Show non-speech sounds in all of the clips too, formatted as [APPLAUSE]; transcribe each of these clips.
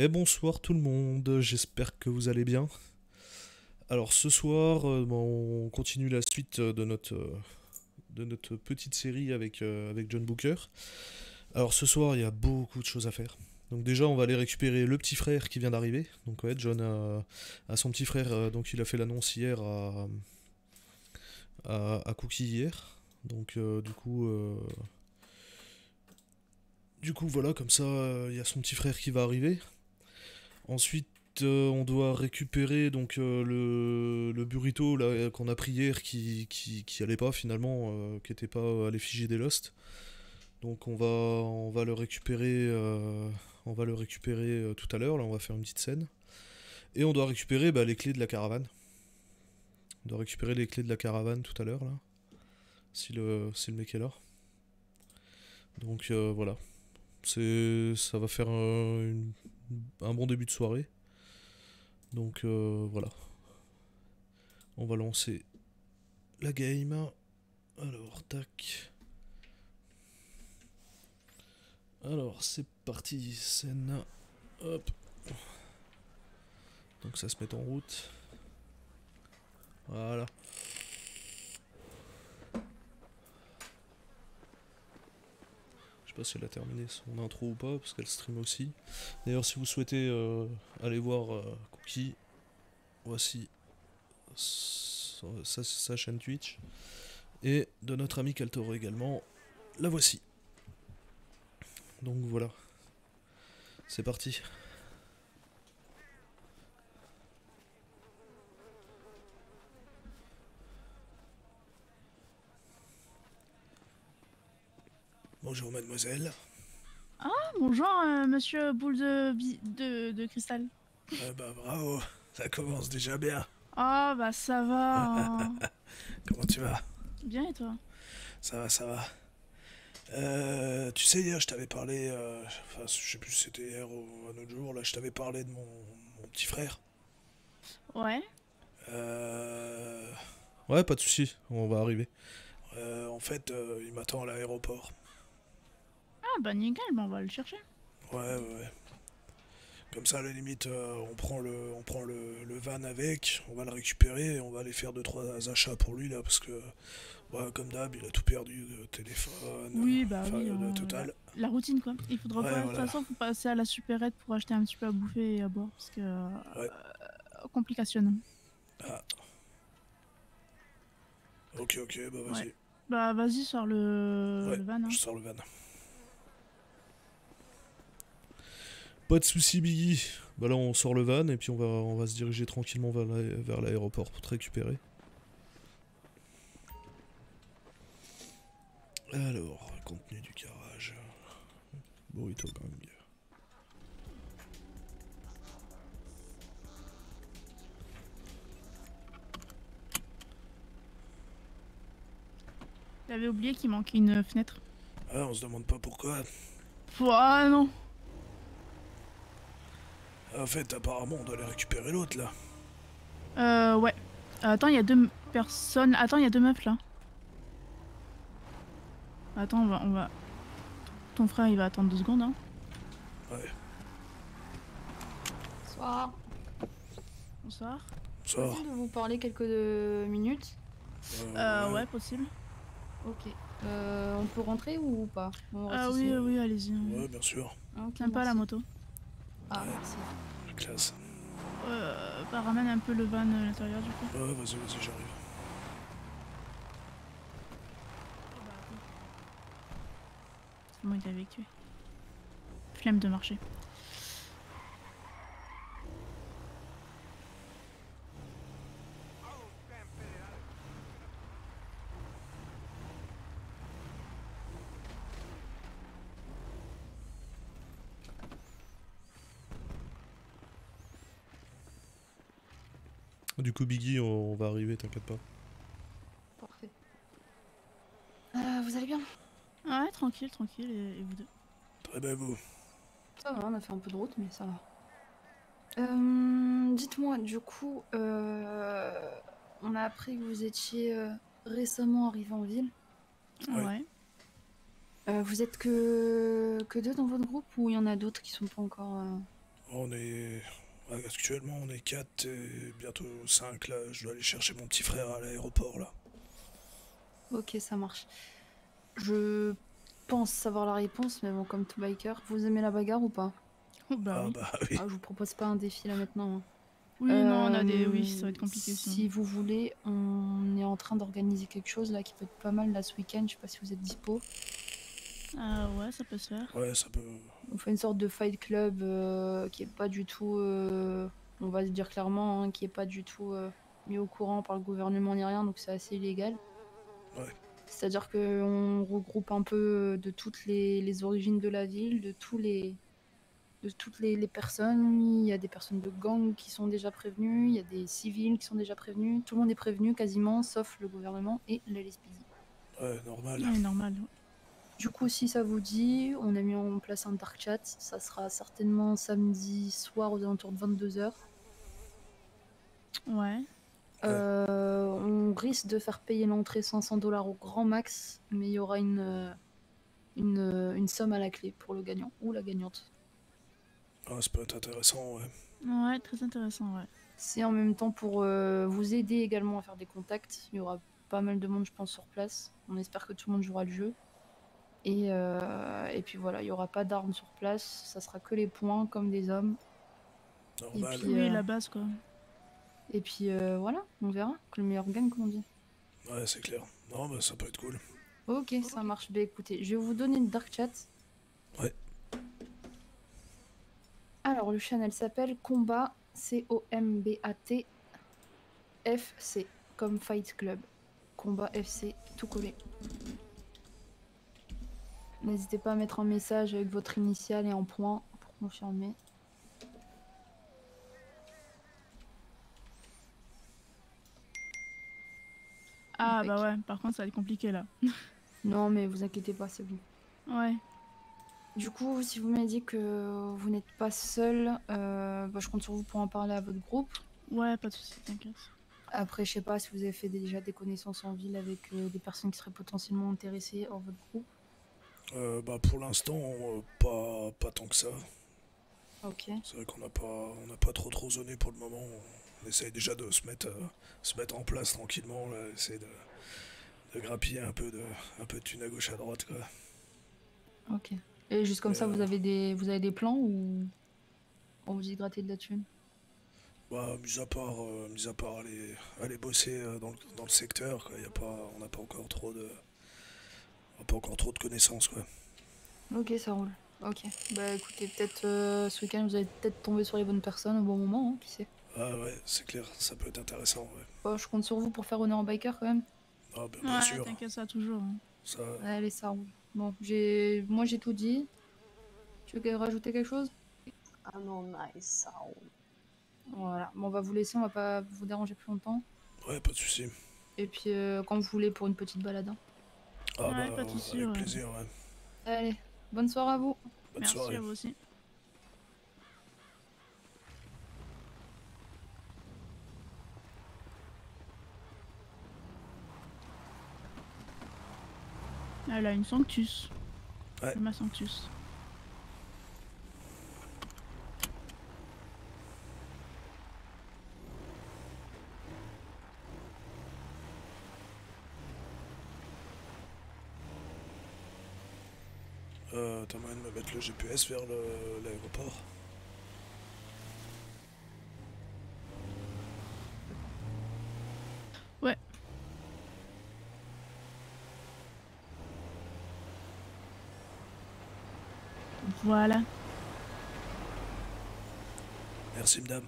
Et bonsoir tout le monde, j'espère que vous allez bien. Alors ce soir, euh, bon, on continue la suite euh, de notre, euh, de notre petite série avec, John Booker. Alors ce soir, il y a beaucoup de choses à faire. Donc déjà, on va aller récupérer le petit frère qui vient d'arriver. Donc ouais, John a, son petit frère, donc il a fait l'annonce hier à, à, Cookie hier. Donc du coup... du coup, voilà, comme ça, il y a son petit frère qui va arriver. Ensuite, euh, on doit récupérer donc euh, le, burrito qu'on a pris hier qui, qui, allait pas finalement, euh, qui était pas à l'effigie des Lost. Donc on va, le récupérer, on va le récupérer tout à l'heure. Là, on va faire une petite scène. Et on doit récupérer bah, les clés de la caravane. On doit récupérer les clés de la caravane tout à l'heure là. Si le, si le mec est là. Donc voilà. C'est, ça va faire un, une- un bon début de soirée. Donc euh, voilà. On va lancer la game. Alors, tac. Alors, c'est parti. Scène. Hop. Donc ça se met en route. Voilà. Je sais pas si elle a terminé son intro ou pas, parce qu'elle stream aussi. D'ailleurs, si vous souhaitez euh, aller voir euh, Cookie, voici sa, sa- chaîne Twitch. Et de notre ami Kaltoro également, la voici. Donc voilà. C'est parti. Bonjour mademoiselle. Ah, bonjour, euh, monsieur boule de, bi- de, de cristal. Ah bah bravo, ça commence déjà bien. Ah, bah ça va. hein. [LAUGHS] Comment tu vas? Bien et toi? Ça va, ça va. Euh, tu sais, hier, je t'avais parlé, euh, enfin, je sais plus si c'était hier ou un autre jour, là, je t'avais parlé de mon, mon petit frère. Ouais. Euh... Ouais, pas de souci, on va arriver. Euh, en fait, euh, il m'attend à l'aéroport. Ah, bah nickel, bah on va le chercher. Ouais, ouais, ouais. Comme ça, à la limite, euh, on prend, le, on prend le, le van avec, on va le récupérer et on va aller faire deux trois achats pour lui là, parce que, ouais, comme d'hab, il a tout perdu, euh, téléphone, Oui, bah oui. euh, total. La routine, quoi. Il faudra Ouais, pas, de voilà. toute façon, faut passer à la supérette pour acheter un petit peu à bouffer et à boire, parce que. Ouais. euh, complication. Ok, ok, bah vas-y, Ouais. Bah vas-y, sors le van. hein. je sors le van. Pas de soucis, Biggie. Bah là, on sort le van et puis on va, on va se diriger tranquillement vers l'aé- vers l'aéroport pour te récupérer. Alors, contenu du garage. Burrito Gang. J'avais oublié qu'il manquait une fenêtre. Ah, on se demande pas pourquoi. Ah non En fait, apparemment, on doit aller récupérer l'autre là. Euh, ouais. Attends, il y a deux personnes. Attends, il y a deux meufs là. Attends, on va, on va. Ton frère, il va attendre deux secondes. Hein. Ouais, Bonsoir. Bonsoir. sort. Possible de vous parler quelques euh, minutes Euh, ouais, possible. Ok. Euh, on peut rentrer ou pas? Ah oui, euh, oui, allez-y. Ouais, bien sûr. J'aime pas la moto. Ah, merci. La classe. Euh, bah, ramène un peu le van à l'intérieur du coup. Ouais, vas-y, vas-y, j'arrive. C'est bon, il est vécu. Flemme de marcher. Du coup, Biggie, on, on va arriver, t'inquiète pas. Parfait. Euh, vous allez bien? Ouais, tranquille, tranquille. Et, et vous deux? Très bien, vous. Ça va, on a fait un peu de route, mais ça va. Euh, Dites-moi, du coup, euh, on a appris que vous étiez euh, récemment arrivé en ville. Ouais. Ouais. Euh, vous êtes que, que deux dans votre groupe ou il y en a d'autres qui sont pas encore. euh, On est. Actuellement, on est 4 et bientôt 5 là. Je dois aller chercher mon petit frère à l'aéroport là. Ok, ça marche. Je pense savoir la réponse, mais bon, comme tout biker, vous aimez la bagarre ou pas? Oh, bah ah oui. bah oui. ah, Je vous propose pas un défi là maintenant. hein. Oui, non, on a des. Euh, Oui, ça va être compliqué. Si vous voulez, on est en train d'organiser quelque chose là qui peut être pas mal là ce week-end. Je sais pas si vous êtes dispo. Ah ouais, ça peut se faire. Ouais, ça peut. On fait une sorte de fight club euh, qui est pas du tout, euh, on va se dire clairement, hein, qui est pas du tout euh, mis au courant par le gouvernement ni rien, donc c'est assez illégal. Ouais. C'est-à-dire qu'on regroupe un peu de toutes les, les origines de la ville, de tous les de toutes les, les personnes. Il y a des personnes de gang qui sont déjà prévenues, il y a des civils qui sont déjà prévenus. Tout le monde est prévenu quasiment, sauf le gouvernement et la LSPD. Ouais, normal. Oui, normal. ouais. Du coup, si ça vous dit, on a mis en place un dark chat. Ça sera certainement samedi soir aux alentours de 22h. Ouais. Euh, on risque de faire payer l'entrée 500 dollars au grand max, mais il y aura une, euh, une, euh, une somme à la clé pour le gagnant ou la gagnante. Ah, ça peut être intéressant, ouais. Ouais, très intéressant, ouais. C'est en même temps pour euh, vous aider également à faire des contacts. Il y aura pas mal de monde, je pense, sur place. On espère que tout le monde jouera le jeu. Et, euh, et puis voilà, il n'y aura pas d'armes sur place. Ça sera que les points, comme des hommes. Normal. puis, Oui, euh, la base, quoi. Et puis euh, voilà, on verra. Que le meilleur gagne, comme on dit. Ouais, c'est clair. Non, bah ça peut être cool. Ok, ça marche. Bah écoutez, je vais vous donner une dark chat. Ouais. Alors, le channel s'appelle Combat, C-O-M-B-A-T, F-C, comme Fight Club. Combat FC, tout collé. N'hésitez pas à mettre un message avec votre initiale et en point pour confirmer. Ah, bah ouais, par contre, ça va être compliqué là. [LAUGHS] Non, mais vous inquiétez pas, c'est bon. Ouais. Du coup, si vous m'avez dit que vous n'êtes pas seul, euh, bah, je compte sur vous pour en parler à votre groupe. Ouais, pas de soucis, t'inquiète. Après, je sais pas si vous avez fait déjà des connaissances en ville avec euh, des personnes qui seraient potentiellement intéressées hors votre groupe. Euh, bah pour l'instant, euh, pas, pas tant que ça. C'est vrai qu'on n'a pas, on n'a pas trop trop zoné pour le moment. On essaye déjà de se mettre, euh, se mettre en place tranquillement, là, essayer de, de grappiller un peu de, un peu de thune à gauche à droite, quoi. Ok. Et juste comme ça, Euh. vous avez des, vous avez des plans ou on vous dit de gratter de la thune? Bah, mis à part, euh, mis à part aller, aller bosser dans, le, dans le secteur, quoi, y a pas, on n'a pas encore trop de, on pas encore trop de connaissances, quoi. Ok, ça roule. Ok. Bah écoutez, peut-être euh, ce week-end, vous allez peut-être tomber sur les bonnes personnes au bon moment, hein, qui sait. Ah ouais, c'est clair, ça peut être intéressant, ouais. Bah, je compte sur vous pour faire honneur en biker quand même. Ah, ben, bien Ouais, sûr, t'inquiète, ça toujours. hein. ça, Allez, ça roule. Bon, j'ai, moi j'ai tout dit. Tu veux rajouter quelque chose? Ah non, nice sound. Voilà. Bon, on va vous laisser, on va pas vous déranger plus longtemps. ouais, pas de souci. Et puis euh, quand vous voulez pour une petite balade. hein. Ah Ouais, bah, pas de souci, avec ouais. plaisir, ouais. Allez, bonne soirée à vous. Bonne Merci soirée. à vous aussi. Elle a une Sanctus. Ouais. Ma Sanctus. Euh, t'as moyen de me mettre le GPS vers l'aéroport Ouais. Voilà. Merci, madame.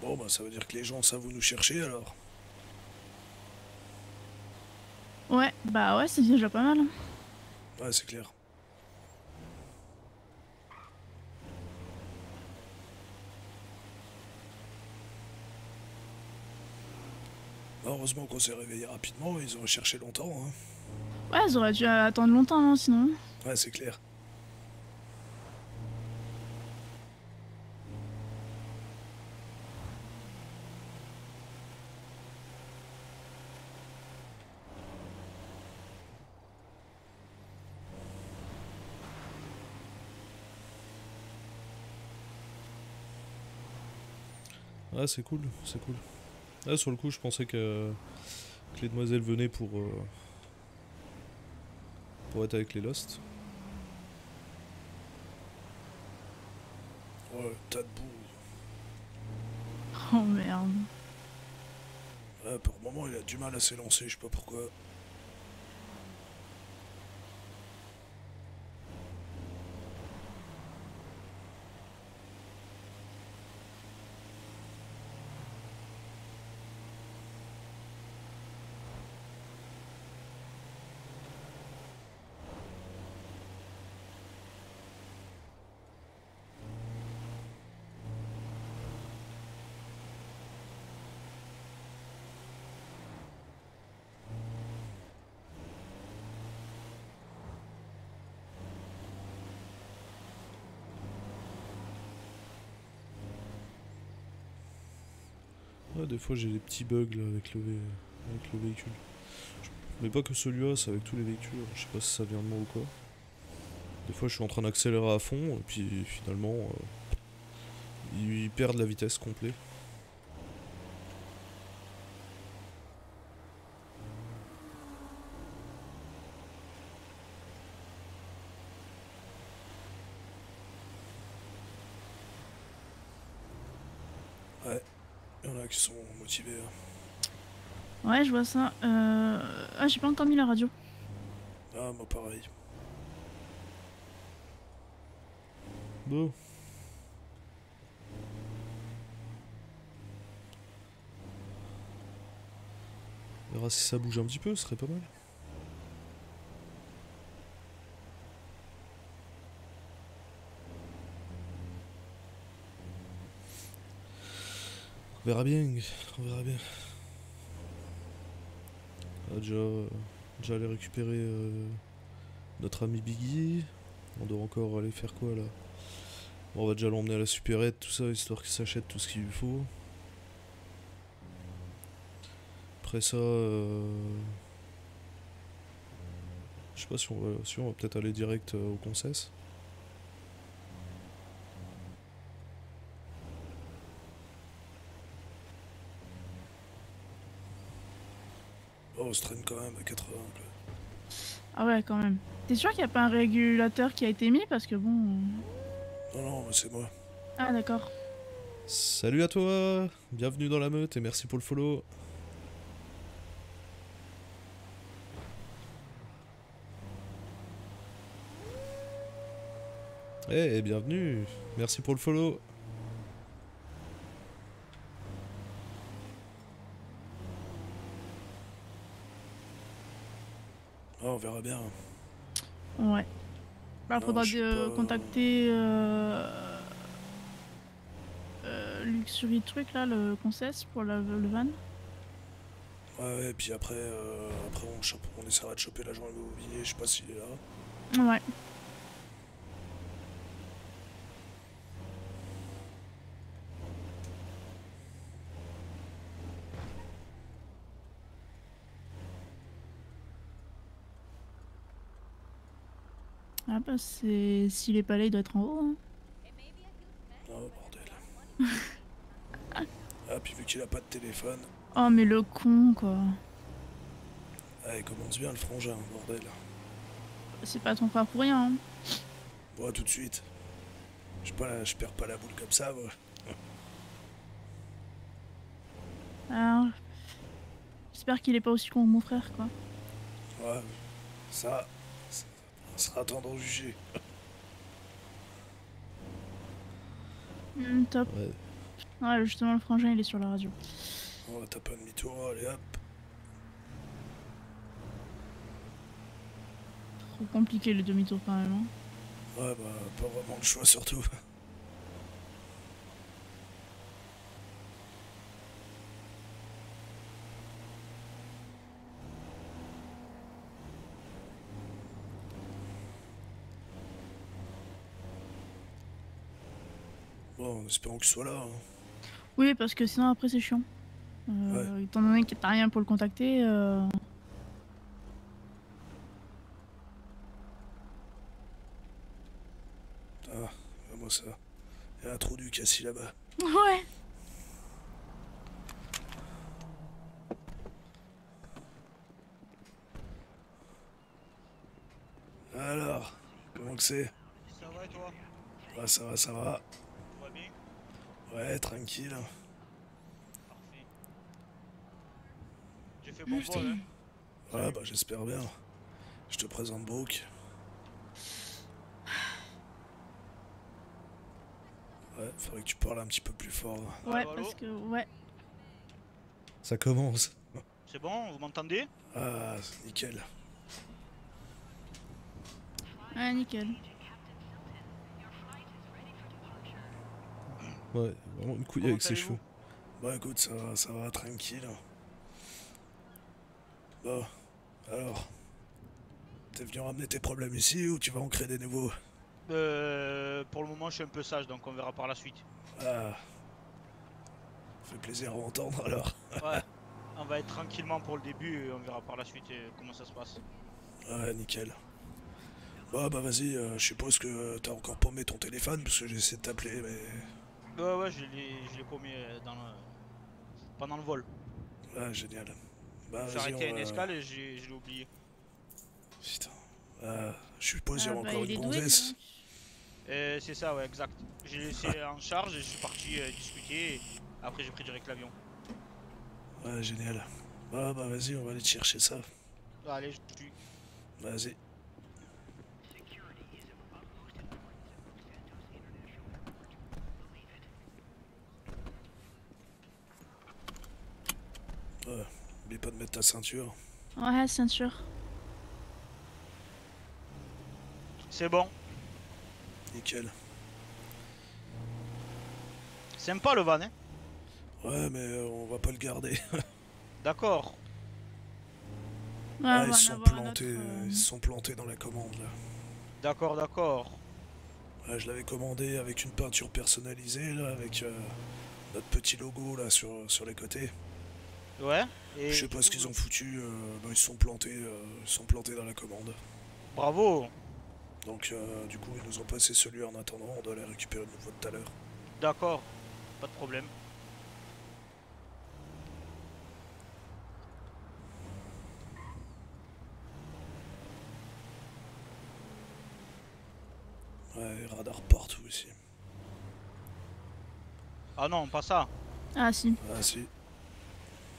Bon, bah, ça veut dire que les gens savent où nous chercher, alors. Ouais, bah ouais, c'est déjà pas mal. hein. Ouais, c'est clair. Bah, Heureusement qu'on s'est réveillé rapidement, ils ont cherché longtemps. Hein. Ouais, ils auraient dû attendre longtemps, hein, sinon. Ouais, c'est clair. Ah, c'est cool, c'est cool. Ah, sur le coup, je pensais que, que les demoiselles venaient pour. euh, pour être avec les Lost. Ouais, tas de boue. Oh merde. Ouais, pour le moment, il a du mal à s'élancer, je sais pas pourquoi. Des fois j'ai des petits bugs là, avec, le véhicule. Mais pas que celui-là, c'est avec tous les véhicules. Je sais pas si ça vient de moi ou quoi. Des fois je suis en train d'accélérer à fond et puis finalement euh, ils perdent la vitesse complète. Il y en a hein. Ouais, je vois ça. Euh... Ah, j'ai pas encore mis la radio. Ah, moi pareil. Bon. On verra si ça bouge un petit peu, ce serait pas mal. On verra bien, on verra bien. On va déjà, déjà aller récupérer euh, notre ami Biggie. On doit encore aller faire quoi là? Bon, On va déjà l'emmener à la supérette, tout ça, histoire qu'il s'achète tout ce qu'il lui faut. Après ça, euh, je sais pas si on va, peut-être aller direct euh, au Concess. On se traîne quand même à 80. quoi. Ah ouais, quand même. T'es sûr qu'il n'y a pas un régulateur qui a été mis? Parce que bon... Non, non, mais c'est moi. Ah d'accord. Salut à toi, bienvenue dans la meute et merci pour le follow. Eh, bienvenue, merci pour le follow. Ah, on verra bien. Ouais. Bah, Non, faudra de- pas. contacter euh... euh, Luxury Truc là, le concess pour la- le van. Ouais, ouais, et puis après, euh, après on, chope- on essaiera de choper l'agent immobilier, je sais pas s'il est là. Ouais. Ah bah c'est... S'il est pas là, il doit être en haut. Hein. Oh, bordel. [LAUGHS] ah, puis vu qu'il a pas de téléphone, Oh mais le con quoi. ah, il commence bien le frangin, bordel. C'est pas ton frère pour rien. Hein. Bon, tout de suite. Je, pas la- je perds pas la boule comme ça, moi. Alors, J'espère qu'il est pas aussi con que mon frère quoi. Ouais, ça, ça sera temps d'en juger. Hmm, top. Ouais. Ouais, justement le frangin il est sur la radio. On va taper un demi-tour, allez hop. Trop compliqué le demi-tour quand même. Hein. Ouais, bah, pas vraiment le choix surtout. en espérant que ce soit là. Hein. Oui, parce que sinon après c'est chiant. Euh, ouais. Étant donné que t'as rien pour le contacter. Euh. Ah, moi ça. Il y a un trou du cassis là-bas. [LAUGHS] Ouais. Alors, comment que c'est? Ça va et toi? Ça va, ça va. Ouais, tranquille. Parfait. J'ai fait bon vol, hein Ouais, bah j'espère bien. Je te présente Brooke. Ouais, faudrait que tu parles un petit peu plus fort. Ouais, Allô, allô parce que. Ouais. Ça commence. C'est bon, vous m'entendez? Ah, nickel. Ouais, nickel. Ouais, vraiment une couille avec ses cheveux. Bah écoute, ça va, ça va, tranquille. Bon, alors. T'es venu ramener tes problèmes ici ou tu vas en créer des nouveaux? Euh, pour le moment, je suis un peu sage, donc on verra par la suite. Ah. Fait plaisir à entendre alors. Ouais, on va être tranquillement pour le début et on verra par la suite euh, comment ça se passe. Ouais, nickel. Bah bah vas-y, euh, je suppose que t'as encore paumé ton téléphone parce que j'ai essayé de t'appeler mais... Ouais, ouais, je l'ai je l'ai paumé euh, dans le... pendant le vol. Ah génial. Bah J'ai arrêté on une va- escale et j'ai- je l'ai oublié. Putain. Ah, je suppose qu'il y Ah, bah, encore une gonzesse. Euh, c'est ça, ouais, exact. J'ai laissé en charge et je suis parti euh, discuter. Et après, j'ai pris direct l'avion. Ouais, génial. Bah bah vas-y, on va aller te chercher ça. Allez, je suis. Vas-y. Ouais, oublie pas de mettre ta ceinture. Ouais, ceinture. C'est bon. Nickel. Sympa le van, hein Ouais, mais euh, on va pas le garder. [LAUGHS] D'accord. Ouais, Ah, ils sont plantés, euh, ils se sont plantés dans la commande là. D'accord, d'accord. Ouais, je l'avais commandé avec une peinture personnalisée là, avec euh, notre petit logo là sur, sur les côtés. Ouais. Et Je sais pas ce qu'ils ont foutu, euh, bah, ils se sont plantés, euh, ils sont plantés dans la commande. Bravo. Donc euh, du coup ils nous ont passé celui en attendant, on doit aller récupérer le nouveau tout à l'heure. D'accord. Pas de problème. Ouais, radar partout ici. Ah non, pas ça. Ah, si. Ah si,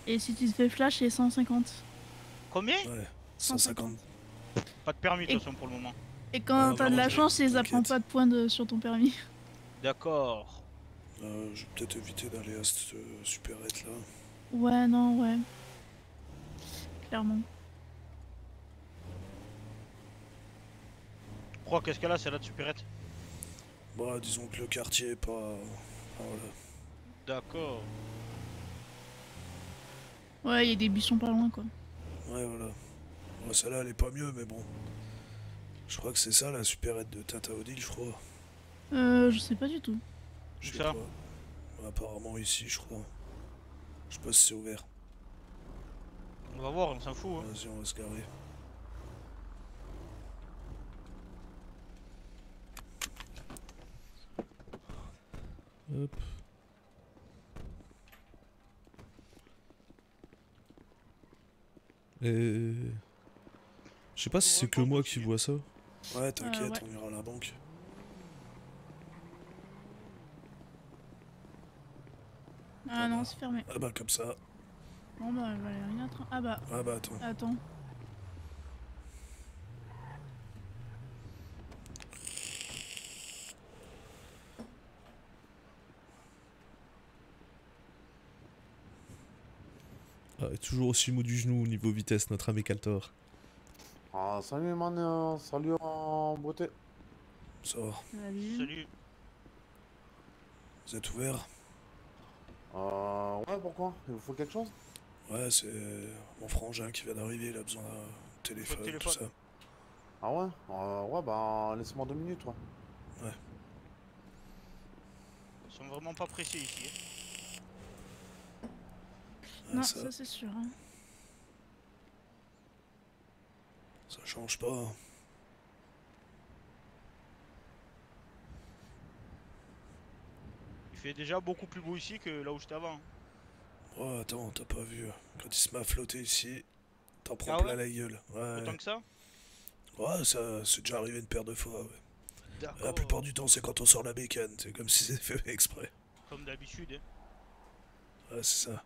Et si tu te fais flash, c'est 150. Combien ouais, 150. Pas de permis de Et- toute façon pour le moment. Et quand Ouais, t'as de la chance, ils apprennent t'inquiète. pas de points de... sur ton permis. D'accord. Euh, je vais peut-être éviter d'aller à cette euh, supérette là. Ouais, non, ouais. Clairement. Pourquoi Qu'est-ce qu'elle a, celle-là de supérette Bah disons que le quartier est pas... voilà. D'accord. Ouais, il y a des buissons pas loin, quoi. Ouais voilà. Bon, celle-là elle est pas mieux mais bon. Je crois que c'est ça la supérette de Tata Odile je crois. Euh, je sais pas du tout. Je sais ça pas. Apparemment ici je crois. Je sais pas si c'est ouvert. On va voir, on s'en fout. Hein. Vas-y on va se garer. Hop. Et... Je sais pas si c'est que moi qui vois ça. Ouais t'inquiète, ouais. on ira à la banque. Ah non, c'est fermé. Ah bah comme ça. Bon bah, elle va aller rien attendre. Ah bah, Ah bah attends. attends. Et toujours aussi mou du genou au niveau vitesse, notre ami Caltor. Ah, salut man, euh, salut en beauté. Ça va. Salut. Salut. Vous êtes ouvert Euh, ouais, pourquoi? Il vous faut quelque chose? Ouais c'est mon frangin qui vient d'arriver, il a besoin d'un téléphone, tout ça. Ah ouais? Euh, Ouais, bah laisse-moi deux minutes, ouais. Ils sont vraiment pas pressés ici. hein. Non, ça, ça c'est sûr. hein. ça change pas. hein. Il fait déjà beaucoup plus beau ici que là où j'étais avant. Oh attends, t'as pas vu. Quand il se met à flotter ici, t'en prends Ah plein ouais la gueule. Ouais, Autant que ça? Ouais ça c'est déjà arrivé une paire de fois. Ouais. La plupart du temps, c'est quand on sort la bécane. C'est comme si c'était fait exprès. Comme d'habitude. hein. Ouais, c'est ça.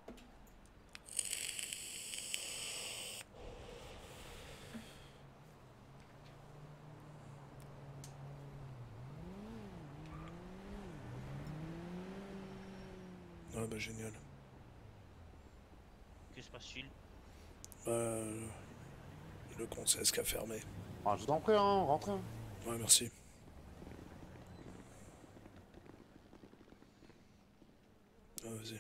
Génial. Que se passe-t-il? Bah, euh, le concesque a fermé. Ah, je vous en prie, hein, rentrez. hein. Ouais, merci. Ah, vas-y.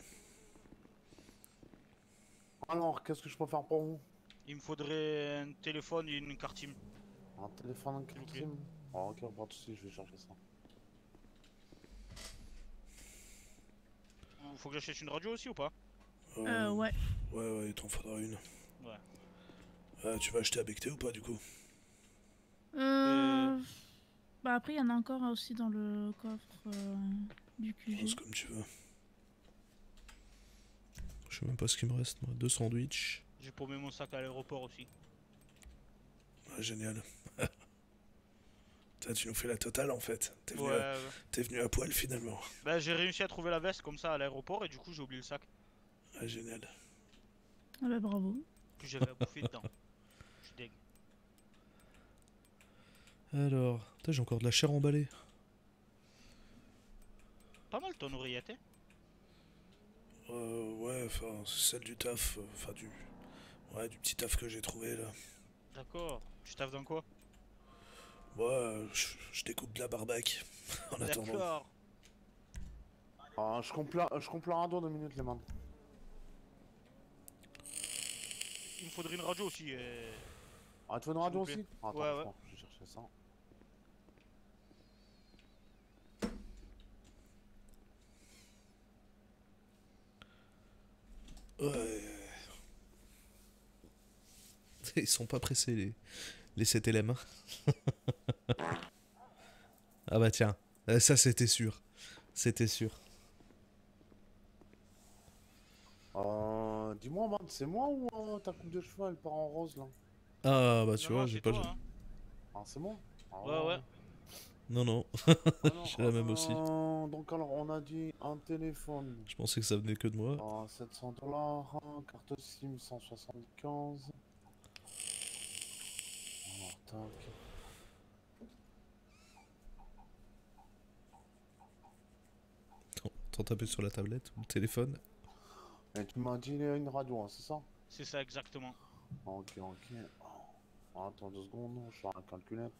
Alors, qu'est-ce que je peux faire pour vous? Il me faudrait un téléphone et une carte SIM. Un téléphone, un S'il vous carte. SIM Ah, ok, pas de soucis, je vais chercher ça. Faut que j'achète une radio aussi ou pas? Euh, ouais. Ouais, ouais, il t'en faudra une. Ouais. Ah, tu vas acheter à Becté ou pas du coup? Euh... Bah après, il y en a encore aussi dans le coffre euh, du QG. Pense comme tu veux. Je sais même pas ce qu'il me reste, moi. Deux sandwichs. J'ai paumé mon sac à l'aéroport aussi. Ah, génial. [LAUGHS] Tu nous fais la totale en fait. T'es venu, Ouais, à... ouais. t'es venu à poil finalement. Bah j'ai réussi à trouver la veste comme ça à l'aéroport et du coup j'ai oublié le sac Ah, génial. Ah bah bravo. que j'avais à bouffer dedans. Je suis deg. Alors, putain, j'ai encore de la chair emballée. Pas mal ton oreillette. hein Euh, ouais, enfin, c'est celle du taf. euh, Enfin, du. Ouais, du petit taf que j'ai trouvé là. D'accord. Tu taffes dans quoi? Moi, je, je découpe de la barbaque. [LAUGHS] en attendant. D'accord. Ah, je compte je compte la radio deux minutes, les man. Il me faudrait une radio aussi. euh. Ah, tu veux une radio aussi Attends, Ouais, je ouais. je vais chercher ça. Ouais. [LAUGHS] Ils sont pas pressés, les, les 7LM. hein. [LAUGHS] ah bah tiens, Euh, ça c'était sûr. C'était sûr. Euh, dis-moi, man, c'est moi ou euh, ta coupe de cheveux elle part en rose là? Ah bah tu Non, vois, j'ai pas. toi, hein. Ah, c'est moi? Ah, Ouais, ouais. Non, non, Alors, [LAUGHS] j'ai la même aussi. euh, Donc, alors, on a dit un téléphone Je pensais que ça venait que de moi. à 700 dollars, carte SIM 175. T'en taper sur la tablette ou le téléphone. Et tu m'as dit une radio, hein, c'est ça? C'est ça exactement. Ok, ok. Oh, Attends deux secondes, je fais un calculette.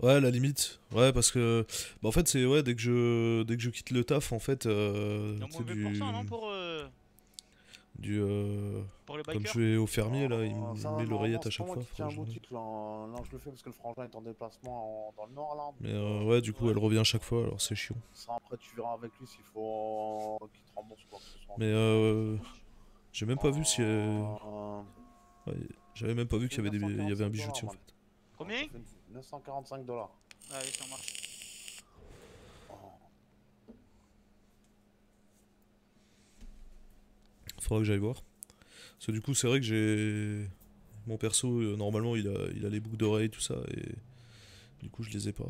Ouais, la limite. Ouais, parce que. Bah, en fait, c'est. Ouais, dès que je. Dès que je quitte le taf, en fait. Euh, mauvais du. pour ça, non Pour, euh, Du. euh, pour les Comme je vais au fermier, là, il Ah, me ça, met l'oreillette à chaque fois. tiens boutique, là. Là, je le fais parce que le frangin est en déplacement en- dans le nord, là. Mais euh, ouais, du coup, elle revient à chaque fois, alors c'est chiant. Ça, après, tu verras avec lui s'il faut euh, qu'il te rembourse quoi que ce soit. Mais euh. J'ai même pas vu si. euh, Euh, ouais, J'avais même pas vu qu'il y avait, des... il y avait un 945 bijoutier en fait. Combien? Ça fait 945 dollars. Allez, ça marche. Faudra que j'aille voir. Parce que du coup, c'est vrai que j'ai. Mon perso, euh, normalement, il a, il a les boucles d'oreilles, tout ça, et. Du coup, je les ai pas.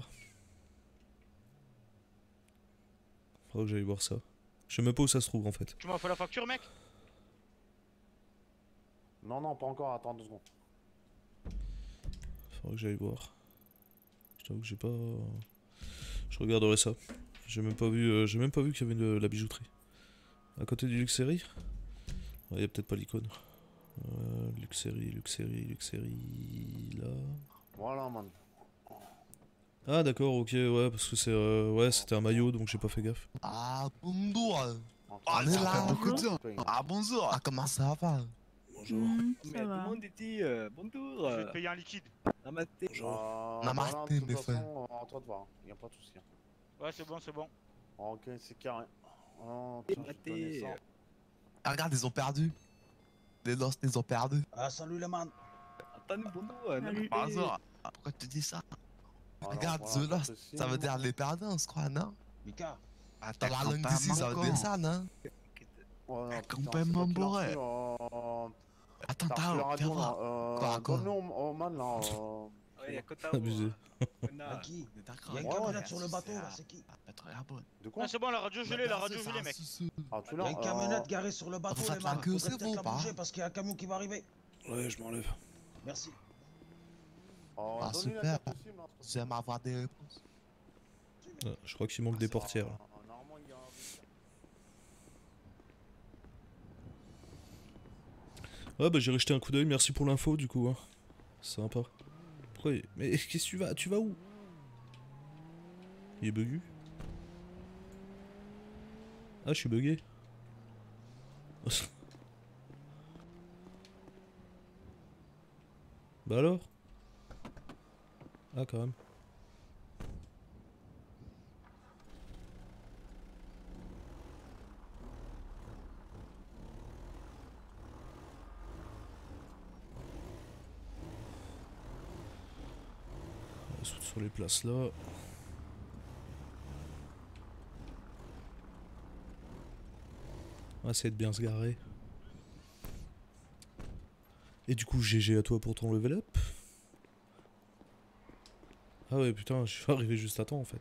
Faudra que j'aille voir ça. Je sais même pas où ça se trouve en fait. Tu m'as fait la facture, mec? Non, non, pas encore, attends deux secondes. Faudra que j'aille voir. Je t'avoue que j'ai pas. Je regarderai ça. J'ai même pas vu, euh, j'ai même pas vu qu'il y avait de la bijouterie. À côté du Luxery Il y a peut-être pas l'icône. Euh, Luxery, Luxery, Luxery. Là. Voilà, man. Ah d'accord, ok, ouais, parce que c'est euh, ouais, c'était un maillot, donc j'ai pas fait gaffe. Ah, bonjour. Ah, attends, ça fait attends, beaucoup de attends, temps. attends. Ah, bonjour. Ah, comment ça va? Bonjour. Hmm, Mais tout le monde dit euh, bonjour. Je vais te payer en liquide. Namaste. Bonjour. Euh, Namaste, de toute mes frères. à toi de voir, y a pas de souci. Ouais, c'est bon, c'est bon. Ok, c'est carré. Oh, je vais te donner ça. Ah, regarde, ils ont perdu. Les Lost, ils ont perdu. Ah, salut le man. Euh, Salut. Namaste. Bonjour. Ah, pourquoi tu dis ça Alors, Regarde, voilà, The Lost, ça veut dire les perdants, je crois, non Mika. Dans la langue d'ici, ça veut dire ça, non Ouais, non, Ah, qui l'as bourré. euh, Attends, T'as attends, là. voir. Euh, Quoi, quoi au, au man, là. Euh, Ouais, y'a Kotaro. Abusé. Connard. [LAUGHS] Qui Il y a Ouais, une camionnette sur le bateau là, c'est qui De quoi Ah, c'est bon, la radio gelée, la radio gelée, mec. Ah, tu Il y a une l'as camionnette garée sur le bateau, les queue, Faudrait c'est peut-être bon la bouger parce qu'il y a un camion qui va arriver. Ouais, je m'enlève. Merci. Oh, Ah, la super. Vous aimez avoir des réponses Ah, je crois qu'il manque des portières. là. Ah, bah j'ai jeté un coup d'œil, merci pour l'info du coup. Hein. Sympa. Pourquoi Mais [LAUGHS] qu'est-ce que tu vas Tu vas où? Il est buggy Ah, je suis bugué. [LAUGHS] bah alors? Ah, quand même. Sur les places là. On va essayer de bien se garer. Et du coup, GG à toi pour ton level up. Ah ouais, putain, je suis [LAUGHS] arrivé juste à temps en fait.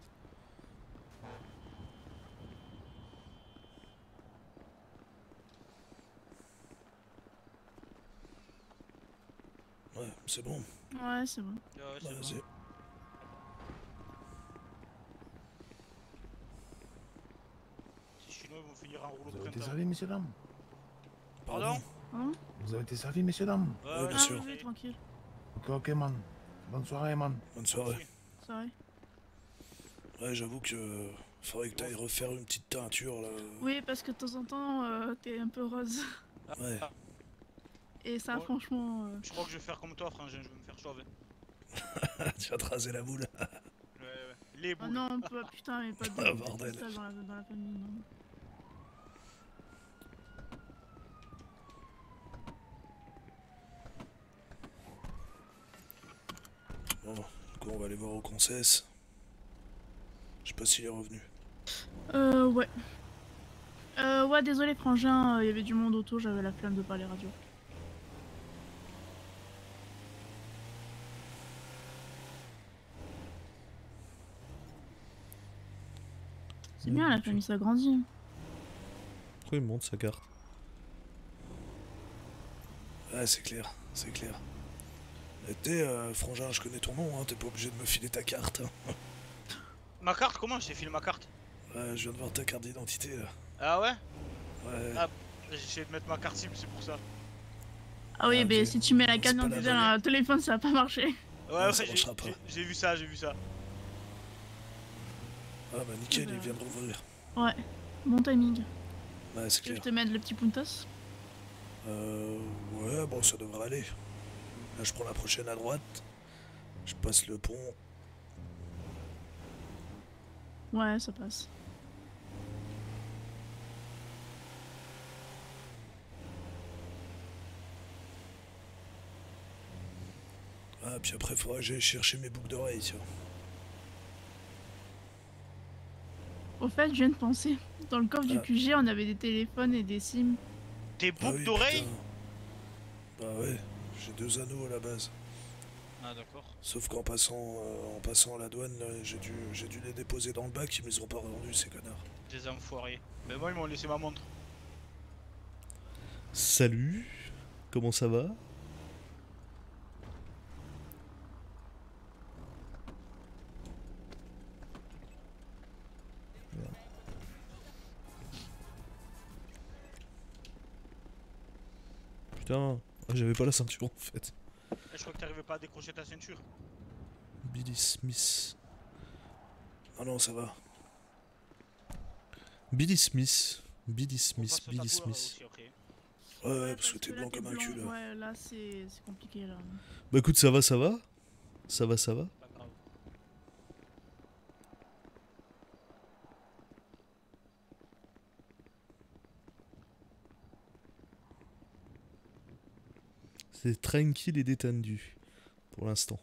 Ouais, c'est bon. Ouais, c'est bon. Ouais, c'est bon. Vas-y. Ces Chinois ils vont finir en rouleau Vous avez été printemps. servi, messieurs, dames Pardon Hein Vous avez été servi, messieurs, dames Ouais, ouais, bien Ah, sûr. oui, oui, tranquille. Ok, ok, man. Bonne soirée, man. Bonne soirée. Ouais, j'avoue que faudrait que t'ailles refaire une petite teinture là. Oui, parce que de temps en temps, euh, t'es un peu rose. Ouais. [LAUGHS] Et ça, Ouais. franchement. euh, Je crois que je vais faire comme toi, frangin, je vais me faire sauver. [LAUGHS] [LAUGHS] tu vas te raser la boule. Ouais, ouais. Les Ah boules. non, pas, putain, mais pas de Ah, de bordel. dans la, dans la famille, non. Bon, du coup, on va aller voir au concess. Je sais pas s'il est revenu. Euh, ouais. Euh, ouais, désolé, frangin, il y avait du monde autour, j'avais la flemme de parler radio. C'est bien, la famille s'agrandit. Pourquoi il me montre sa carte? Ouais, c'est clair, c'est clair. T'es, euh, Frangin, je connais ton nom, hein, t'es pas obligé de me filer ta carte. hein. Ma carte, comment je t'ai filé ma carte Ouais, je viens de voir ta carte d'identité là. Ah ouais Ouais. Ah, J'ai essayé de mettre ma carte SIM, c'est pour ça. Ah oui, Ah, mais si tu mets la carte d'identité dans le téléphone, ça va pas marcher. Ouais, ça ouais, j'ai- marchera pas. j'ai- vu ça, j'ai vu ça. Ah bah nickel, il vient de rouvrir. Ouais, bon timing. Ouais, c'est Tu veux que clair. je te mette le petit puntos? Euh, ouais, bon, ça devrait aller. Là, je prends la prochaine à droite. Je passe le pont. Ouais, ça passe. Ah, puis après, faudra que j'aille chercher mes boucles d'oreilles, tiens. Au fait, je viens de penser. Dans le coffre du Ah. QG, on avait des téléphones et des SIM. Tes Ah boucles oui, d'oreilles. Bah ouais, j'ai deux anneaux à la base. Ah d'accord. Sauf qu'en passant, euh, en passant à la douane, j'ai dû, j'ai dû les déposer dans le bac, ils me les ont pas rendus, ces connards. Des enfoirés. Mais moi ils m'ont laissé ma montre. Salut Comment ça va? Putain, j'avais pas la ceinture en fait. Je crois que t'arrivais pas à décrocher ta ceinture. Billy Smith. Ah non, ça va. Billy Smith. Billy Smith, Billy Smith. aussi, après. Ouais, ouais, parce que t'es blanc comme un cul, là. Ouais, là, c'est c'est compliqué, là. Bah écoute, ça va, ça va. Ça va, ça va. Pas grave. C'est tranquille et détendu. Pour l'instant.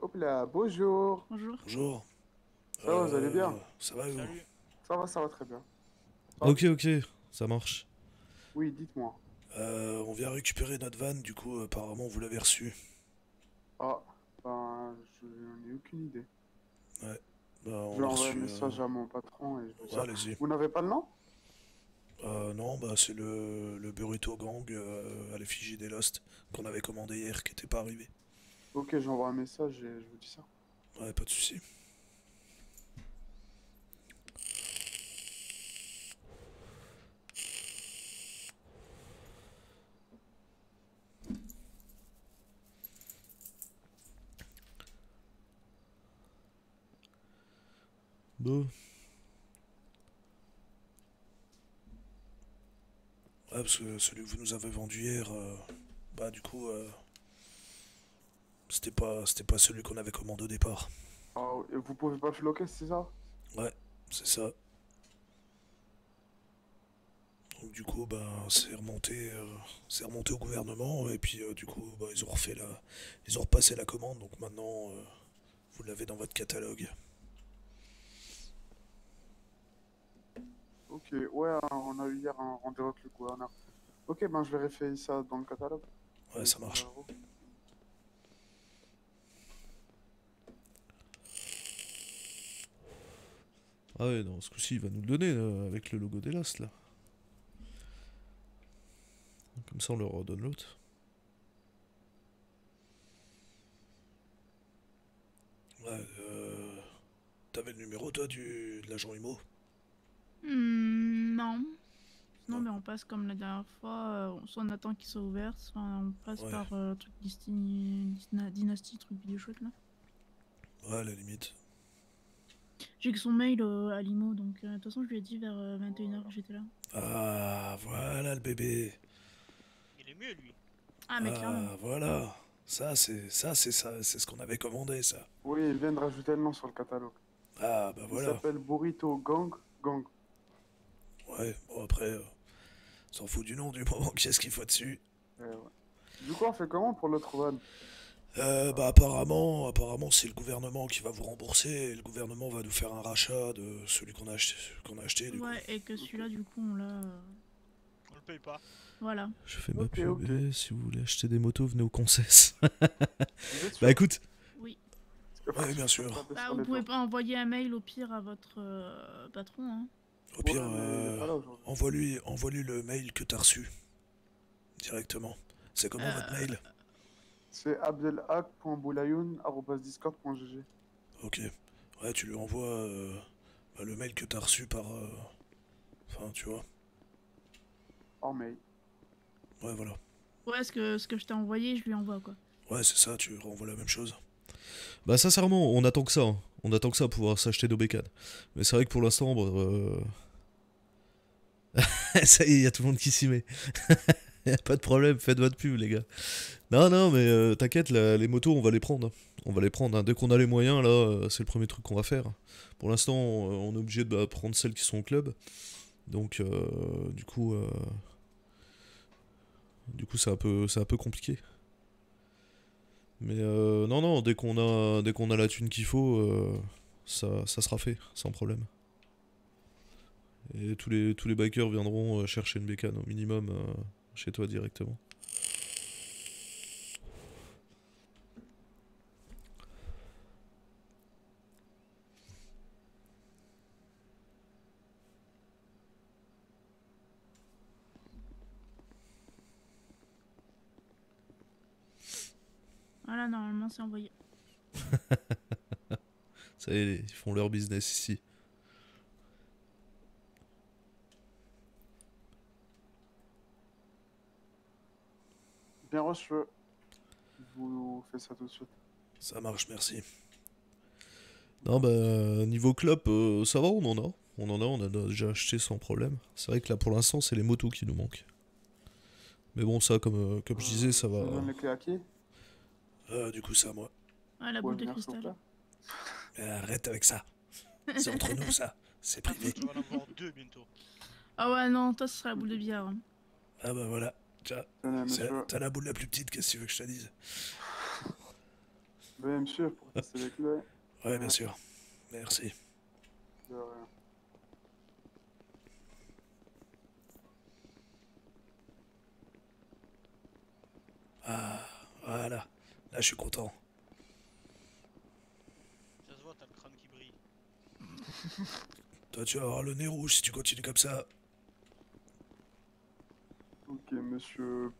Hop là, bonjour. Bonjour. Bonjour. Ça va, vous allez bien Euh, Ça va, vous. Ça va, ça va très bien. Ok, ok, ça marche. Oui, dites-moi. Euh, on vient récupérer notre van, du coup, apparemment, vous l'avez reçu. Ah, ben, je n'en ai aucune idée. Ouais. Bah, on Je vais envoyer un message euh, à mon patron et je vais ouais, allez-y. Vous n'avez pas le nom? Euh, non, bah, c'est le, le burrito gang euh, à l'effigie des Lost qu'on avait commandé hier qui était pas arrivé. Ok, j'envoie un message et je vous dis ça. Ouais, pas de souci. Bon. Ouais, parce que celui que vous nous avez vendu hier, euh, bah du coup, euh, c'était pas, c'était pas celui qu'on avait commandé au départ. Ah, et vous pouvez pas floquer, c'est ça? Ouais, c'est ça. Donc du coup, bah, c'est remonté, euh, c'est remonté au gouvernement et puis du coup, bah, ils ont refait la, ils ont repassé la commande. Donc maintenant, vous l'avez dans votre catalogue. Ok, ouais, on a eu hier un rendez-vous avec le gouverneur. Ok, ben je vérifie ça dans le catalogue. Ouais, ça marche. Ah ouais, non, ce coup-ci, il va nous le donner là, avec le logo des Lost là. Comme ça, on leur redonne l'autre. Ouais, euh, t'avais le numéro toi du, de l'agent IMO Hmm, non. Non, mais on passe comme la dernière fois. euh, soit on attend qu'il soit ouvert, soit on passe Ouais. par euh, truc Dynasty, truc vidéo chouette là. Ouais, à la limite. J'ai que son mail euh, à l'IMO, donc euh, de toute façon, je lui ai dit vers 21h que j'étais là. Ah, voilà le bébé. Il est mieux lui. Ah, mais clairement. voilà. Ça, c'est ça, c'est ça, c'est ce qu'on avait commandé, ça. Oui, il vient de rajouter le nom sur le catalogue. Ah, bah Il voilà. s'appelle Burrito Gang Gang. Ouais, bon après, euh, s'en fout du nom du [LAUGHS] moment qu'est-ce qu'il faut dessus. Ouais. Du coup, on fait comment pour l'autre van? Euh, bah apparemment, apparemment c'est le gouvernement qui va vous rembourser et le gouvernement va nous faire un rachat de celui qu'on a acheté, qu'on a acheté du coup. Ouais, et que celui-là, du coup, on l'a. euh, On le paye pas. Voilà. Je fais ma pub. Si vous voulez acheter des motos, venez au Concess. [LAUGHS] bah écoute, Oui. Bien sûr. Bah, vous pouvez pas envoyer un mail au pire à votre euh, patron, hein. Au pire, euh, envoie-lui, envoie-lui le mail que t'as reçu directement. C'est comment votre mail? C'est abdelhak.boulayoun.discord.gg. Ok. Ouais, tu lui envoies euh, bah, le mail que t'as reçu par. euh, Enfin, tu vois. En mail. Ouais, voilà. Ouais, ce que, ce que je t'ai envoyé, je lui envoie quoi. Ouais, c'est ça, tu renvoies la même chose. bah sincèrement, on attend que ça. hein. On attend que ça pour pouvoir s'acheter nos. Mais c'est vrai que pour l'instant, bah, euh... [LAUGHS] ça y est, il y a tout le monde qui s'y met. [LAUGHS] pas de problème, faites votre pub, les gars. Non, non, mais euh, t'inquiète, les motos, on va les prendre. hein. On va les prendre. hein. Dès qu'on a les moyens, là, euh, c'est le premier truc qu'on va faire. Pour l'instant, on, est obligé de bah, prendre celles qui sont au club. Donc, du coup, du coup, c'est c'est un peu compliqué. Mais euh, non, non, dès qu'on a, la thune qu'il faut, euh, ça, ça sera fait, sans problème. Et tous les, tous bikers viendront euh, chercher une bécane au minimum chez toi directement. Voilà, normalement, c'est envoyé. [LAUGHS] Ça y est, ils font leur business ici. Bien reçu. Je vous fais ça tout de suite. Ça marche, merci. Non, bah, niveau club, euh, ça va, on en a. On en a, on a déjà acheté sans problème. C'est vrai que là, pour l'instant, c'est les motos qui nous manquent. Mais bon, ça, comme, euh, comme je disais, ça va. Les clés à qui? Euh, du coup, c'est à moi. Ah, la boule de cristal. Mais arrête avec ça. C'est entre nous, ça. C'est [LAUGHS] privé. Tu vas en avoir deux bientôt. Ah ouais, non, toi, ce sera la boule de billard. hein. Ah bah voilà. Tiens, t'as la boule la plus petite, qu'est-ce que tu veux que je te dise? Me suivre pour tester [LAUGHS] les clés. Ouais, bien sûr. Merci. De rien. Ah, voilà. Là, je suis content. Ça se voit, t'as le crâne qui brille. [LAUGHS] Toi, tu vas avoir le nez rouge si tu continues comme ça. Ok, monsieur.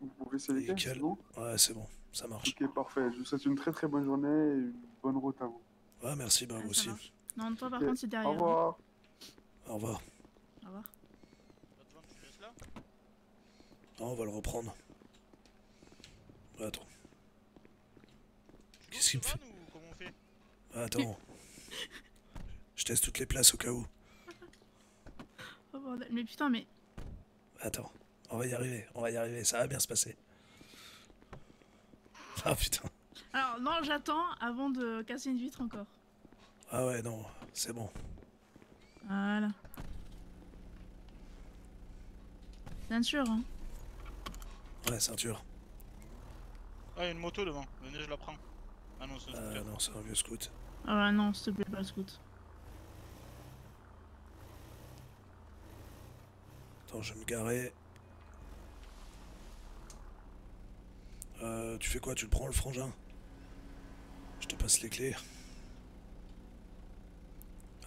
Vous pouvez sélectionner, bon? Ouais, c'est bon, ça marche. Ok, parfait. Je vous souhaite une très très bonne journée et une bonne route à vous. Ouais, merci, bah, Ouais, vous aussi. marche. Non, toi par contre c'est derrière. Au revoir. Au revoir. Au revoir. Non, on va le reprendre. Attends. Qu'est-ce qu'il me fait ou comment on fait Attends. Je teste toutes les places au cas où. Oh bordel. Mais putain, mais. Attends. On va y arriver, on va y arriver, ça va bien se passer. Ah putain. Alors, non, j'attends avant de casser une vitre encore. Ah ouais, non, c'est bon. Voilà. Bien sûr, hein. Ouais, ceinture. Ah, il y a une moto devant. Venez, je la prends. Ah non, c'est un scooter. non, c'est un vieux scout. Ah ouais, non, s'il te plaît, pas le scout. Attends, je vais me garer. Euh, tu fais quoi? Tu le prends le frangin? Je te passe les clés.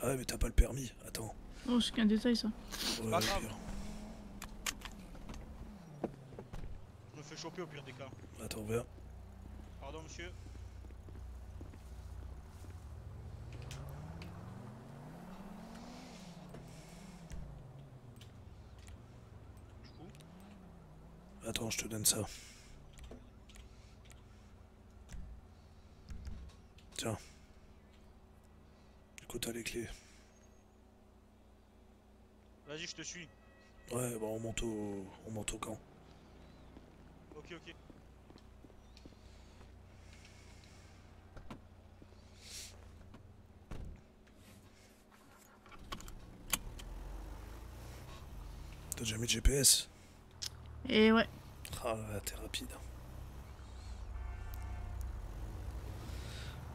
Ah ouais, mais t'as pas le permis. Attends. Oh, c'est qu'un détail ça. Ouais, Pas au grave. pire. Je me fais choper au pire des cas. Attends, viens. Pardon, monsieur. Attends, je te donne ça. Tiens. Du coup, t'as les clés. vas-y, je te suis. Ouais, bon, on monte au, on monte au camp. Ok, ok. T'as mis le GPS Et ouais. Ah ouais, t'es rapide.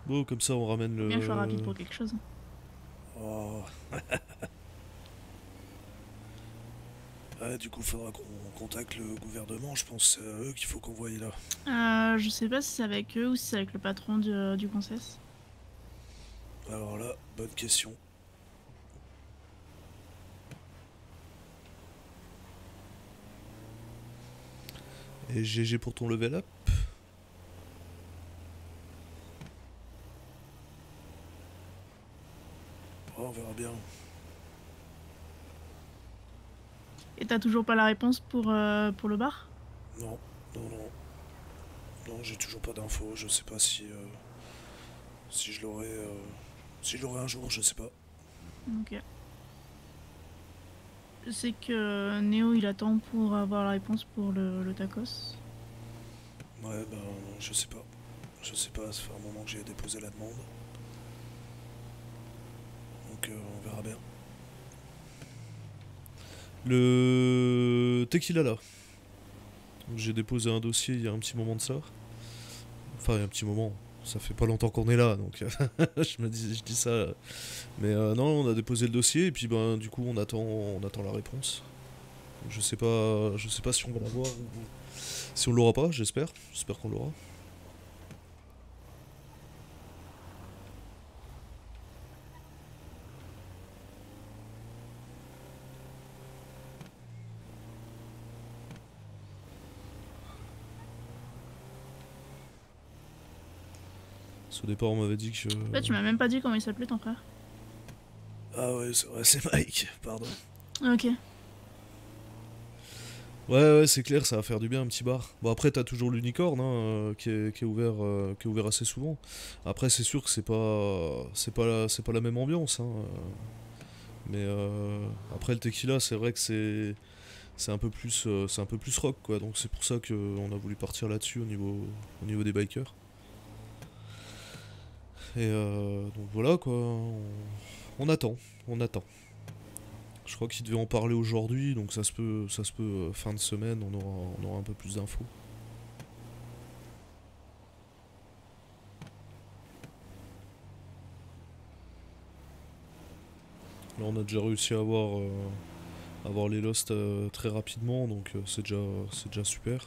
Bon, comme ça, on ramène le. Bien, je suis rapide pour quelque chose. Oh. [LAUGHS] ouais, du coup, faudra qu'on contacte le gouvernement. Je pense que c'est à eux qu'il faut qu'on voie là. Euh, je sais pas si c'est avec eux ou si c'est avec le patron du, du Concess. Alors là, bonne question. Et GG pour ton level up? Oh, on verra bien. Et t'as toujours pas la réponse pour, euh, pour le bar? Non, non, non. Non, j'ai toujours pas d'infos. Je sais pas si. euh, si je l'aurai. euh, si je l'aurai un jour, je sais pas. Ok. Je sais que Néo il attend pour avoir la réponse pour le, le tacos? Ouais, ben, je sais pas. Je sais pas, ça fait un moment que j'ai déposé la demande. Donc, euh, on verra bien. Le tequila là. J'ai déposé un dossier il y a un petit moment de ça. Enfin, il y a un petit moment. Ça fait pas longtemps qu'on est là, donc [LAUGHS] je me dis, je dis ça. Mais euh, non, on a déposé le dossier et puis ben du coup on attend, on attend la réponse. Je sais pas, je sais pas si on va l'avoir si on l'aura pas. J'espère, j'espère qu'on l'aura. Parce qu'au départ, on m'avait dit que. Là, tu m'as même pas dit comment il s'appelait ton frère. Ah ouais, c'est vrai, c'est Mike, pardon. Ok. Ouais, ouais, c'est clair, ça va faire du bien un petit bar. Bon, après, t'as toujours l'unicorne hein, euh, qui, est, qui, est ouvert, euh, qui est ouvert assez souvent. Après, c'est sûr que c'est pas, c'est pas, la, c'est pas la même ambiance. Hein, euh. mais euh, après, le tequila, c'est vrai que c'est, c'est un peu plus, c'est un peu plus rock, quoi. Donc c'est pour ça qu'on a voulu partir là-dessus au niveau, au niveau des bikers. Et euh, donc voilà, quoi. On, attend, on attend. Je crois qu'il devait en parler aujourd'hui, donc ça se peut, ça se peut euh, fin de semaine, on aura, on aura un peu plus d'infos. Là, on a déjà réussi à avoir, euh, avoir les Lost très rapidement, donc c'est déjà, c'est déjà super.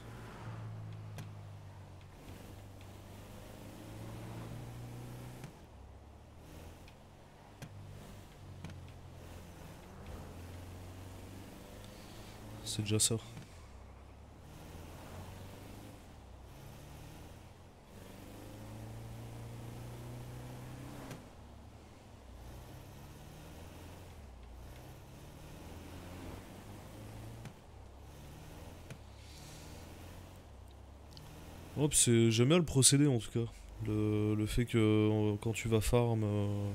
C'est déjà ça. J'aime bien le procédé en tout cas. Le, le fait que euh, quand tu vas farm, euh,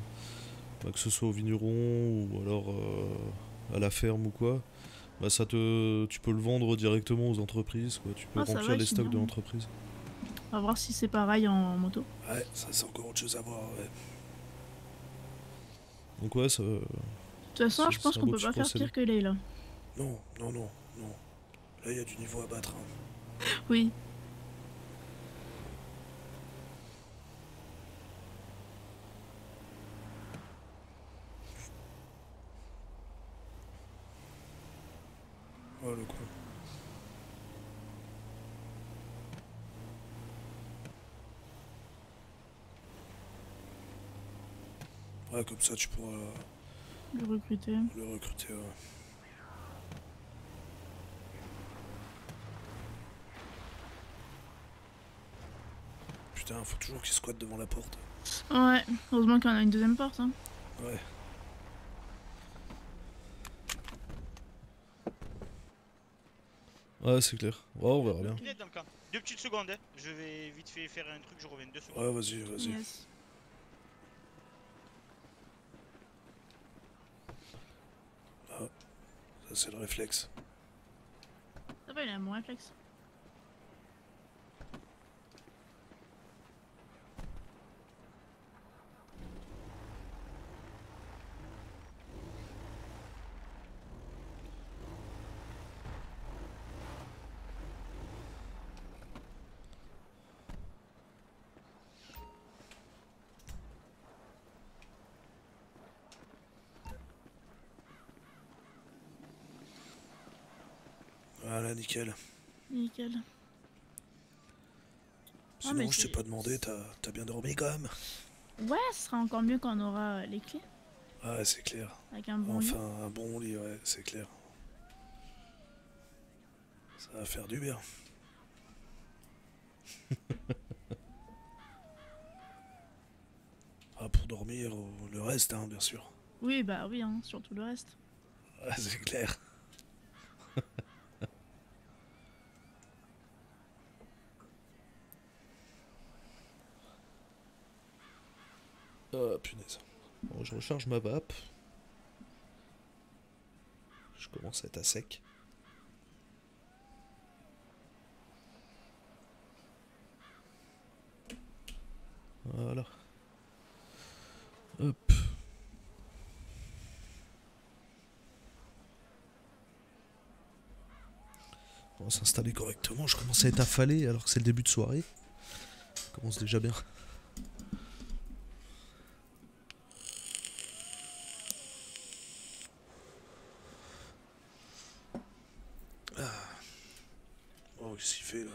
bah, que ce soit au vigneron ou alors euh, à la ferme ou quoi, bah ça te tu peux le vendre directement aux entreprises quoi. Tu peux Ah, remplir va, les stocks de l'entreprise. On va voir si c'est pareil en moto. Ouais, ça c'est encore autre chose à voir. Ouais. Donc ouais, ça. De toute façon, je pense qu'on peut pas faire pire que Leila. Non, non, non, non. Là, il y a du niveau à battre. hein. Oui. Comme ça tu pourras Le recruter. le recruter. ouais. Putain, faut toujours qu'il squatte devant la porte. Ouais, heureusement qu'il y en a une deuxième porte. Hein. Ouais. Ouais, c'est clair. Ouais, on verra bien. Deux petites secondes, hein. Je vais vite fait faire un truc, je reviens deux secondes. Ouais, vas-y, vas-y. Yes. Ah, ça c'est le réflexe. Ça va, il a bon réflexe. Voilà, nickel. Nickel. Sinon, mais je t'ai pas demandé, t'as bien dormi quand même Ouais, ce sera encore mieux quand on aura euh, les clés. Ouais, c'est clair. Avec un bon lit. Enfin, un bon lit, ouais, c'est clair. Ça va faire du bien. [LAUGHS] ah, pour dormir, ou le reste, hein, bien sûr. Oui, bah oui, hein, surtout le reste. Ouais, c'est clair. [LAUGHS] Ah, punaise. Je recharge ma vape. Je commence à être à sec. Voilà. Hop. On va s'installer correctement. Je commence à être affalé alors que c'est le début de soirée. Commence déjà bien. Oh, qu'est-ce qu'il fait là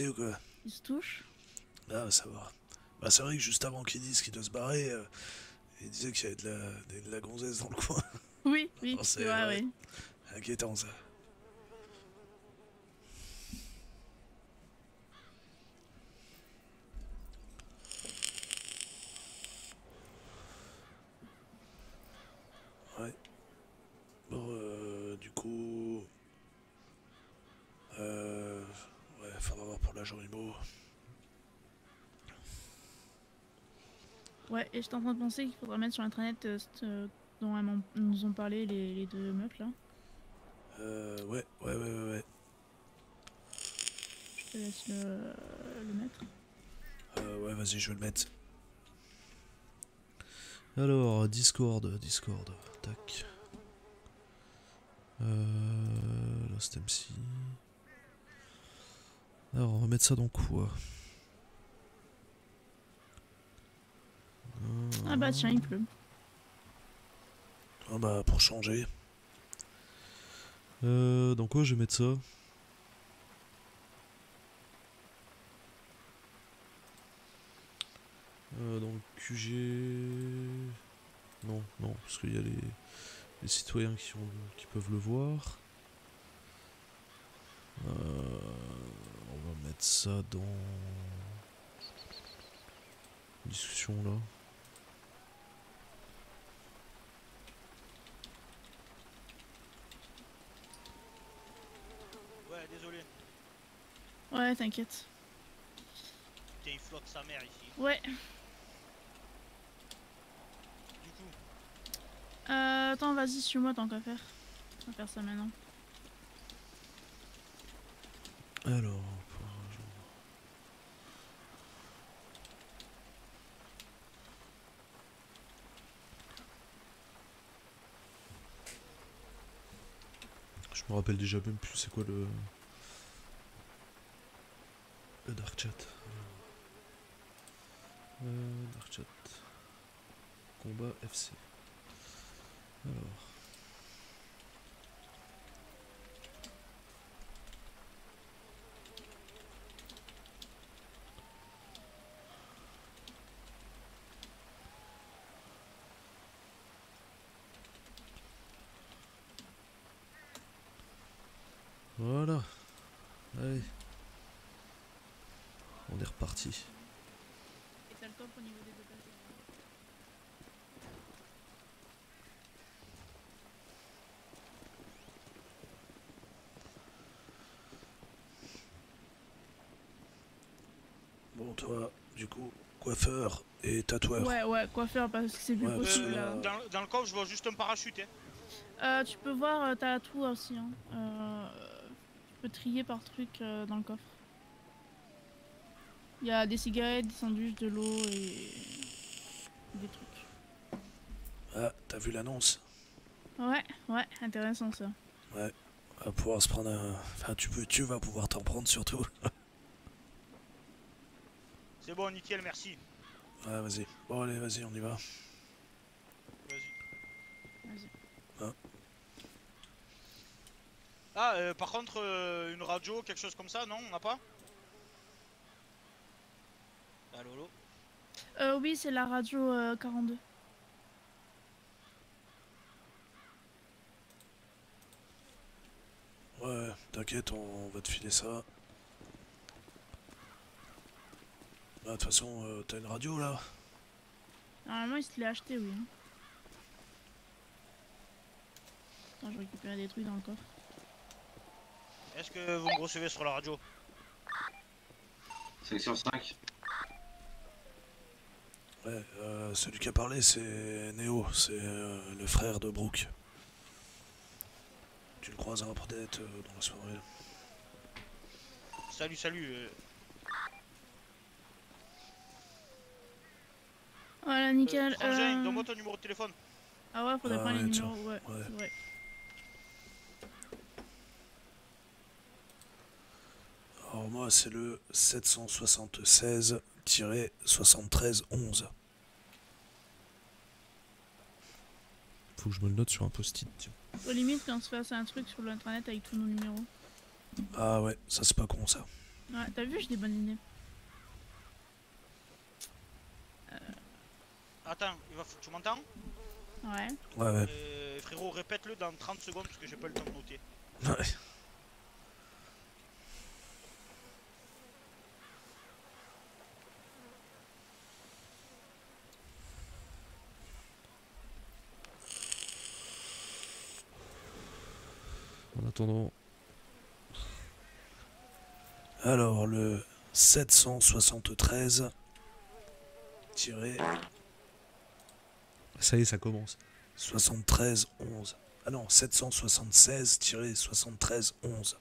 Ou quoi Il se touche. Ah, ça va. Bah, c'est vrai que juste avant qu'il dise qu'il doit se barrer, euh, il disait qu'il y avait de la, de la gonzesse dans le coin. Oui, oui, Oh, c'est vrai. oui. Inquiétant ça. Ouais. Bon, euh, du coup. Euh. Ouais, faudra voir pour l'agent IMO. Ouais, et j'étais en train de penser qu'il faudra mettre sur l'intranet euh, ce euh, dont elles nous ont parlé les, les deux meufs là. Euh, ouais, ouais, ouais, ouais, ouais. Je te laisse le, le mettre. Euh, ouais, vas-y, je vais le mettre. Alors, Discord, Discord, tac. Euh, Lost MC. Alors, on va mettre ça dans quoi? Ah bah tiens, il pleut. Ah bah, pour changer. Euh, dans quoi je vais mettre ça? Euh, Dans QG... Non, non, parce qu'il y a les, citoyens qui, qui peuvent le voir. Euh, on va mettre ça dans. Discussion là. Ouais, désolé. Ouais, t'inquiète. Flotte sa mère ici. Ouais. Du coup, Euh, attends, vas-y, suis-moi tant qu'à faire. On va faire ça maintenant. Alors. Je me rappelle déjà même plus c'est quoi le. Dark chat. Euh, dark chat. Combat FC. Alors. Voilà. Allez. On est reparti. Et t'as le top au niveau des deux places. Bon, toi, du coup, coiffeur et tatoueur. Ouais, ouais, faire parce que c'est plus Ouais, possible là. là- dans, dans le coffre, je vois juste un parachute. Hein. Euh, tu peux voir, euh, t'as tout aussi. Hein. Euh, tu peux trier par truc euh, dans le coffre. Il y a des cigarettes, des sandwichs, de l'eau et des trucs. Ah, t'as vu l'annonce? Ouais, ouais, intéressant ça. Ouais. On va pouvoir se prendre un. Enfin, tu peux, tu vas pouvoir t'en prendre surtout. [LAUGHS] C'est bon, nickel, merci. ouais, vas-y. Bon, allez, vas-y, on y va. Vas-y. Ah. Ah, euh, par contre, euh, une radio, quelque chose comme ça, non On n'a pas? Allô, allô? Euh, oui, c'est la radio euh, 42. Ouais, t'inquiète, on va te filer ça. Bah, de toute façon, euh, t'as une radio là Normalement, il se l'est acheté, oui. hein. Attends, je récupérais des trucs dans le coffre. Est-ce que vous me recevez sur la radio? Section 5. Ouais, euh, celui qui a parlé, c'est Néo, c'est euh, le frère de Brooke. Tu le croiseras peut-être euh, dans la soirée. Salut, salut. Voilà, nickel. euh, euh, donne-moi ton numéro de téléphone. Ah ouais, faudrait Ah prendre les ouais, numéros. Ouais, ouais. c'est vrai. Alors moi, c'est le 776-7311. Faut que je me le note sur un post-it. tiens. Au limite, qu'on se fasse un truc sur l'intranet avec tous nos numéros. Ah ouais, ça c'est pas con ça. Ouais, t'as vu, j'ai des bonnes idées. Attends, il va... tu m'entends? Ouais. Ouais, ouais. Euh, frérot, répète-le dans 30 secondes parce que j'ai pas le temps de noter. Ouais. En attendant. Alors le 773 tiré Ça y est, ça commence. 73 11. Ah non, 776 tiré 73 11.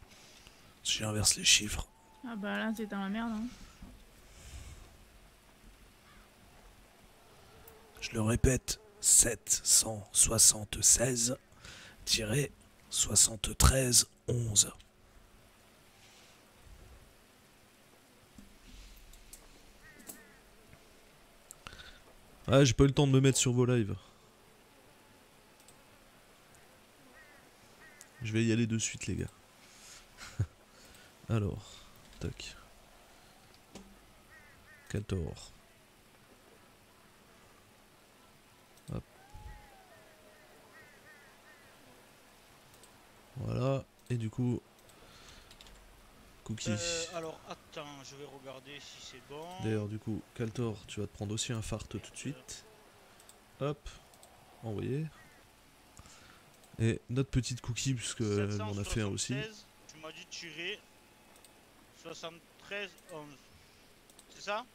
Si j'inverse les chiffres. Ah bah là, c'est dans la merde. Hein. Je le répète, 776 tiré 73 11. Ah, j'ai pas eu le temps de me mettre sur vos lives. Je vais y aller de suite, les gars. [LAUGHS] Alors, tac. 14. Hop. Voilà, et du coup, Cookie. Euh, alors, attends, je vais regarder si c'est bon. D'ailleurs, du coup, Kaltor, tu vas te prendre aussi un fart tout de suite. Hop, envoyé. Et notre petite cookie, puisque m'en a fait un aussi. 776, Tu m'as dit tirer 73 11. C'est ça?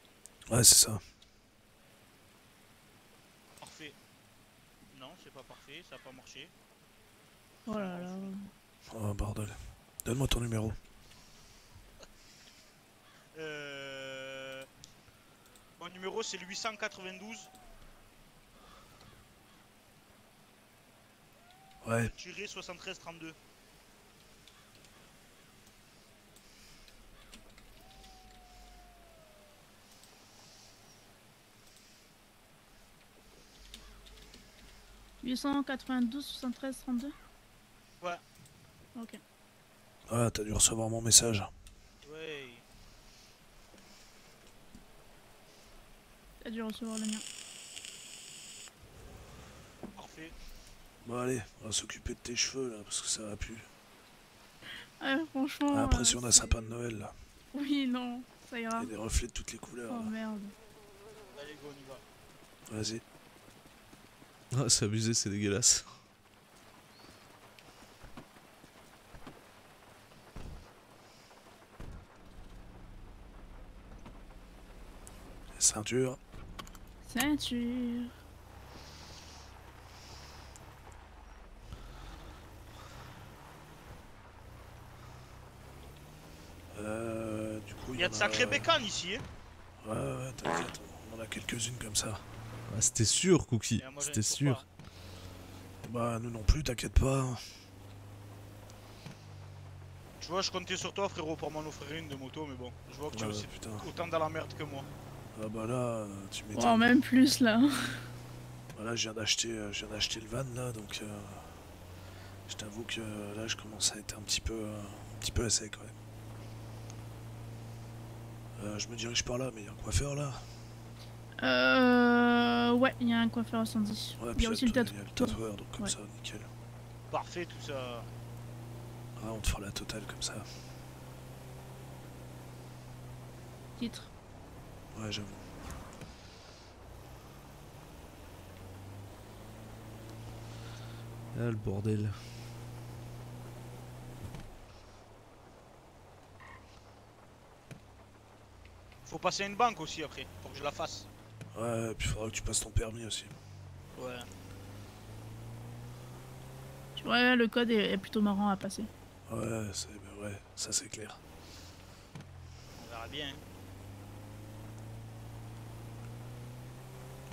Ouais, c'est ça. Parfait. Non, c'est pas parfait, ça a pas marché. Oh là là. Oh, bordel. Donne-moi ton numéro. Euh... Mon numéro c'est le 892. Ouais. Tiré 73 32. « 892 73 32 Ouais. Ok. Ouais, t'as dû recevoir mon message. Ouais. T'as dû recevoir le mien. Parfait. Bon, allez, on va s'occuper de tes cheveux là, parce que ça va plus. Ah, franchement. Ah, après, euh, si on a sapin de Noël là, Oui, non, ça ira. il y a des reflets de toutes les couleurs. Oh là. merde. Allez, go, on y va. Vas-y. Ah, c'est abusé, c'est dégueulasse. Ceinture. Ceinture. Euh, du coup, Il y a de sacrés bécanes ici. Hein. Ouais, ouais, t'inquiète, on en a quelques-unes comme ça. Ah, c'était sûr, Cookie. C'était sûr. Bah, nous non plus, t'inquiète pas. Tu vois, je comptais sur toi, frérot, pour m'en offrir une de moto, mais bon, je vois que tu es aussi putain. autant dans la merde que moi. Ah bah là, tu m'étonnes. Oh, même plus là. Voilà, je viens d'acheter, euh, je viens d'acheter le van là, donc euh, je t'avoue que euh, là, je commence à être un petit peu, euh, un petit peu à sec, ouais. Euh, je me dirige par là, mais il y a un coiffeur là. Euh. Ouais, il y a un coiffeur à 110. Ouais, il puis y a aussi le ta- il y a le tatoueur. tatoueur, donc comme Ouais. ça, nickel. Parfait, tout ça. Ah, on te fera la totale comme ça. Titre. Ouais, j'avoue. Ah, le bordel. Faut passer à une banque aussi après, pour que je la fasse. Ouais, puis il faudra que tu passes ton permis aussi. Ouais. Ouais, le code est, est plutôt marrant à passer. Ouais, c'est, bah ouais, ça c'est clair. On verra bien.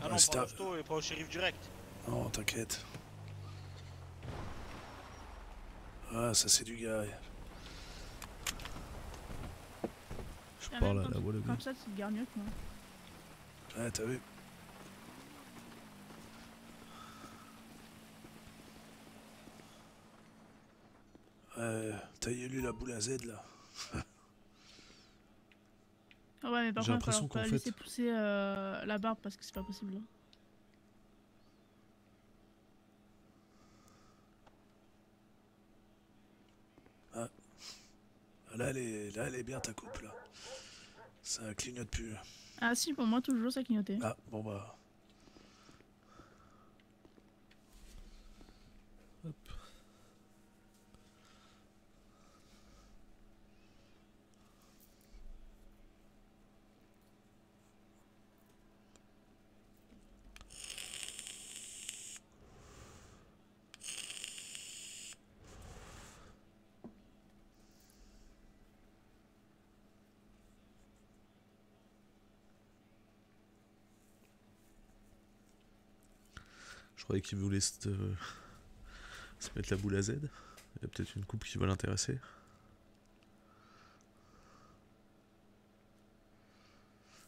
Ah non, c'est pas un- au et pas au shérif direct. Non, t'inquiète. Ah, ça c'est du gars. Je Ah, parle à la Wallaby. Comme ça, tu te gardes mieux que moi. Ouais, t'as vu Ouais, taillez-lui la boule à Z là. [LAUGHS] Ah ouais, mais par J'ai contre, l'impression qu'en laisser fait- pousser euh, la barbe parce que c'est pas possible. hein. Ah. Là, elle est, là, elle est bien ta coupe là. Ça clignote plus. Ah si, pour moi, toujours ça clignotait. Ah, bon bah. Je croyais qu'il voulait se, euh, se mettre la boule à Z. Il y a peut-être une coupe qui va l'intéresser.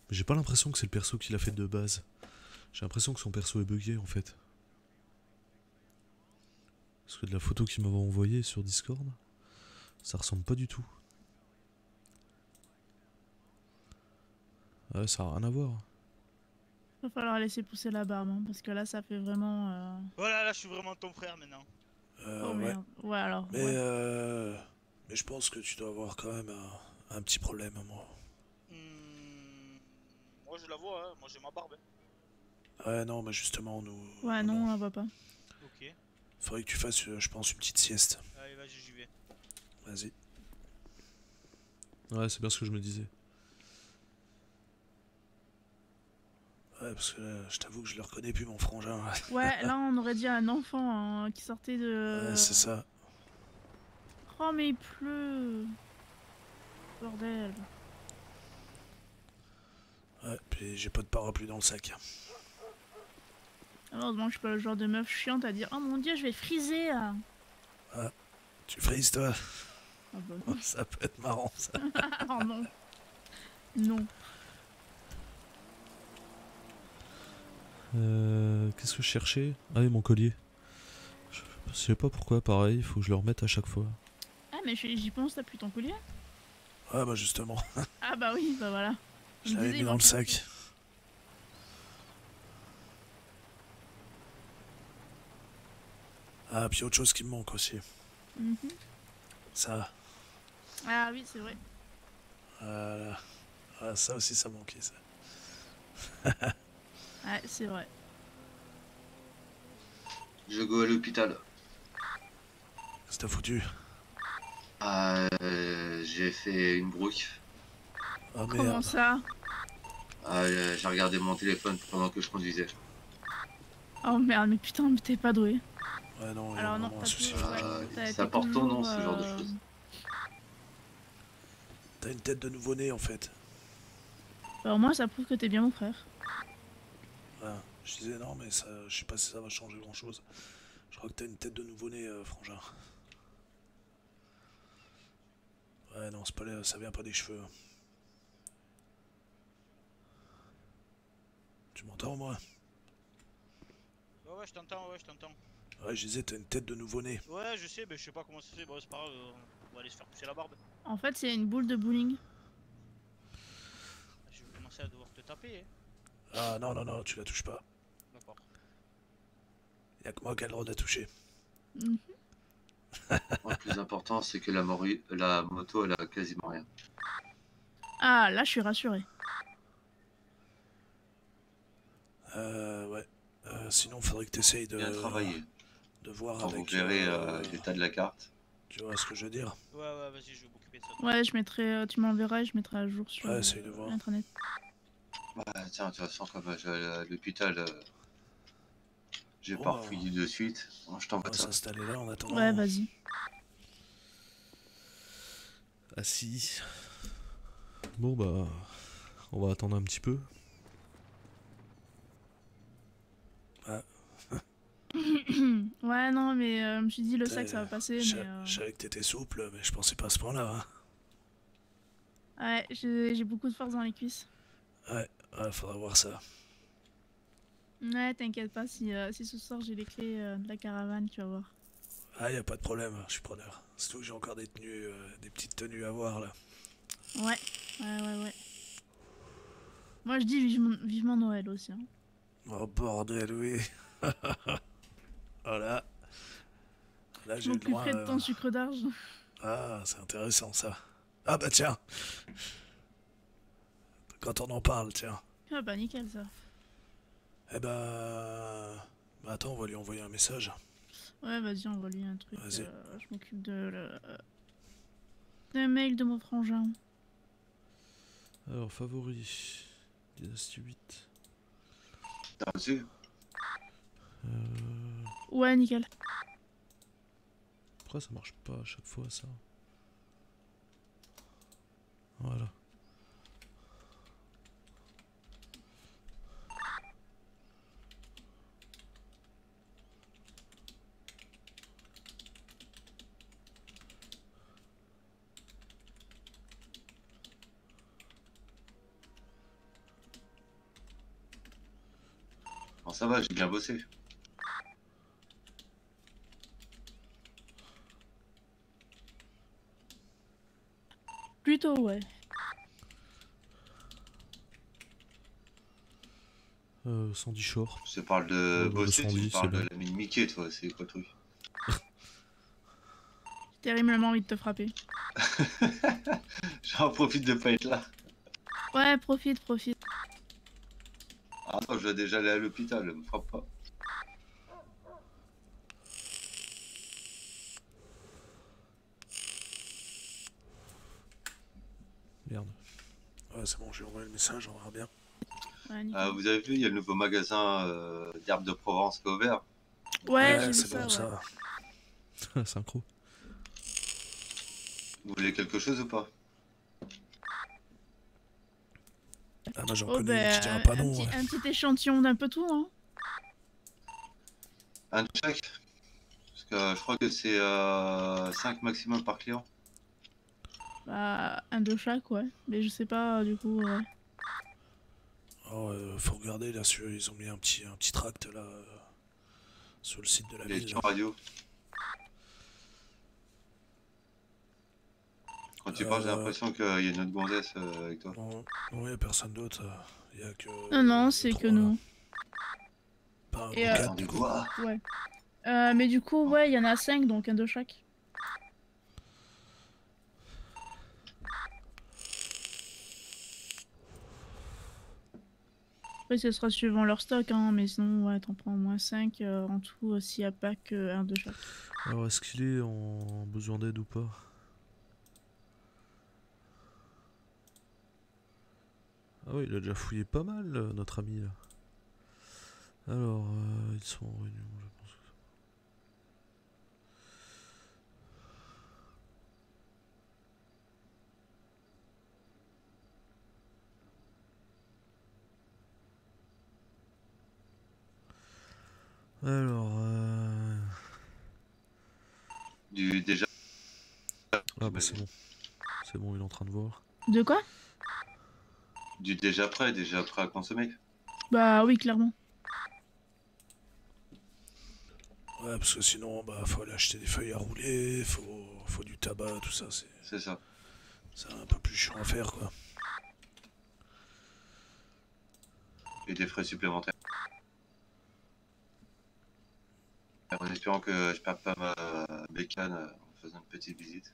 Mais j'ai pas l'impression que c'est le perso qu'il a fait de base. J'ai l'impression que son perso est bugué en fait. Parce que de la photo qu'il m'avait envoyée sur Discord, ça ressemble pas du tout. Ouais, ça a rien à voir. Va falloir laisser pousser la barbe, hein, parce que là, ça fait vraiment. euh, Voilà, là, je suis vraiment ton frère maintenant. Euh, Oh ouais. merde. Ouais, alors. Mais, ouais. euh, mais je pense que tu dois avoir quand même un, un petit problème, moi. Moi je la vois, hein. moi j'ai ma barbe. hein. Ouais, non, mais justement, nous. Ouais, non, on la voit pas. Ok. Faudrait que tu fasses, euh, je pense, une petite sieste. Allez, vas-y, j'y vais. Vas-y. Ouais, c'est bien ce que je me disais. Ouais, parce que là, je t'avoue que je le reconnais plus, mon frangin. [LAUGHS] Ouais, là on aurait dit un enfant hein, qui sortait de. Ouais, c'est ça. Oh, mais il pleut. Bordel. Ouais, puis j'ai pas de parapluie dans le sac. Heureusement que je suis pas le genre de meuf chiante à dire Oh mon dieu, je vais friser. ah. Tu frises, toi Ah bah. [LAUGHS] Ça peut être marrant, ça. [LAUGHS] oh non. Non. Euh, Qu'est-ce que je cherchais? Ah oui, mon collier. Je je sais pas pourquoi, pareil, il faut que je le remette à chaque fois. Ah, mais j'y pense, t'as plus ton collier Ouais, bah justement. [LAUGHS] Ah bah oui, bah voilà. Je l'avais mis dans le sac. Ah, puis autre chose qui me manque aussi. Mhm. Ça, Ah oui, c'est vrai. voilà. Ah, ça aussi, ça manquait, ça. [LAUGHS] Ouais, c'est vrai. Je go à l'hôpital. C'est foutu? Euh, j'ai fait une brouille. Ah Comment ça? Euh, j'ai regardé mon téléphone pendant que je conduisais. Oh merde, mais putain, mais t'es pas doué. Ouais, non, Alors non, t'as souci. ouais, Euh, c'est important, non, ce genre de euh, choses T'as une tête de nouveau-né, en fait. Bah, au moins, ça prouve que t'es bien mon frère. Ah, je disais non, mais ça, je sais pas si ça va changer grand-chose. Je crois que t'as une tête de nouveau-né, euh, frangin. Ouais, non, c'est pas les- ça vient pas des cheveux. hein. Tu m'entends, moi? Ouais, ouais, je t'entends, ouais, je t'entends. Ouais, je disais, t'as une tête de nouveau-né. Ouais, je sais, mais je sais pas comment ça se fait. Bon, c'est pas grave, on va aller se faire pousser la barbe. En fait, c'est une boule de bowling. Je vais commencer à devoir te taper. Hein. Ah, non, non, non, tu la touches pas. Y'a que moi qui a le droit de toucher. Mhm. Le plus important, c'est que la, mori- la moto, elle a quasiment rien. Ah, là, je suis rassuré. Euh, ouais. Euh, sinon, faudrait que t'essayes de. Bien travaillé. De voir Quand vous verrez euh, euh, l'état de la carte. Tu vois ce que je veux dire Ouais, ouais, vas-y, je vais m'occuper de ça. Ouais, je mettrai. euh, Tu m'enverras et je mettrai à jour sur Ouais, euh, essaye de voir. l'intranet. Ouais, tiens, de toute façon, comme je vais à l'hôpital, j'ai Bon, pas refouillé de suite. Je On t'envoie va ça. s'installer là en attendant. Ouais, vas-y. Ah si. Bon bah, on va attendre un petit peu. Ah, [COUGHS] ouais, non, mais euh, je me suis dit, le sac, ça va passer. je euh, je savais que t'étais souple, mais je pensais pas à ce point-là. hein. Ouais, j'ai j'ai beaucoup de force dans les cuisses. Ouais, ouais, faudra voir ça. Ouais, t'inquiète pas, si, euh, si ce soir j'ai les clés euh, de la caravane, tu vas voir. Ah, y a pas de problème, je suis preneur. Surtout que j'ai encore des tenues, euh, des petites tenues à voir là. Ouais, ouais, ouais, ouais. Moi, je dis vivement, vivement Noël aussi. Hein. Oh bordel, oui. voilà. [LAUGHS] Là, Je j'ai le droit. de euh, ton sucre d'arge. Ah, c'est intéressant ça. Ah bah tiens. Quand on en parle, tiens. Ah bah, nickel ça. Eh bah... bah attends, on va lui envoyer un message. Ouais, vas-y, envoie-lui un truc. Vas-y. euh, je m'occupe de le. D'un mail de mon frangin. Alors, favori. Dynastie 8. T'as reçu Euh... Ouais, nickel. Pourquoi ça marche pas à chaque fois ça? Voilà. Ça va, j'ai bien bossé. Plutôt, ouais. Euh, Sandy Shore. Je te parle de Euh, bosser, tu Sandy, parles de la mine Mickey, toi, c'est quoi le truc terriblement envie de te frapper. [LAUGHS] J'en profite de pas être là. Ouais, profite, profite. Ah non, je dois déjà aller à l'hôpital, me frappe pas. Merde. Ouais, c'est bon, j'ai envoyé le message, on verra bien. Ouais. Ah, vous avez vu, il y a le nouveau magasin euh, d'herbes de Provence qui est ouvert. Ouais, c'est ça, bon ouais. ça. [LAUGHS] Synchro. Vous voulez quelque chose ou pas? Ah, moi j'en Oh, connais bah, un, pas un non. petit, ouais. un petit échantillon d'un peu tout, hein. Un check Parce que je crois que c'est 5 maximum par client. Bah, un de chaque, ouais. Mais je sais pas, du coup, ouais. Oh, euh, faut regarder là, sur, ils ont mis un petit, un petit tract là euh, sur le site de la Les ville. en radio. Quand tu parles, j'ai Euh, l'impression qu'il y a une autre gonzesse euh, avec toi. Non, non, y a personne d'autre. euh, Y a que. Non, non, c'est que nous. Pas un Et, euh, du coup. Ouais. Euh, mais du coup, ouais, il y en a 5, donc un de chaque. Après, ce sera suivant leur stock, hein, mais sinon, ouais, t'en prends au moins 5 en tout, euh, s'il n'y a pas que un de chaque. Alors, est-ce qu'il est en besoin d'aide ou pas? Ah oui, il a déjà fouillé pas mal, euh, notre ami là. Alors, euh, ils sont en réunion, je pense. que- Alors, euh... Du déjà. Ah bah c'est bon. C'est bon, il est en train de voir. De quoi? Du déjà prêt, déjà prêt à consommer. Bah oui, clairement. Ouais, parce que sinon, bah, faut aller acheter des feuilles à rouler, faut, faut du tabac, tout ça. C'est, C'est ça. c'est un peu plus chiant à faire, quoi. Et des frais supplémentaires. En espérant que je perde pas ma bécane euh, en faisant une petite visite.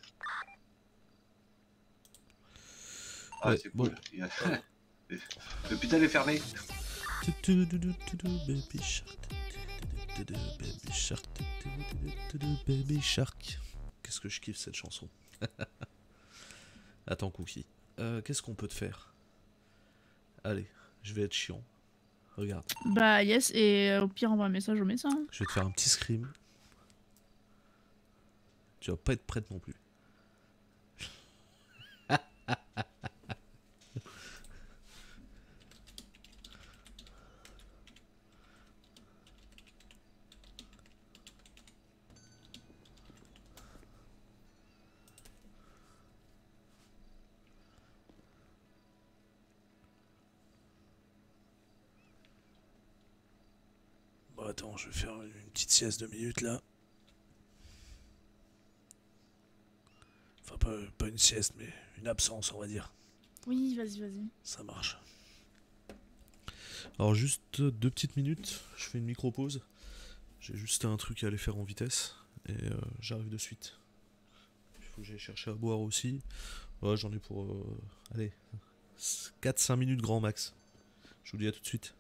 Ah, Ouais, c'est bon. cool. Il y a- [LAUGHS] L'hôpital est fermé. Baby shark. Baby shark. Baby shark. Qu'est-ce que je kiffe cette chanson. [LAUGHS] Attends, Cookie. Euh, Qu'est-ce qu'on peut te faire? Allez, je vais être chiant. Regarde, Bah yes, et euh, au pire, envoie un message au médecin. hein. je vais te faire un petit scream. Tu vas pas être prête non plus. Bon, je vais faire une petite sieste de minutes là. Enfin, pas, pas une sieste, mais une absence, on va dire. Oui, vas-y, vas-y. Ça marche. Alors juste deux petites minutes, je fais une micro-pause. J'ai juste un truc à aller faire en vitesse et euh, j'arrive de suite. Il faut que j'aille chercher à boire aussi. Ouais, j'en ai pour... euh, allez, 4-5 minutes grand max. Je vous dis à tout de suite.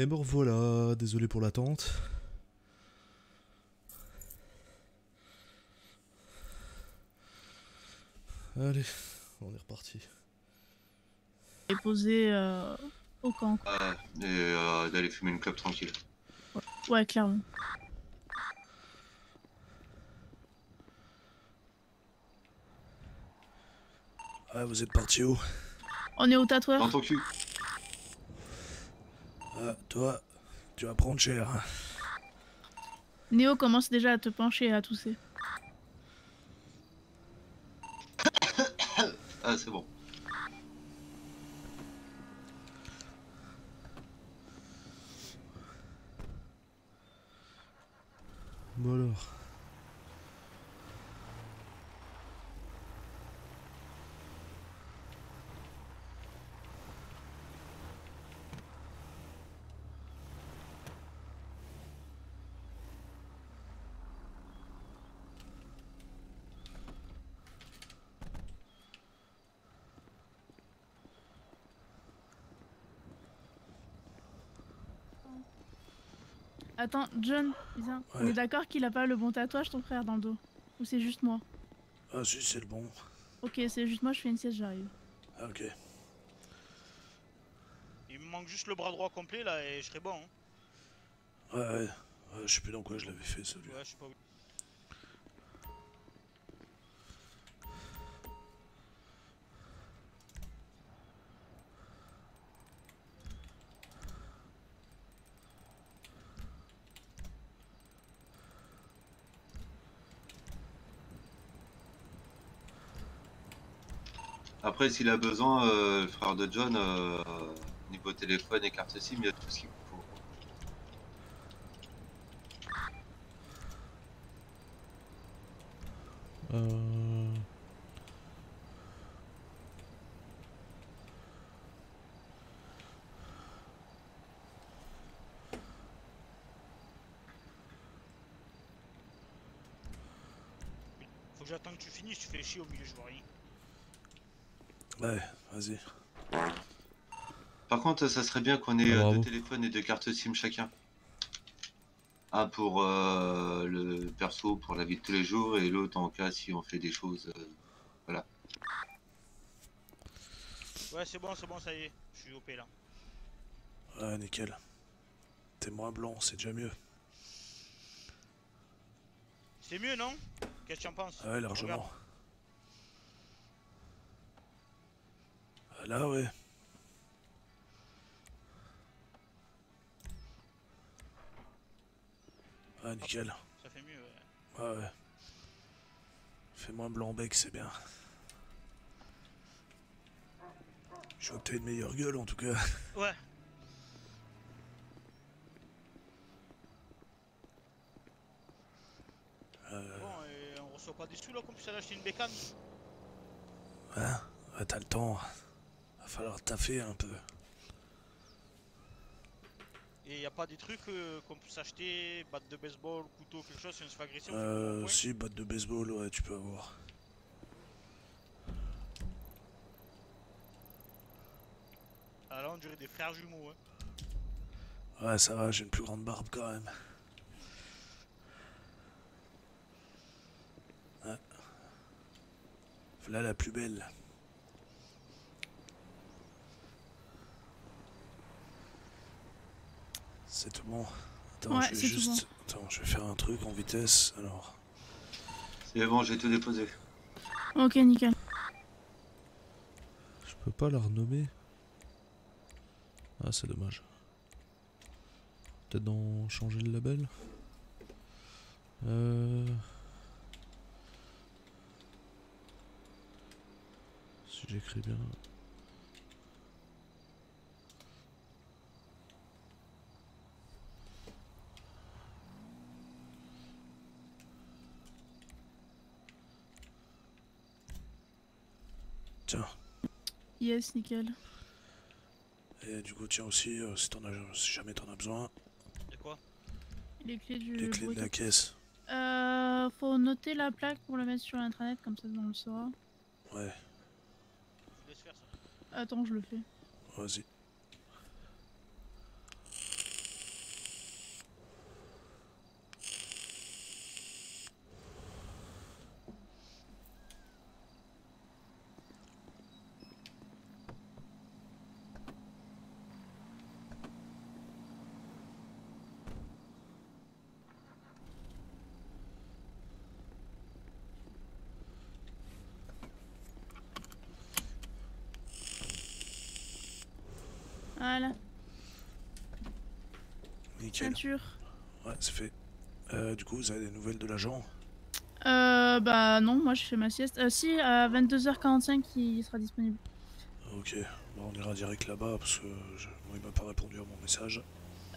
Et me revoilà, désolé pour l'attente. Allez, on est reparti. Et posé euh, au camp. quoi. Ouais, et euh, d'aller fumer une clope tranquille. Ouais, clairement. Ah, vous êtes parti où? On est au tatoueur? Dans ton cul. Ah, toi, tu vas prendre cher. hein. Néo commence déjà à te pencher et à tousser. [COUGHS] Ah, c'est bon. Bon alors. Attends, John, viens. On est d'accord qu'il a pas le bon tatouage, ton frère, dans le dos Ou c'est juste moi? Ah, si, c'est le bon. Ok, c'est juste moi, je fais une sieste, j'arrive. Ah, ok. Il me manque juste le bras droit complet là et je serai bon. Hein. Ouais, ouais. Ouais, je sais plus dans quoi je l'avais fait, celui Ouais, je sais pas où. Après, s'il a besoin, euh, le frère de John, euh, niveau téléphone et carte SIM, il y a tout ce qu'il faut. Euh... Faut que j'attende que tu finisses, tu fais chier au milieu, je vois rien. Ouais, vas-y. Par contre, ça serait bien qu'on ait Ah, euh, bravo. deux téléphones et deux cartes SIM chacun. Un pour euh, le perso, pour la vie de tous les jours, et l'autre en cas si on fait des choses. euh, voilà. Ouais, c'est bon, c'est bon, ça y est. Je suis OP là. Ouais, nickel. T'es moins blanc, c'est déjà mieux. C'est mieux, non? Qu'est-ce que tu en penses? Ah Ouais, largement. Regarde. Là, ouais. Ah, nickel. Ça fait mieux, ouais. Ouais, ouais. Fais moins blanc bec, c'est bien. Je vois que t'as une meilleure gueule en tout cas. Ouais. Euh, Bon, et on reçoit pas des sous là qu'on puisse aller acheter une bécane hein? Ouais, T'as le temps. Va falloir taffer un peu. Et y a pas des trucs euh, qu'on puisse acheter, batte de baseball, couteau, quelque chose si on se fait agresser Euh, si, batte de baseball, ouais, tu peux avoir. Ah là on dirait des frères jumeaux, hein. Ouais, ça va, j'ai une plus grande barbe quand même. Ouais. Voilà la plus belle. C'est tout bon. Attends, Ouais, je vais juste. Attends, je vais faire un truc en vitesse. Alors. C'est bon, j'ai tout déposé. Ok, nickel. Je peux pas la renommer. Ah, c'est dommage. Peut-être d'en changer le label Euh... Si j'écris bien. Tiens. Yes, nickel. Et du coup, tiens aussi, euh, si, t'en as, si jamais t'en as besoin, De quoi? Les clés du. les clés de la caisse. Euh, faut noter la plaque pour le mettre sur internet, comme ça on le saura. Ouais, Je laisse faire ça. Attends, je le fais. vas-y. Voilà, Nickel. Ouais, c'est fait. Euh, du coup, vous avez des nouvelles de l'agent? Euh, bah non, moi je fais ma sieste. Euh, si, à 22h45, il sera disponible. Ok, bon, on ira direct là-bas parce que je... moi, il m'a pas répondu à mon message.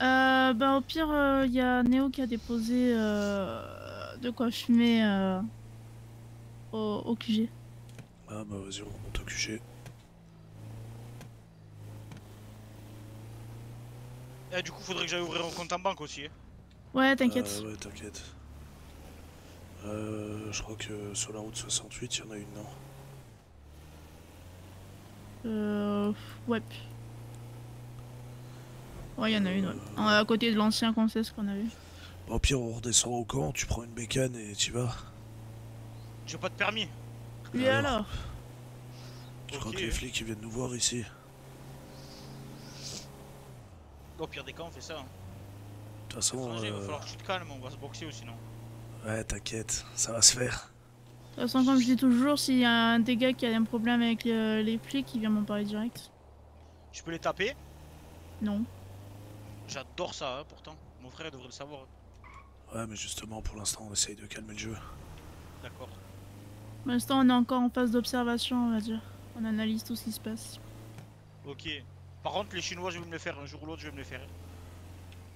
Euh, bah au pire, il y a Néo qui a déposé euh, de quoi fumer euh, au, au QG. Ah bah vas-y, on monte au QG. Eh, du coup, faudrait que j'aille ouvrir un compte en banque aussi. hein. Ouais, t'inquiète. Euh, ouais, t'inquiète. Euh, je crois que sur la route 68, il y en a une, non? Euh, ouais. Ouais, il y en a une, ouais. À côté de l'ancien Concesse qu'on avait. Bon, Au pire, on redescend au camp, tu prends une bécane et tu vas. J'ai pas de permis. Et alors Je crois que les flics ils viennent nous voir ici? Au pire des cas, on fait ça. hein. De toute façon, il va euh, falloir que tu te calmes, on va se boxer ou sinon. ouais, t'inquiète, ça va se faire. De toute façon, comme je dis toujours, s'il y a un des gars qui a un problème avec euh, les flics, il vient m'en parler direct. Je peux les taper? Non. J'adore ça, hein, pourtant. Mon frère devrait le savoir. Ouais, mais justement, pour l'instant, on essaye de calmer le jeu. D'accord. Pour l'instant, on est encore en phase d'observation, on va dire. On analyse tout ce qui se passe. Ok. Par contre, les Chinois, je vais me les faire. Un jour ou l'autre, je vais me les faire.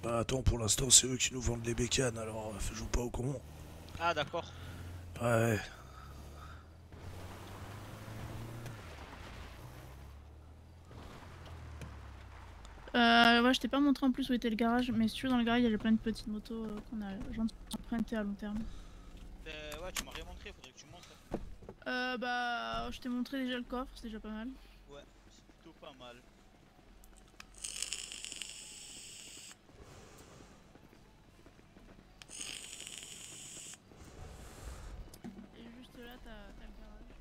Bah attends, pour l'instant, c'est eux qui nous vendent les bécanes, alors euh, joue pas au con. Ah, d'accord. Ouais. Euh, ouais, je t'ai pas montré en plus où était le garage, mais si tu veux, dans le garage, il y a plein de petites motos euh, qu'on a gentiment empruntées à long terme. Euh, ouais, tu m'as rien montré, faudrait que tu me montres. Euh, bah, je t'ai montré déjà le coffre, c'est déjà pas mal. Ouais, c'est plutôt pas mal. Et juste là, t'as t'as le garage.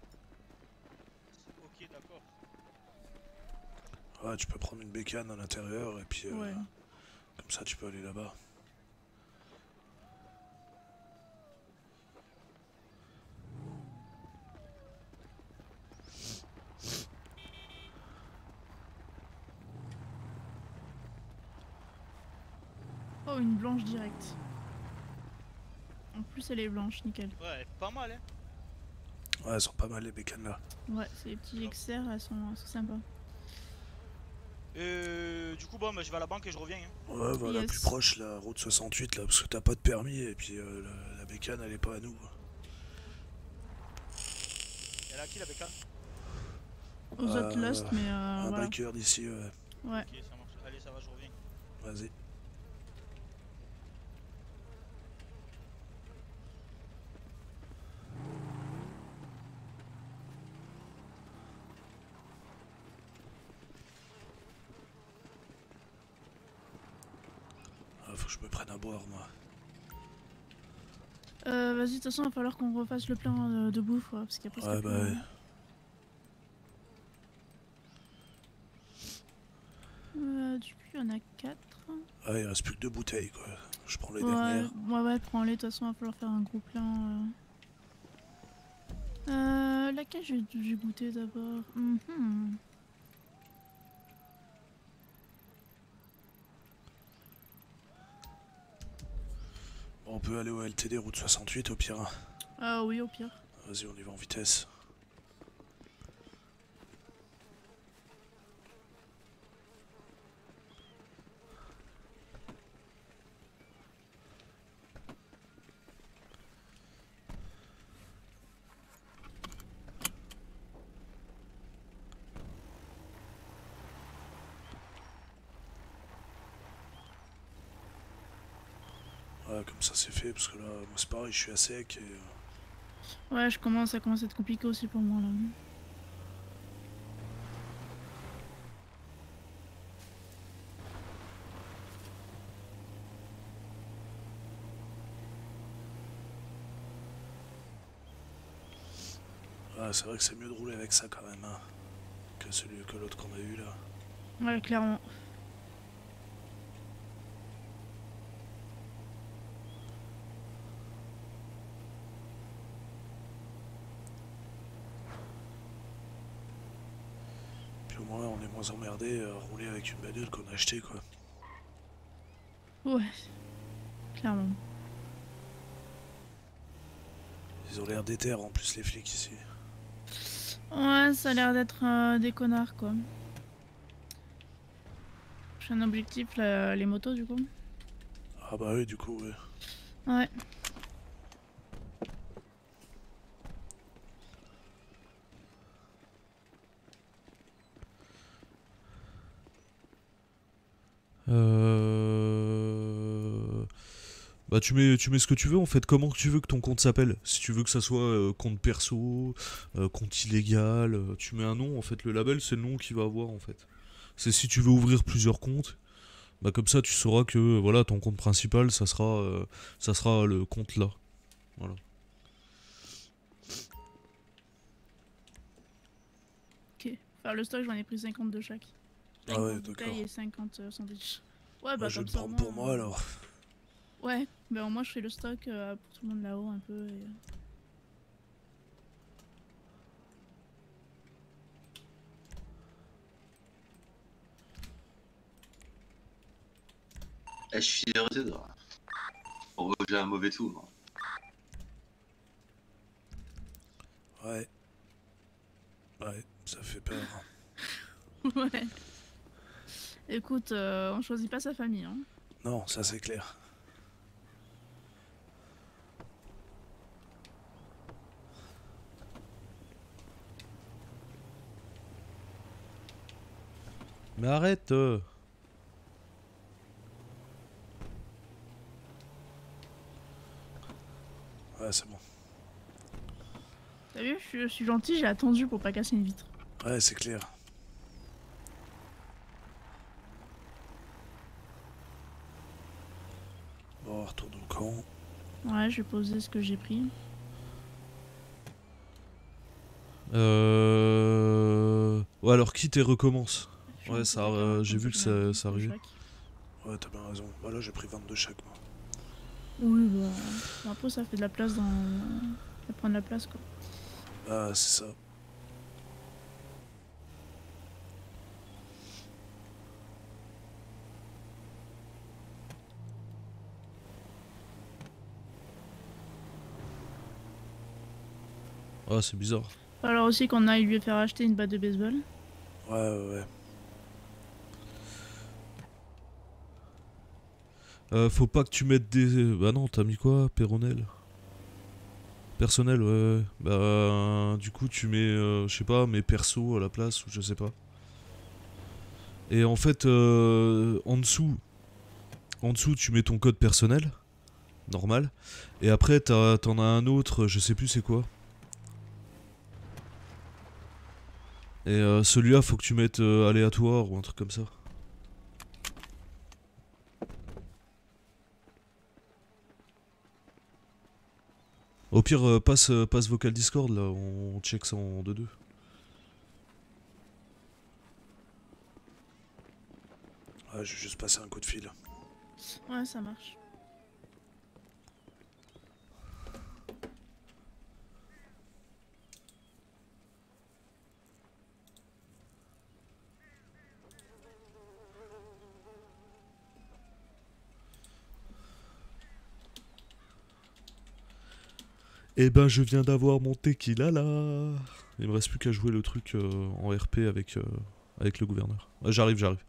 Ok, d'accord. Ouais, tu peux prendre une bécane à l'intérieur et puis. euh, Ouais. Comme ça, tu peux aller là-bas. Oh, une blanche directe. En plus, elle est blanche, nickel. Ouais, pas mal, hein. Ouais, elles sont pas mal les bécanes là. Ouais, c'est les petits XR, elles sont, elles sont sympas. Euh, du coup, bon, bah, je vais à la banque et je reviens. hein. Ouais, voilà, Yes. plus proche, la route 68 là, parce que t'as pas de permis et puis euh, la, la bécane elle est pas à nous. Elle a qui la bécane? Aux autres Euh, Lost, mais euh, Un voilà. biker d'ici, ouais. Ouais. Ok, ça marche. Allez, ça va, je reviens. Vas-y. Ah, faut que je me prenne à boire, moi. Euh, vas-y, de toute façon, il va falloir qu'on refasse le plein de, de bouffe, parce qu'il y a presque Ouais, bah ouais. Euh, du coup, il y en a 4. Ah, il reste plus que deux bouteilles, quoi. Je prends les Ouais, dernières. ouais, ouais, prends-les, de toute façon, il va falloir faire un gros plein. Euh, euh laquelle j'ai j'ai goûté d'abord Mhm. On peut aller au LTD route 68 au pire. Ah oui, au pire. Vas-y, on y va en vitesse. Ouais, comme ça c'est fait, parce que là, c'est pareil, je suis à sec et... euh, Ouais, je commence, ça commence à être compliqué aussi pour moi là. Ouais, c'est vrai que c'est mieux de rouler avec ça quand même, hein, que celui que l'autre qu'on a eu là. Ouais, clairement. Puis au moins Moins emmerdé à rouler avec une bagnole qu'on a acheté quoi. Ouais. Clairement. Ils ont l'air déter en plus les flics ici. Ouais, ça a l'air d'être euh, des connards quoi. Prochain objectif, la- les motos du coup. Ah bah oui, du coup, ouais. Ouais. Bah tu mets, tu mets ce que tu veux en fait, comment tu veux que ton compte s'appelle? Si tu veux que ça soit euh, compte perso, euh, compte illégal, euh, tu mets un nom en fait, le label c'est le nom qu'il va avoir en fait. C'est si tu veux ouvrir plusieurs comptes, bah comme ça tu sauras que voilà ton compte principal ça sera, euh, ça sera le compte là. Voilà. Ok. Faire le stock, j'en ai pris 50 de chaque. Ah ouais, 50 bouteilles d'accord. et 50 euh, sandwichs. Ouais, bah, Bah, je vais prendre pour moi euh, alors. Ouais, bah au moins je fais le stock euh, pour tout le monde là-haut un peu. Et... Eh, je suis heureux. Oh, j'ai un mauvais tour. Ouais. Ouais, ça fait peur. [LAUGHS] ouais. Écoute, euh, on choisit pas sa famille. Hein. Non, ça c'est clair. Mais arrête euh. Ouais, c'est bon. T'as vu, je, suis- gentil, j'ai attendu pour pas casser une vitre. Ouais, c'est clair. Bon, on retourne au camp. Ouais, je vais poser ce que j'ai pris. Euh... Ouais alors quitte et recommence. Ouais ça, euh, j'ai vu que ça, ça arrivait. Ouais, t'as bien raison. Bah là, j'ai pris 22 chaque, moi. Oui, bah. bon, après, ça fait de la place dans. Ça prend de la place quoi. Ah, c'est ça. Ah c'est bizarre. Alors aussi qu'on aille lui faire acheter une batte de baseball. Ouais, ouais, ouais. Euh, faut pas que tu mettes des... Bah non, t'as mis quoi Péronnel Personnel, ouais. Bah, du coup, tu mets, euh, je sais pas, mes perso à la place, ou je sais pas. Et en fait, euh, en dessous, en dessous, tu mets ton code personnel, normal. Et après, t'en as un autre, je sais plus c'est quoi. Et euh, celui-là, faut que tu mettes euh, aléatoire ou un truc comme ça. Au pire, euh, passe, euh, passe vocal Discord là, on check ça en 2-2. Ouais, je vais juste passer un coup de fil. Ouais, ça marche. Eh ben, je viens d'avoir mon tequila là. Il me reste plus qu'à jouer le truc euh, en RP avec, euh, avec le gouverneur. Ah, j'arrive, j'arrive.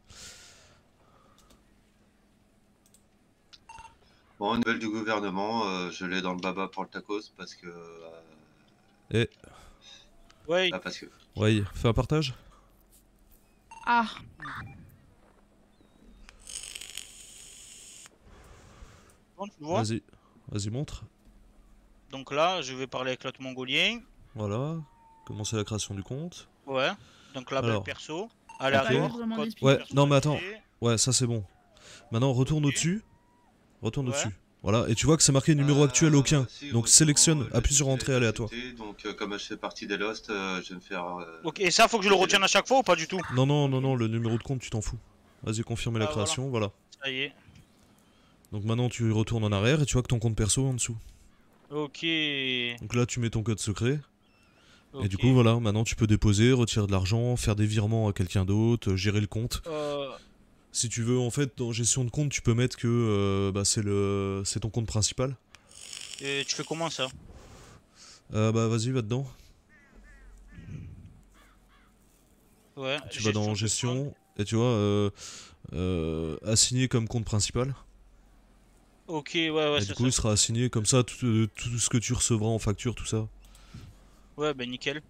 Bon, nouvelle du gouvernement, euh, je l'ai dans le baba pour le tacos parce que. euh, Eh, Ouais. ah, parce que. ouais, fais un partage Ah Bon, tu le vois Vas-y, vas-y, montre. Donc là, je vais parler avec l'autre mongolien. Voilà. Commencer la création du compte. Ouais. Donc là, Alors. perso. Ok. Aléatoire. code Ouais, non mais attends. Ouais, ça c'est bon. Maintenant, retourne au-dessus. Retourne Ouais. au-dessus. Voilà, et tu vois que c'est marqué numéro actuel Euh, aucun. Donc sélectionne, appuie sur entrée aléatoire. Donc, euh, comme je fais partie des Lost, euh, je vais me faire. euh, Ok, et ça, faut que je le retienne à chaque fois ou pas du tout? Non, non, non, non, le numéro de compte, tu t'en fous. Vas-y, confirmer la Ah, voilà. création, voilà. Ça y est. Donc maintenant, tu retournes en arrière et tu vois que ton compte perso est en dessous. Ok. Donc là, tu mets ton code secret. Et du coup, voilà, maintenant tu peux déposer, retirer de l'argent, faire des virements à quelqu'un d'autre, euh, gérer le compte. Euh, Si tu veux, en fait, dans gestion de compte, tu peux mettre que euh, bah, c'est le, c'est ton compte principal. et tu fais comment ça? Euh, bah vas-y, va dedans. Ouais. Tu vas dans gestion et tu vois, assigné comme compte principal. Ok, ouais, ouais, et c'est du coup, ça. il sera assigné comme ça, tout, euh, tout ce que tu recevras en facture, tout ça. Ouais, bah nickel.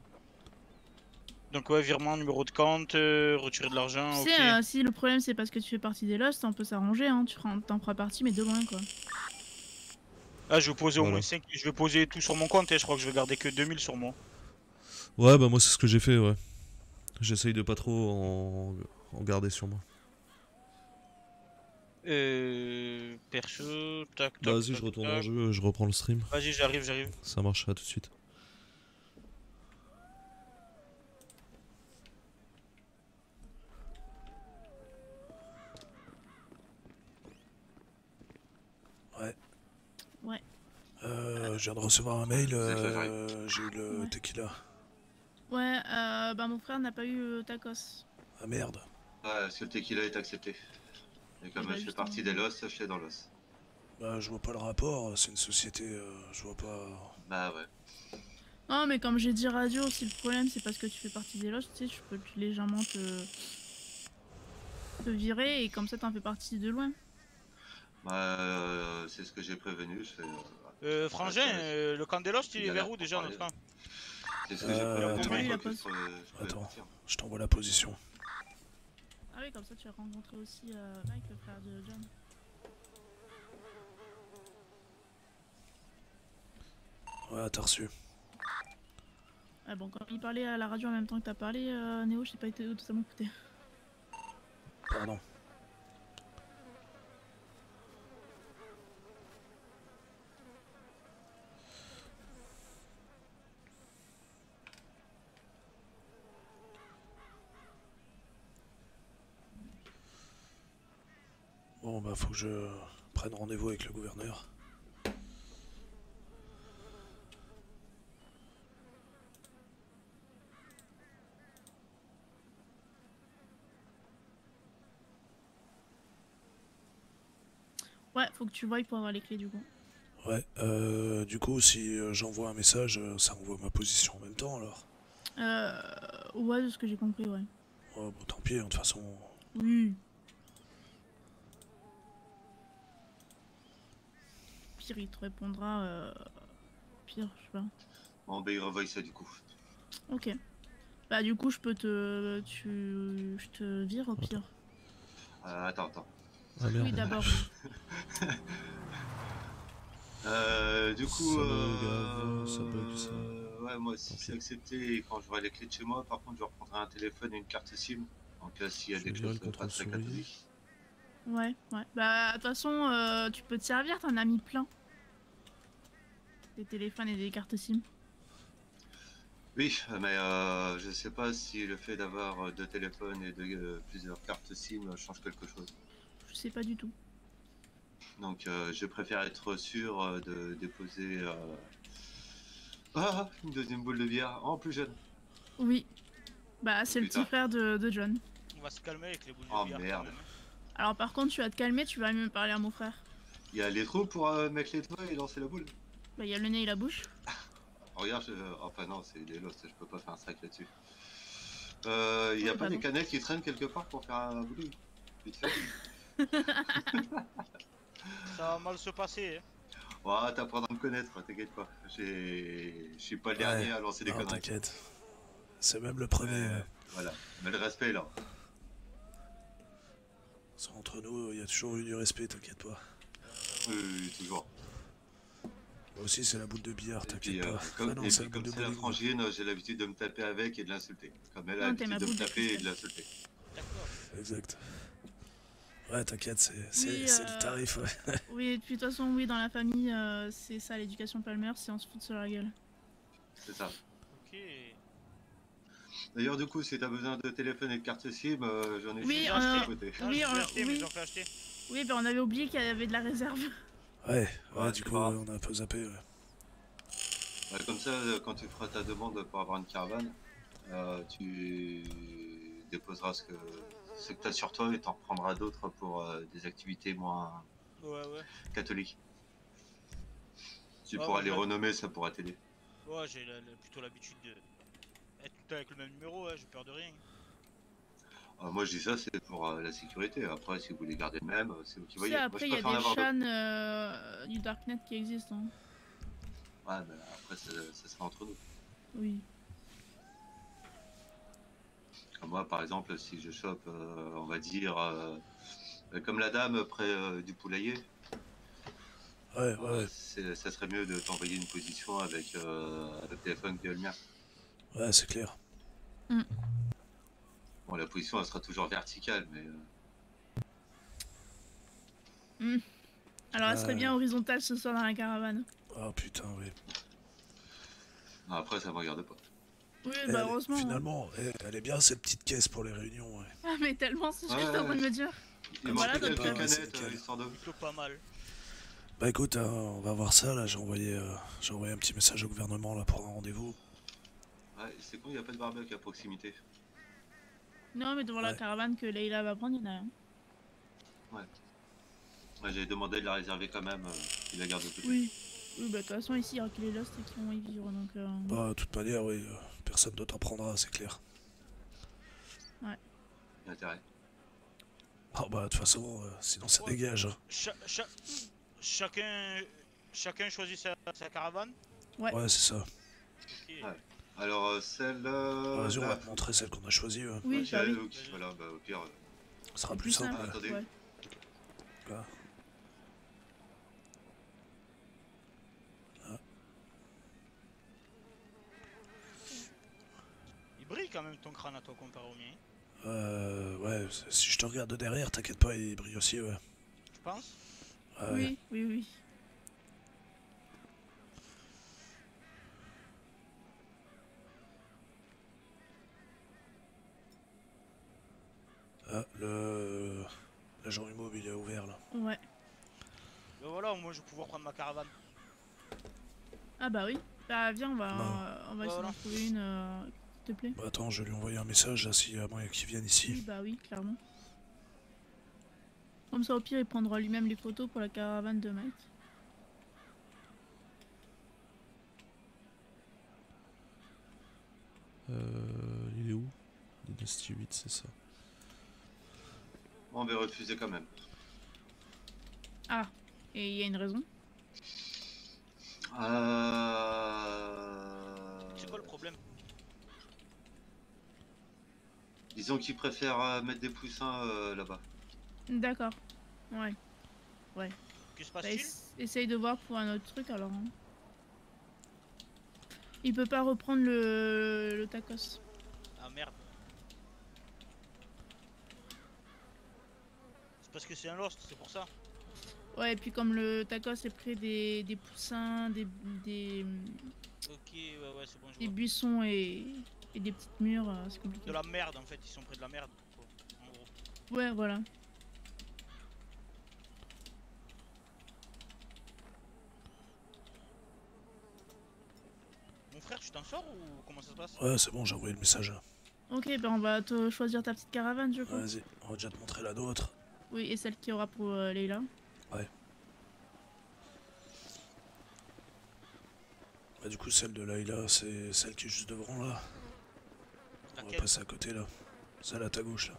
Donc ouais, virement, numéro de compte, euh, retirer de l'argent, Tu euh, si le problème c'est parce que tu fais partie des Lost, on peut s'arranger, hein. Tu t'en feras partie, mais de loin quoi. Ah, je vais poser au moins 5, je vais poser tout sur mon compte et je crois que je vais garder que 2000 sur moi. Ouais, bah moi, c'est ce que j'ai fait, ouais. J'essaye de pas trop en, en garder sur moi. Euh. Perso, tac, tac. Vas-y, je retourne tac. en jeu, je reprends le stream. Vas-y, j'arrive, j'arrive. Ça marche, à tout de suite. Ouais. Ouais. Euh, je viens de recevoir un mail, euh, j'ai eu le Ouais. tequila. Ouais, euh, bah mon frère n'a pas eu euh, tacos. Ah merde. Ouais, parce que le tequila est accepté. Et comme bah, je fais partie des LOS, je fais dans l'os. Bah je vois pas le rapport, c'est une société, euh, je vois pas... Bah ouais. Non, mais comme j'ai dit radio, si le problème c'est parce que tu fais partie des Lost, tu sais, je peux légèrement te. te virer et comme ça t'en fais partie de loin. Bah, euh, c'est ce que j'ai prévenu. Je fais, euh, Frangin, euh, le camp des Lost, il Il est a vers où déjà notre camp? C'est ce que j'ai prévenu. attends. Je t'envoie la position. Ah oui, comme ça tu as rencontré aussi euh, Mike, le frère de John. Ouais, t'as reçu. Ah bon, comme il parlait à la radio en même temps que t'as parlé, euh, Néo, je t'ai pas été totalement écouté. Pardon. Bon bah faut que je prenne rendez-vous avec le gouverneur. Ouais, faut que tu voies pour avoir les clés du coup. Ouais, euh, du coup si euh, j'envoie un message, euh, ça envoie ma position en même temps alors. Euh. Ouais, de ce que j'ai compris, ouais. Oh, bon tant pis, hein, de toute façon. Oui. Pire, il te répondra. Euh... Pire, je sais pas. Bon, bah, il revoit ça du coup. Ok. Bah, du coup, je peux te. Tu. Je te vire au pire. Euh, attends, attends. Ah. Oui, d'abord. [LAUGHS] Euh, du coup, Ça euh, bug, ça bug, ça. ouais, moi si c'est accepté et quand j'aurai les clés de chez moi, par contre, je reprendrai un téléphone et une carte SIM. En cas s'il y a Je des choses pas très catholiques. Ouais, ouais. Bah, de toute façon, euh, tu peux te servir, t'en as mis plein. Des téléphones et des cartes SIM. Oui, mais euh, je sais pas si le fait d'avoir euh, deux téléphones et deux, euh, plusieurs cartes SIM change quelque chose. Je sais pas du tout. Donc euh, je préfère être sûr de déposer euh, ah, une deuxième boule de bière en plus jeune. Oui. Bah, c'est le petit frère de, de John. On va se calmer avec les boules de Oh, bière. quand merde. Alors, par contre, tu vas te calmer, tu vas même parler à mon frère. Il y a les trous pour euh, mettre les toits et lancer la boule. Bah, il y a le nez et la bouche. Oh, [LAUGHS] regarde, je... enfin non, c'est des lost, je peux pas faire un sac là-dessus. Euh, il y a Oui, pas des canettes qui traînent quelque part pour faire un boulot Vite fait. [LAUGHS] Ça va mal se passer. hein. Ouais, t'apprendras à me connaître, t'inquiète pas. J'ai... Je suis pas le Ouais. dernier à lancer des Non, conneries. t'inquiète. C'est même le premier. Euh, ouais. voilà, mais le respect là. Ça, Entre nous, il y a toujours eu du respect, t'inquiète pas. Oui, oui, toujours. Moi aussi, c'est la boule de billard, t'inquiète euh, pas. comme, Ah non, c'est puis la boule de frangine, j'ai l'habitude de me taper avec et de l'insulter. Comme elle a l'habitude de me de taper et de l'insulter. D'accord. Exact. Ouais, t'inquiète, c'est Oui, c'est euh, le tarif, ouais. [LAUGHS] Oui, et puis de toute façon, oui, dans la famille, euh, c'est ça l'éducation Palmer, c'est on se fout sur la gueule. C'est ça. Ok. D'ailleurs, du coup, si t'as besoin de téléphone et de carte SIM, euh, j'en ai Oui, euh, à côté. Ah, Oui, acheté, mais oui. ben on avait oublié qu'il y avait de la réserve. Ouais, ouais, Ouais, du coup, pas on a un peu zappé, ouais. Ouais, comme ça, euh, quand tu feras ta demande pour avoir une caravane, euh, tu déposeras ce que, ce que tu as sur toi et t'en reprendras d'autres pour euh, des activités moins Ouais, ouais. catholiques. Tu pourras ouais, les renommer, ça pourra t'aider. Ouais, j'ai plutôt l'habitude de avec le même numéro, ouais, j'ai peur de rien. Euh, moi, je dis ça, c'est pour euh, la sécurité. Après, si vous voulez garder le même, euh, c'est vous qui voyez. après, je il y a préfère en des chans euh, du Darknet qui existent. hein. Ouais, mais après, ça, ça sera entre nous. Oui. Comme moi, par exemple, si je chope, euh, on va dire, comme la dame près euh, du poulailler, Ouais, ouais. c'est- ça serait mieux de t'envoyer une position avec euh, le téléphone qui est le mien. Ouais, c'est clair. Bon, la position, elle sera toujours verticale, mais euh, Hmm. Alors, elle serait bien horizontale ce soir dans la caravane. Ah putain, oui. après, ça me regarde pas. Oui, Elle bah heureusement. hein. Finalement, elle, elle est bien cette petite caisse pour les réunions. ouais. Ah, mais tellement, c'est ce que j'étais en train de me dire. Il Voilà, donc, euh, canettes, euh, histoire de... Plutôt pas mal. Bah écoute, hein, on va voir ça là. J'ai envoyé, euh, j'ai envoyé un petit message au gouvernement là pour un rendez-vous. Ouais, c'est con, il n'y a pas de barbecue à proximité. Non, mais devant la caravane que Leïla va prendre, il y en a un. Ouais. Ouais, J'avais demandé de la réserver quand même, euh, il la garde de côté. Oui. Oui, bah de toute façon, ici, il y aura que les Lost qui vont y vivre, donc... euh, Bah, de toute manière, oui, euh, personne d'autre en prendra, c'est clair. Ouais. Il y a intérêt? Ah bah, de toute façon, euh, sinon ça Ouais. dégage. hein. Cha- cha- chacun... Chacun choisit sa, sa caravane Ouais. Ouais, c'est ça. Ouais. Alors, euh, celle. Euh, Vas-y, on là, va te montrer celle qu'on a choisie. ouais. Oui, ok, bah oui. ok, Voilà, bah au pire. euh, Ce sera plus simple. simple, Attendez. ouais. Là. Il brille quand même ton crâne à toi comparé au mien. Euh, ouais, si je te regarde de derrière, t'inquiète pas, il brille aussi, ouais. Tu penses? Ouais. Oui, oui, oui. Ah, le. L'agent immobilier est ouvert là. Ouais. Ben voilà, moi je vais pouvoir prendre ma caravane. Ah bah oui. Bah viens, on va, on va essayer Voilà. d'en trouver une, euh, s'il te plaît. Bah, attends, je vais lui envoyer un message là, s'il y a moyen qu'il vienne Oui, ici. bah oui, clairement. Comme ça, au pire, il prendra lui-même les photos pour la caravane de Mike. Euh, il est où? Dynasty 8, c'est ça. On va refuser quand même. Ah, et il y a une raison? Euh... C'est quoi le problème? Disons qu'ils préfèrent euh, mettre des poussins euh, là-bas. D'accord. Ouais. Ouais. Que se Bah, passe-t-il? ess- essaye de voir pour un autre truc alors. hein. Il peut pas reprendre le, le tacos. Ah merde. C'est un lost, c'est pour ça. Ouais, et puis comme le tacos est près des, des poussins, des, des, Ok, ouais, ouais, c'est bon, je des vois. buissons et, et des petites murs, euh, c'est compliqué. De la merde en fait, ils sont près de la merde. quoi, En gros. Ouais, voilà. Mon frère, tu t'en sors ou comment ça se passe? Ouais, c'est bon, j'ai envoyé le message. Ok, ben on va te choisir ta petite caravane, je crois. Vas-y, on va déjà te montrer la nôtre. Oui, et celle qui aura pour euh, Leila. Ouais. Bah, du coup, celle de Laila, c'est celle qui est juste devant là. On va passer à côté là. Celle à ta gauche là.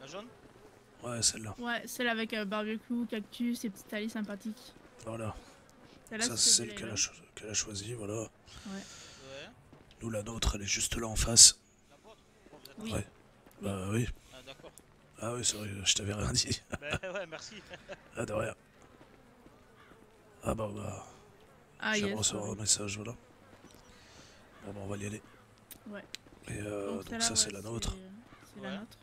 La jaune? Ouais, celle-là. Ouais, celle avec euh, barbecue, cactus et petite allée sympathique. Voilà. Celle-là, Ça, c'est celle celle qu'elle a, Leila. cho- qu'elle a choisie, voilà. Ouais. Ouais. Nous, la nôtre, elle est juste là en face. La Oui. Ouais. Bah oui. Ah d'accord. Ah oui, c'est vrai, je t'avais rien dit. [LAUGHS] bah ouais, merci. Ah, de rien. Ah bah, bah. Ah, yes, recevoir ouais. un message, voilà. Bon, bah, on va y aller. Ouais. Et euh, donc, ça, ouais, c'est la nôtre. C'est la Ouais. nôtre.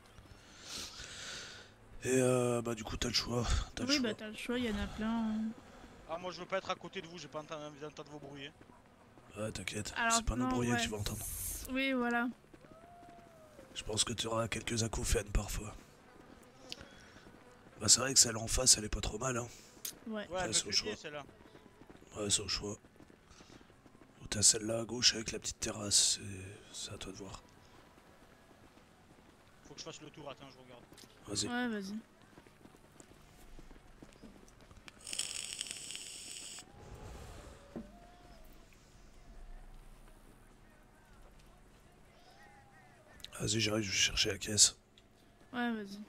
Et euh, bah, du coup, t'as le choix. Oui, bah t'as le choix, il y en a plein. hein. Ah moi je veux pas être à côté de vous, j'ai pas entendu- envie d'entendre vos bruits. hein. Ouais, t'inquiète. C'est pas nos non, ouais. que tu vas entendre. Oui, voilà. Je pense que tu auras quelques acouphènes parfois. Bah, c'est vrai que celle en face, elle est pas trop mal, hein. Ouais. Ouais, c'est au choix. celle-là. Ouais, c'est au choix. Ou t'as celle-là à gauche avec la petite terrasse, c'est- c'est à toi de voir. Faut que je fasse le tour, attends, je regarde. Vas-y. Ouais, vas-y. Vas-y, j'arrive, je vais chercher la caisse. Ouais, vas-y.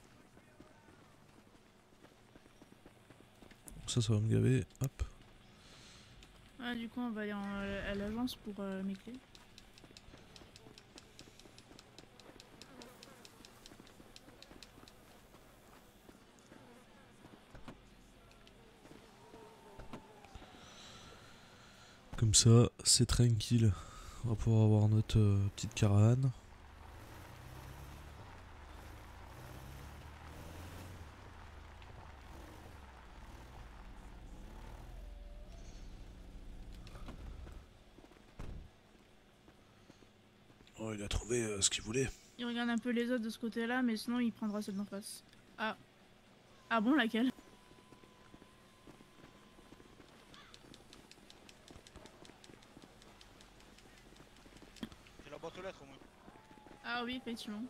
Ça, ça va me gaver. Hop. Du coup, on va aller en- à l'agence pour euh, mes clés. Comme ça, c'est tranquille. On va pouvoir avoir notre euh, petite caravane. Oh, il a trouvé euh, ce qu'il voulait. Il regarde un peu les autres de ce côté-là, mais sinon, il prendra celle d'en face. Ah. Ah bon, laquelle? J'ai la boîte aux lettres au moins. Ah oui, effectivement.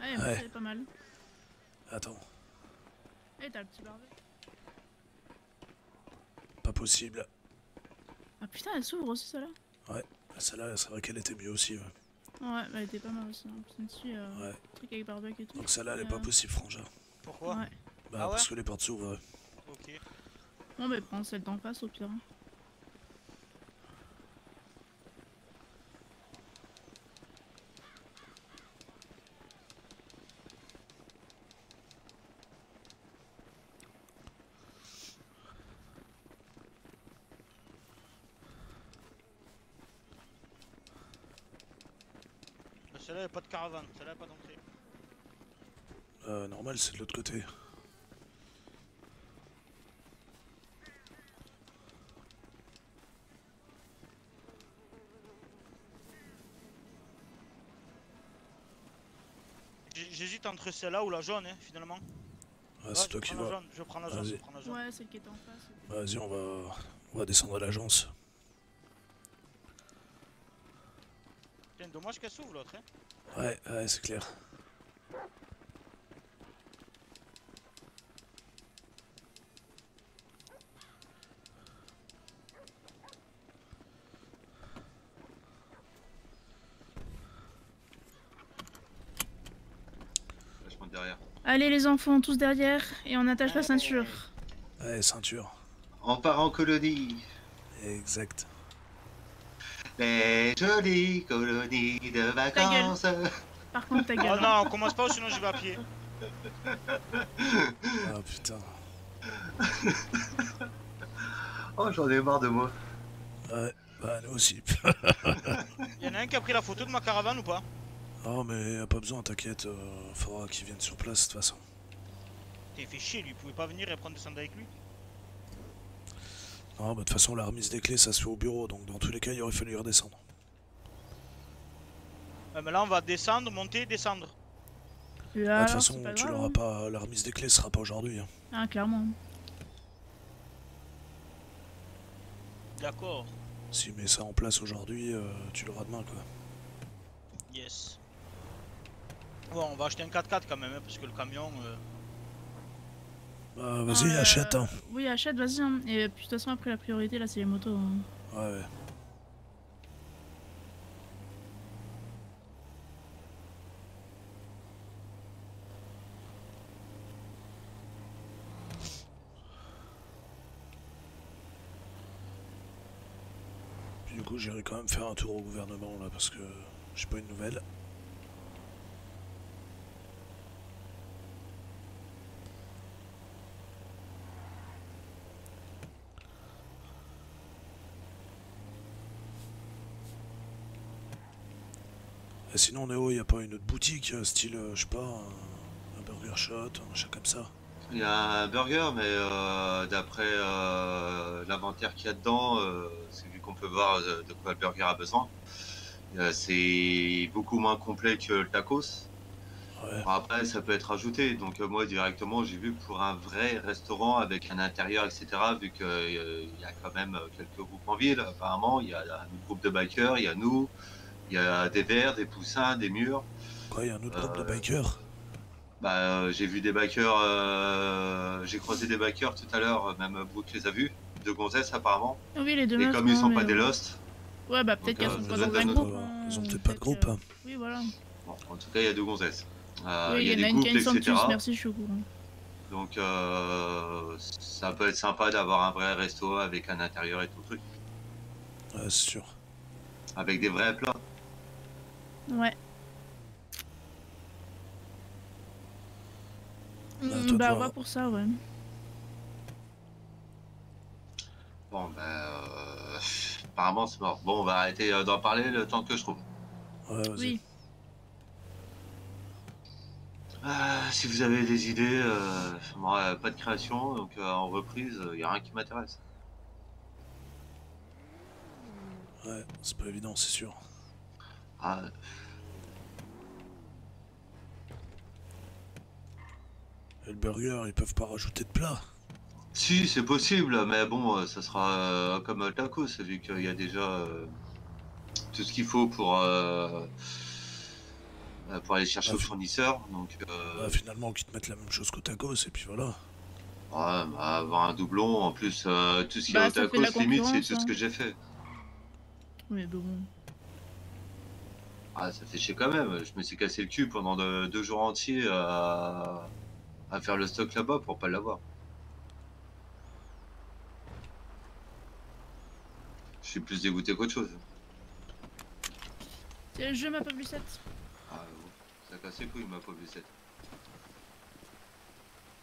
Ouais, Ouais. c'est pas mal. Attends, Et t'as le petit barbe. pas possible. Ah putain, elle s'ouvre aussi, celle-là Ouais, celle-là, c'est vrai qu'elle était mieux aussi. Ouais. Ouais, bah, elle était pas mal aussi. Hein. C'est dessus, euh, Ouais. truc avec barbecue et tout. Donc celle-là, elle est pas euh, possible, Frangin. Pourquoi? Ouais. Bah, Ah ouais? parce que les portes s'ouvrent. ouais. Ok. Bon, bah, prends celle d'en face au pire. Celle-là, pas de caravane, celle-là, pas d'entrée. Euh, normal, c'est de l'autre côté. J'hésite entre celle-là ou la jaune, hein, finalement. Ah, c'est toi qui vas. Je prends la jaune, je Vas-y. prends la jaune. Ouais, celle qui était en face. Vas-y, on va... on va descendre à l'agence. Dommage qu'elle s'ouvre l'autre, hein. Ouais, ouais, c'est clair. Allez, les enfants, tous derrière, et on attache la ceinture. Ouais, ceinture. On part en colonie. Exact. Les jolies colonies de vacances. Par contre, ta Oh gueule. non, on commence pas, sinon j'y vais à pied. Ah putain. Oh, j'en ai marre de moi. Ouais, bah nous aussi. [LAUGHS] Y'en a un qui a pris la photo de ma caravane ou pas? Oh, mais y a pas besoin, t'inquiète. euh, faudra qu'il vienne sur place de toute façon. T'es fait chier, lui, il pouvait pas venir et prendre des sandales avec lui. Non, bah de toute façon, la remise des clés, ça se fait au bureau. Donc dans tous les cas, il aurait fallu redescendre. Mais là, on va descendre, monter, descendre. Et Bah, de toute façon, tu l'auras hein. pas. La remise des clés sera pas aujourd'hui. hein. Ah, clairement. D'accord. S'il met ça en place aujourd'hui, euh, tu l'auras demain, quoi. Yes. Bon, on va acheter un 4x4 quand même, hein, parce que le camion. euh, Bah, vas-y, Euh, achète. Hein. Oui, achète, vas-y. hein. Et puis, de toute façon, après, la priorité, là, c'est les motos. hein. Ouais, ouais. Puis du coup, j'irai quand même faire un tour au gouvernement là parce que j'ai pas une nouvelle. Et sinon, Néo, y a pas une autre boutique, euh, style, euh, je sais pas, un, un burger shot, un machin comme ça. Il y a un burger, mais euh, d'après euh, l'inventaire qu'il y a dedans, euh, c'est vu qu'on peut voir de quoi le burger a besoin. C'est beaucoup moins complet que le tacos. Après, ça peut être ajouté. Donc, moi, directement, j'ai vu pour un vrai restaurant avec un intérieur, etc., vu qu'il y a quand même quelques groupes en ville, apparemment. Il y a un groupe de bikers, il y a nous, il y a des verres, des poussins, des murs. Quoi, il y a un autre groupe de Euh, bikers? Bah, euh, j'ai vu des bikers, euh, j'ai croisé des bikers tout à l'heure, même Brooke les a vus, deux gonzesses apparemment. Oui, les deux Et comme ils sont pas des lost, Ouais, bah peut-être qu'elles euh, sont pas dans un notre- groupe. hein. Ils ont peut-être pas de groupe. hein. Oui, voilà. bon, en tout cas, il y a deux gonzesses. Euh, oui, il y a des couples, une etc. Merci, je suis au courant. Donc, euh, ça peut être sympa d'avoir un vrai resto avec un intérieur et tout le truc, Ouais, c'est sûr. avec des vrais plats. Ouais. Bah, Mm, toi, bah, toi- on va pour ça, ouais. Bon, ben, euh, apparemment, c'est mort. Bon, on va arrêter euh, d'en parler le temps que je trouve. Ouais, vas-y. Oui. Ah, si vous avez des idées, euh, moi, pas de création, donc euh, en reprise, il n'y a rien qui m'intéresse. Ouais, c'est pas évident, c'est sûr. Ah, Et le burger, ils peuvent pas rajouter de plat. si, c'est possible, mais bon, euh, ça sera euh, comme le tacos, vu qu'il y a déjà euh, tout ce qu'il faut pour, euh, pour aller chercher Ah, au fournisseur. Donc, euh, Ouais, finalement, qu'ils te mettent la même chose qu'au tacos, et puis voilà. ouais, bah, avoir un doublon, en plus, euh, tout ce qu'il y a Bah, au tacos, limite, c'est tout ce hein. que j'ai fait. Mais bon. Ah, ça fait chier quand même. Je me suis cassé le cul pendant de- deux jours entiers à, à faire le stock là-bas pour pas l'avoir. Je suis plus dégoûté qu'autre chose. Tiens, je m'appelle Lucette. Ah, bon, ça casse les couilles, ma pauvre Lucette.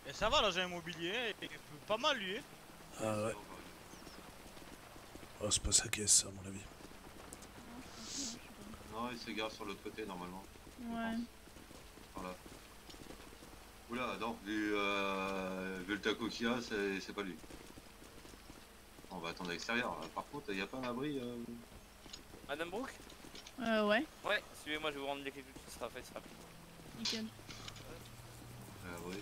Et ça va, l'agent immobilier, il peut pas mal lui. hein. Ah ouais. Oh, c'est pas sa caisse, ça, à mon avis. Non, il se gare sur l'autre côté normalement. Ouais. Voilà. Oula, non, vu, euh, vu le taco qu'il y a, c'est c'est pas lui. On va attendre à l'extérieur. Par contre, il n'y a pas un abri. euh, Madame Brooke Euh, ouais. Ouais, suivez-moi, je vais vous rendre les clés, tout sera fait, ce sera rapide. Nickel. un abri.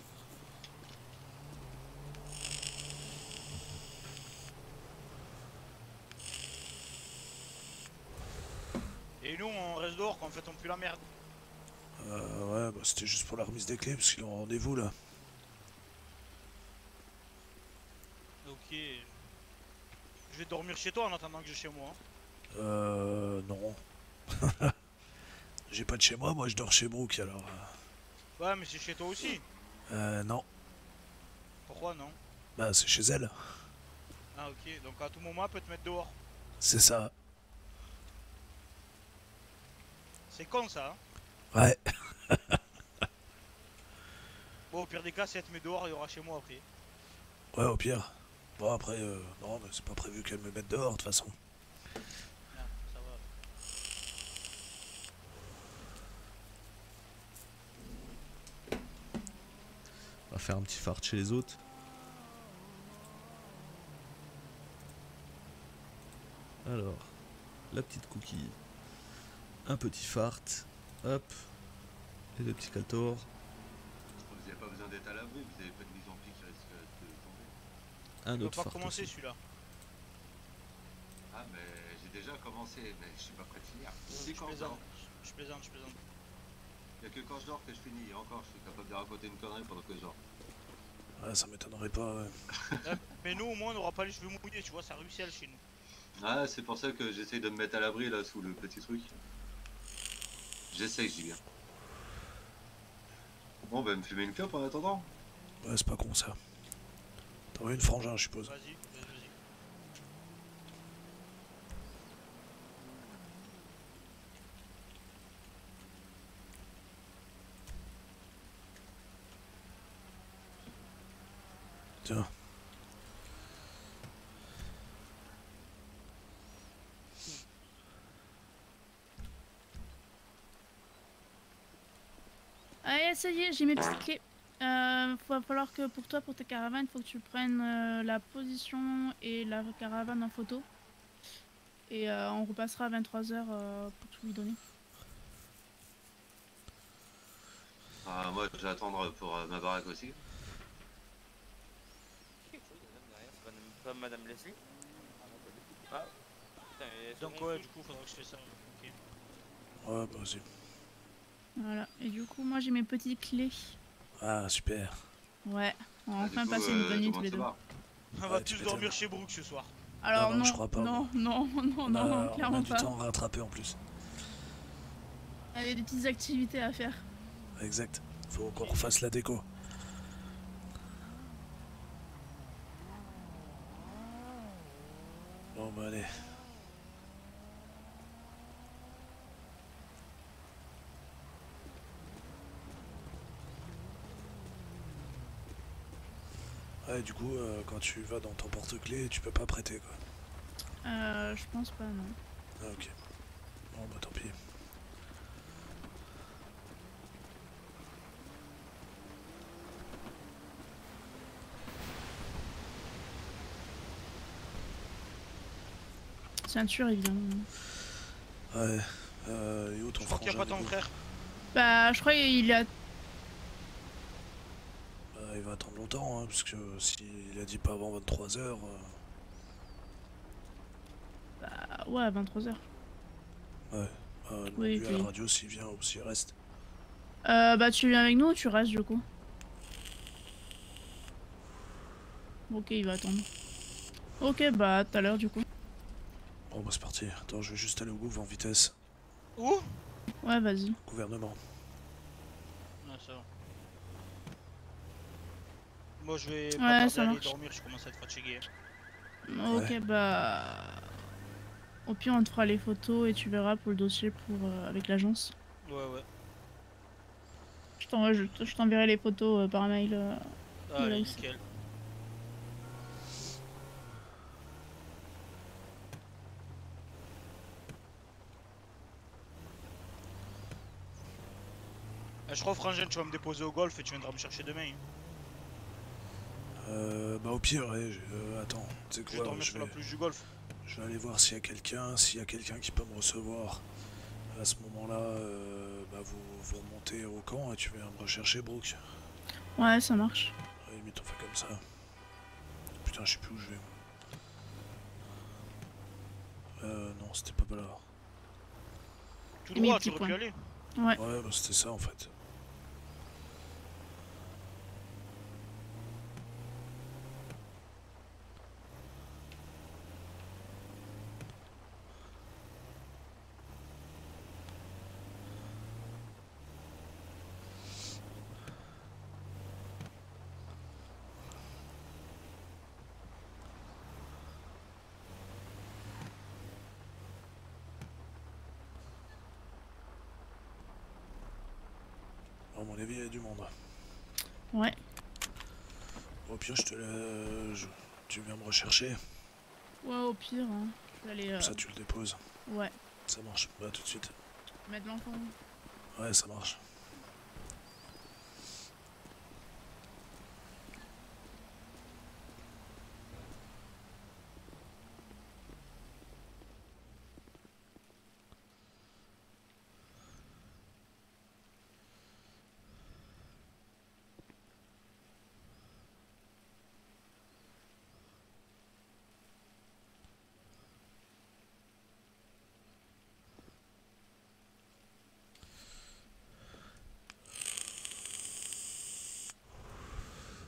Et nous, on reste dehors, qu'on fait on pue la merde. Euh, ouais, bah c'était juste pour la remise des clés, parce qu'ils ont rendez-vous, là. Ok. Je vais dormir chez toi en attendant que j'ai chez moi. hein. Euh, non. [LAUGHS] J'ai pas de chez moi, moi je dors chez Brooke, alors... euh, Ouais, mais c'est chez toi aussi. Euh, non. Pourquoi non? Bah, c'est chez elle. Ah, ok. Donc à tout moment, elle peut te mettre dehors. C'est ça. C'est con ça. hein Ouais. [LAUGHS] Bon, au pire des cas, si elle te met dehors, il y aura chez moi après. Ouais, au pire. Bon, après, euh, non, mais c'est pas prévu qu'elle me mette dehors, de toute façon. Ah, ça va. On va faire un petit fart chez les autres. Alors, la petite cookie, un petit fart, hop, et le petit caltor. Vous n'avez pas besoin d'être à l'abri, vous n'avez pas de mise en pied qui risque de tomber. Un Il va autre pas fart commencer aussi. celui-là. Ah, mais j'ai déjà commencé, mais je suis pas prêt de finir. Si Je quand je plaisante, je plaisante, je plaisante. il y a que quand je dors que je finis. Et encore, je suis capable de raconter une connerie pendant que je dors. Ouais, ça m'étonnerait pas, ouais. [LAUGHS] Ouais, mais nous, au moins, on n'aura pas les cheveux mouillés, tu vois, ça ruisselle chez nous. Ah, c'est pour ça que j'essaye de me mettre à l'abri là sous le petit truc. J'essaye, bien. Bon, bah, me fumer une clope en attendant. Ouais, c'est pas con, ça. T'en veux une frangin, je suppose. Vas-y, vas-y, vas-y. Tiens. Allez, ça y est, j'ai mes petites clés. Euh, va falloir que pour toi, pour ta caravane, faut que tu prennes euh, la position et la caravane en photo. Et euh, on repassera à 23h pour tout lui donner. Ah, moi, je vais attendre pour euh, ma baraque aussi. Madame, derrière, c'est pas madame- pas madame Leslie? Ah, putain, Donc ouais, du coup, faudra que je fasse ça. Ouais, bah vas-y. Voilà. Et du coup, moi j'ai mes petites clés. Ah, super. Ouais. On va Ah, enfin coup, passer une euh, bonne nuit comment tous les deux. On va tous dormir chez Brooke ce soir. Alors non, non, je crois pas, non, non, [LAUGHS] non, non, On a- on a clairement du pas. temps à rattraper en plus. Il y a des petites activités à faire. Exact. Faut qu'on refasse la déco. Bon, bah allez. Ouais, du coup, euh, quand tu vas dans ton porte-clés, tu peux pas prêter quoi. Euh, je pense pas, non. Ah, ok. Bon, bah tant pis. Ceinture, évidemment. Ouais. Euh, et où ton Je crois qu'il y a pas ton frère? Bah, je crois qu'il a. Il va attendre longtemps, hein, parce que s'il a dit pas avant 23h. euh, Bah, ouais, à 23h. Ouais. Bah, Oui, à la radio s'il vient ou s'il reste. Euh, bah, tu viens avec nous ou tu restes du coup? Ok, il va attendre. Ok, bah, à tout à l'heure du coup. Bon, bah c'est parti. Attends, je vais juste aller au gouv en vitesse. Où? Ouais, vas-y. Gouvernement. Ah, ça va. Moi, je vais Ouais, pas ça à aller marche. dormir, je commence à être fatigué. Ok, bah. Au pire, on te fera les photos et tu verras pour le dossier pour, euh, avec l'agence. Ouais, ouais. Je t'enverrai les photos euh, par mail. euh, là c'est. nickel. Ah, je crois, Frangin, tu vas me déposer au golf et tu viendras me chercher demain. hein. Euh, bah au pire, ouais, je- euh, attends. Tu sais Je vais quoi, dormir je sur la vais, pelouse du golf. je vais aller voir s'il y a quelqu'un, s'il y a quelqu'un qui peut me recevoir. À ce moment-là, euh, bah vous, vous remontez au camp et tu viens me rechercher, Brooke. Ouais, ça marche. La limite, on fait comme ça. Putain, je sais plus où je vais. Euh, non, c'était pas là. Tout droit, tu aurais pu points. aller. Ouais. Ouais, bah c'était ça en fait. Avis, il y a du monde. Ouais. Au pire, je te la... je- Tu viens me rechercher, Ouais, au pire, hein. aller. euh, ça tu le déposes. Ouais. Ça marche, bah tout de suite. Mettre l'enfant. Ouais, ça marche.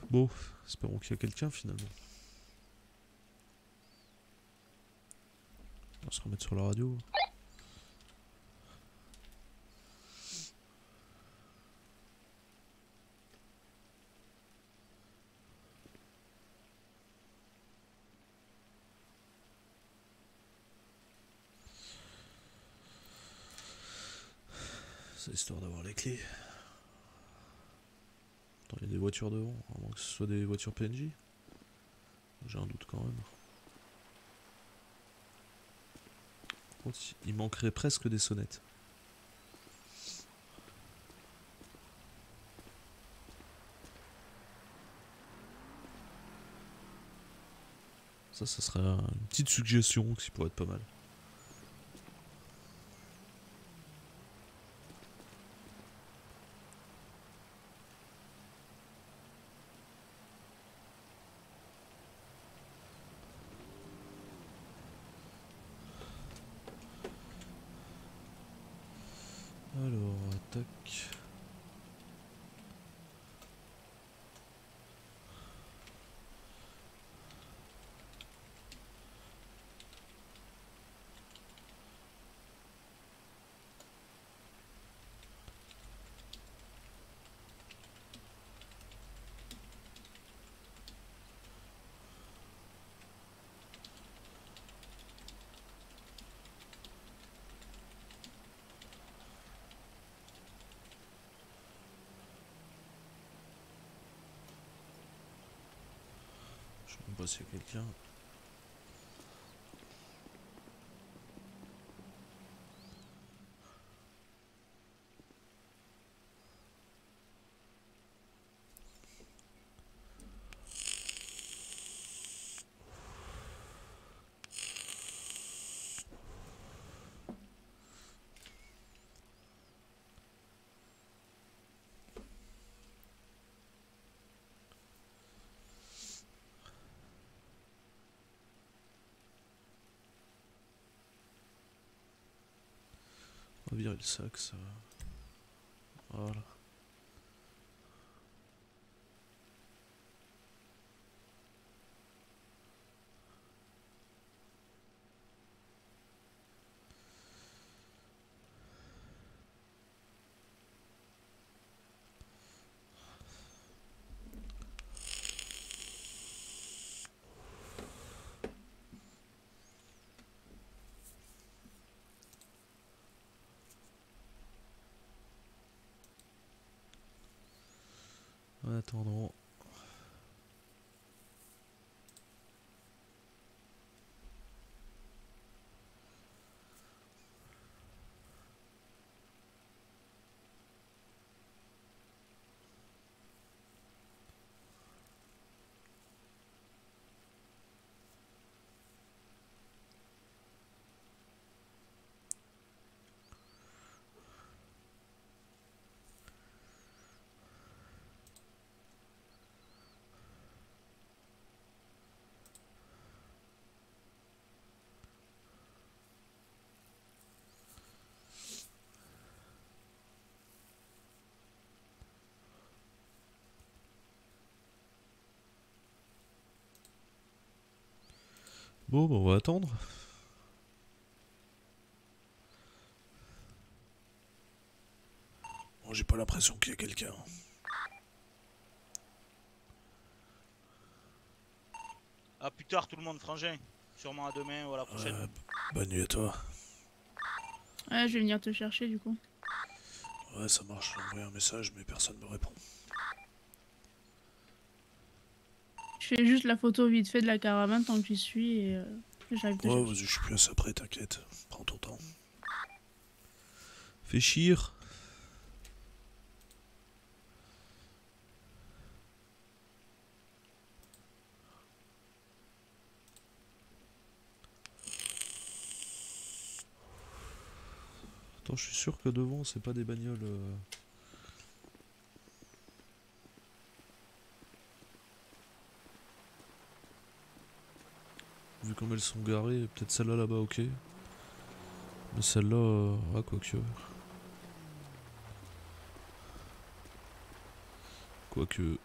Bon, espérons qu'il y a quelqu'un finalement. On va se remettre sur la radio. C'est histoire d'avoir les clés. Attends, il y a des devant, à moins que ce soit des voitures PNJ. J'ai un doute quand même. Il manquerait presque des sonnettes. Ça, ça serait un- une petite suggestion qui pourrait être pas mal. Alors, attaque. A quelqu'un. Virer le sac, ça. Voilà. En attendant. Bon, bah, on va attendre. Bon, j'ai pas l'impression qu'il y a quelqu'un. À plus tard, tout le monde, frangin. Sûrement à demain ou à la prochaine. Euh, bonne nuit à toi. Ouais, je vais venir te chercher du coup. Ouais, ça marche. J'ai envoyé un message, mais personne me répond. Je fais juste la photo vite fait de la caravane tant que j'y suis et euh, j'arrive Ouais, vas-y, je suis plus assez près, t'inquiète. Prends ton temps. Fais chier. Attends, je suis sûr que devant, c'est pas des bagnoles. euh. Vu comme elles sont garées, peut-être celle-là là-bas, ok. Mais celle-là, euh, ah, quoique. Quoique.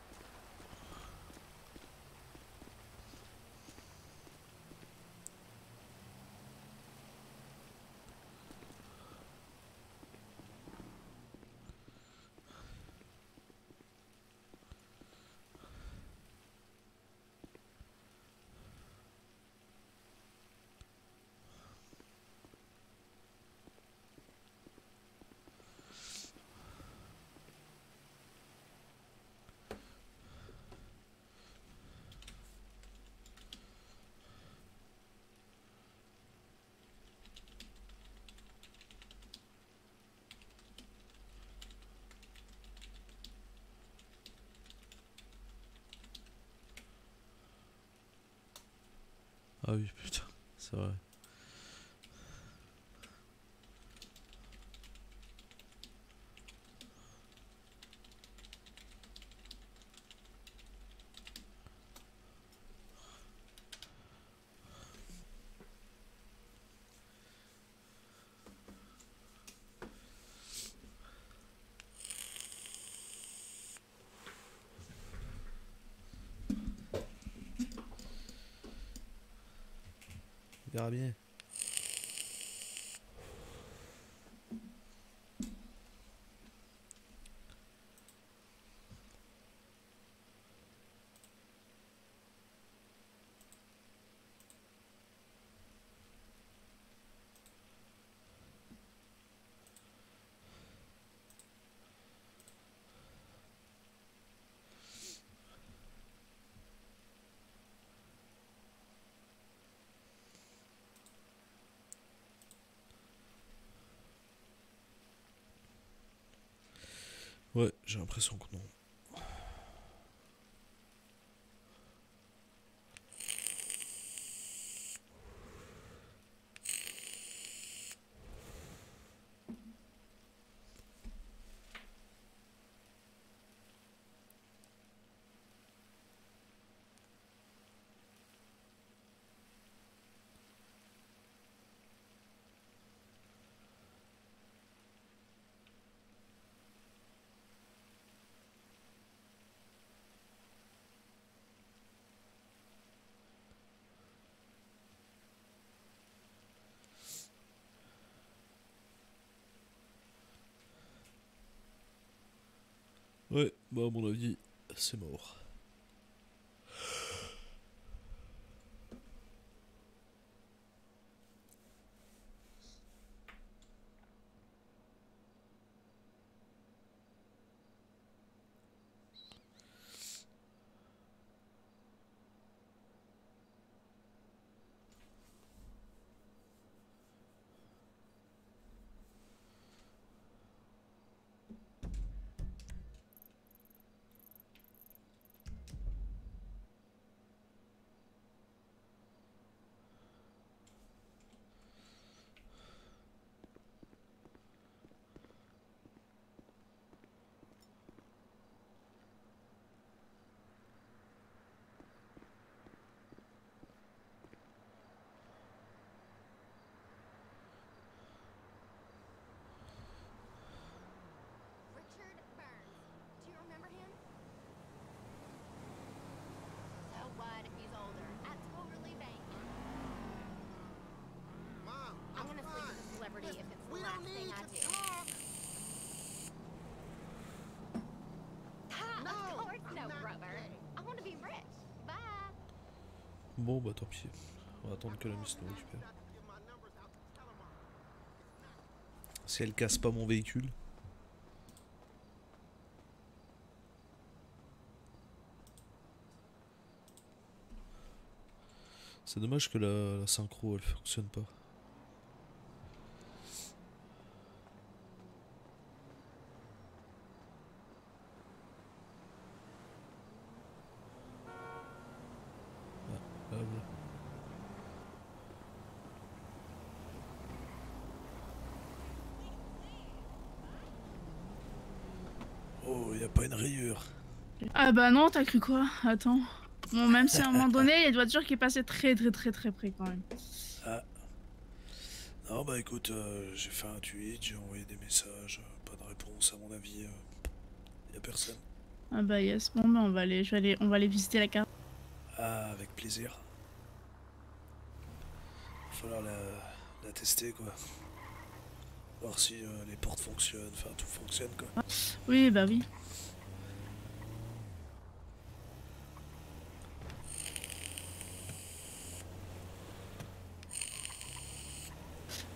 Ah oui, putain, c'est vrai. On verra bien. Ouais, j'ai l'impression que non. Ouais, bah à mon avis, c'est mort. Bon, bah tant pis. On va attendre que la miss nous récupère. Si elle casse pas mon véhicule. C'est dommage que la, la synchro elle fonctionne pas. Ah, là, voilà. Oh, y a pas une rayure. Ah bah non, t'as cru quoi? Attends. Bon, même si à un moment donné, il y a une voiture qui est passée très très très très près quand même. Ah. Non, bah écoute, euh, j'ai fait un tweet, j'ai envoyé des messages, euh, pas de réponse à mon avis. euh, y a personne. Ah bah yes, bon bah on va aller, je vais aller, on va aller visiter la carte. Ah, avec plaisir. Va falloir la, la tester quoi. Voir si euh, les portes fonctionnent, enfin tout fonctionne quoi. Oui, bah oui.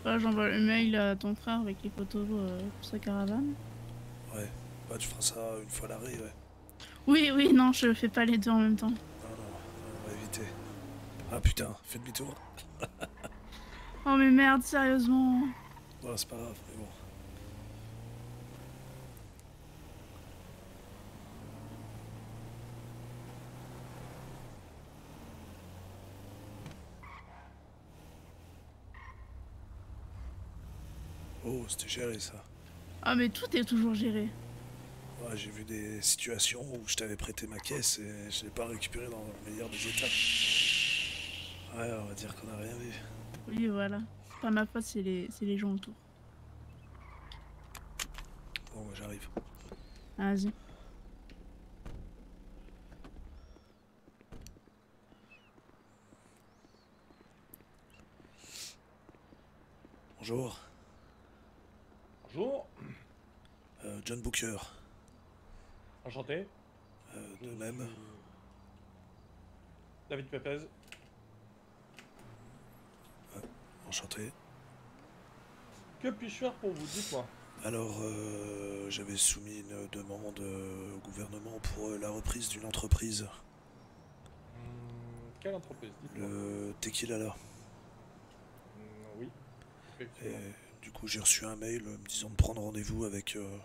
J'envoie le mail à ton frère avec les photos euh, pour sa caravane. Ouais, bah tu feras ça une fois l'arrêt, ouais. Oui, oui, non, je fais pas les deux en même temps. Non, non, on va éviter. Ah putain, fais demi-tour. Oh mais merde, sérieusement. Voilà, c'est pas grave, mais bon. Oh, c'était géré ça. Ah mais tout est toujours géré. Ouais, j'ai vu des situations où je t'avais prêté ma caisse et je l'ai pas récupéré dans le meilleur des états. Ouais, on va dire qu'on a rien vu. Oui, voilà. C'est pas ma faute, c'est les, c'est les gens autour. Bon, moi j'arrive. Vas-y. Bonjour. Bonjour. Euh, John Booker. Enchanté. Euh, de même. David Pepez. Enchanté. Que puis-je faire pour vous? Dites-moi. Alors, euh, j'avais soumis une demande euh, au gouvernement pour euh, la reprise d'une entreprise, Hum, quelle entreprise? Le Tequila là. Hum, oui. Et du coup, j'ai reçu un mail euh, me disant de prendre rendez-vous avec, euh,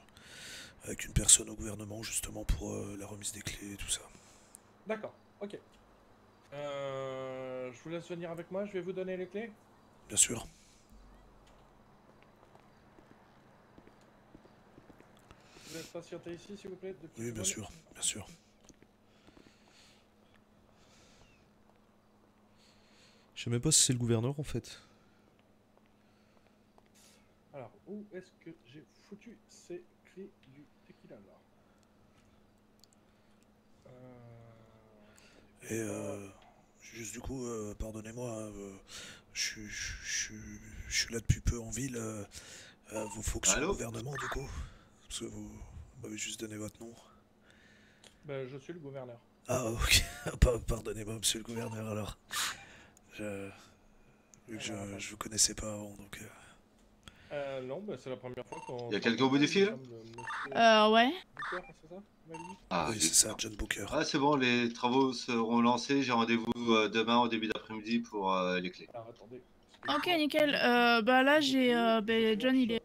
avec une personne au gouvernement justement pour euh, la remise des clés et tout ça. D'accord, ok. Euh, je vous laisse venir avec moi, je vais vous donner les clés. Bien sûr. Je vous laisse patienter ici, s'il vous plaît. Oui, bien sûr, bien sûr. Je sais même pas si c'est le gouverneur en fait. Alors, où est-ce que j'ai foutu ces clés du tequila là Euh, Et euh, juste du coup, euh, pardonnez-moi, hein, euh, je suis- là depuis peu en ville. Vous faut que je sois au Allô gouvernement du coup Parce que vous m'avez juste donné votre nom. Ben, je suis le gouverneur. Ah ok, [LAUGHS] Pa- pardonnez-moi monsieur le gouverneur alors. Je... Vu que je, je vous connaissais pas avant donc... euh, non, ben, c'est la première fois qu'on. Y a quelqu'un au bout du fil Euh, ouais. Ah, oui, c'est ça, John Booker. Ah, c'est bon, les travaux seront lancés. J'ai rendez-vous euh, demain au début d'après-midi pour euh, les clés. Alors, attendez. Ok, nickel. Euh, bah là, j'ai. Euh, bah, John, il est.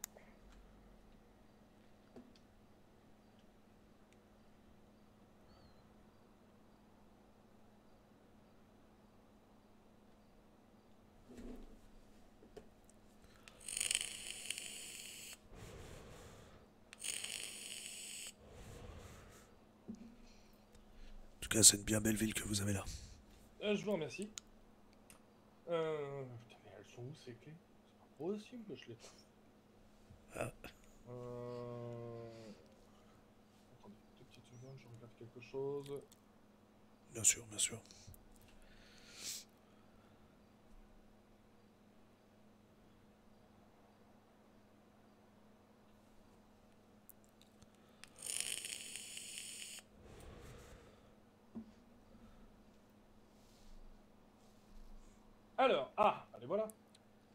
cas, c'est une bien belle ville que vous avez là. Euh, je vous remercie. Euh. Putain, mais elles sont où ces clés? C'est pas possible que je les trouve. Ah. Euh... Attendez, deux petites secondes, je regarde quelque chose. Bien sûr, bien sûr. Alors, ah, allez voilà.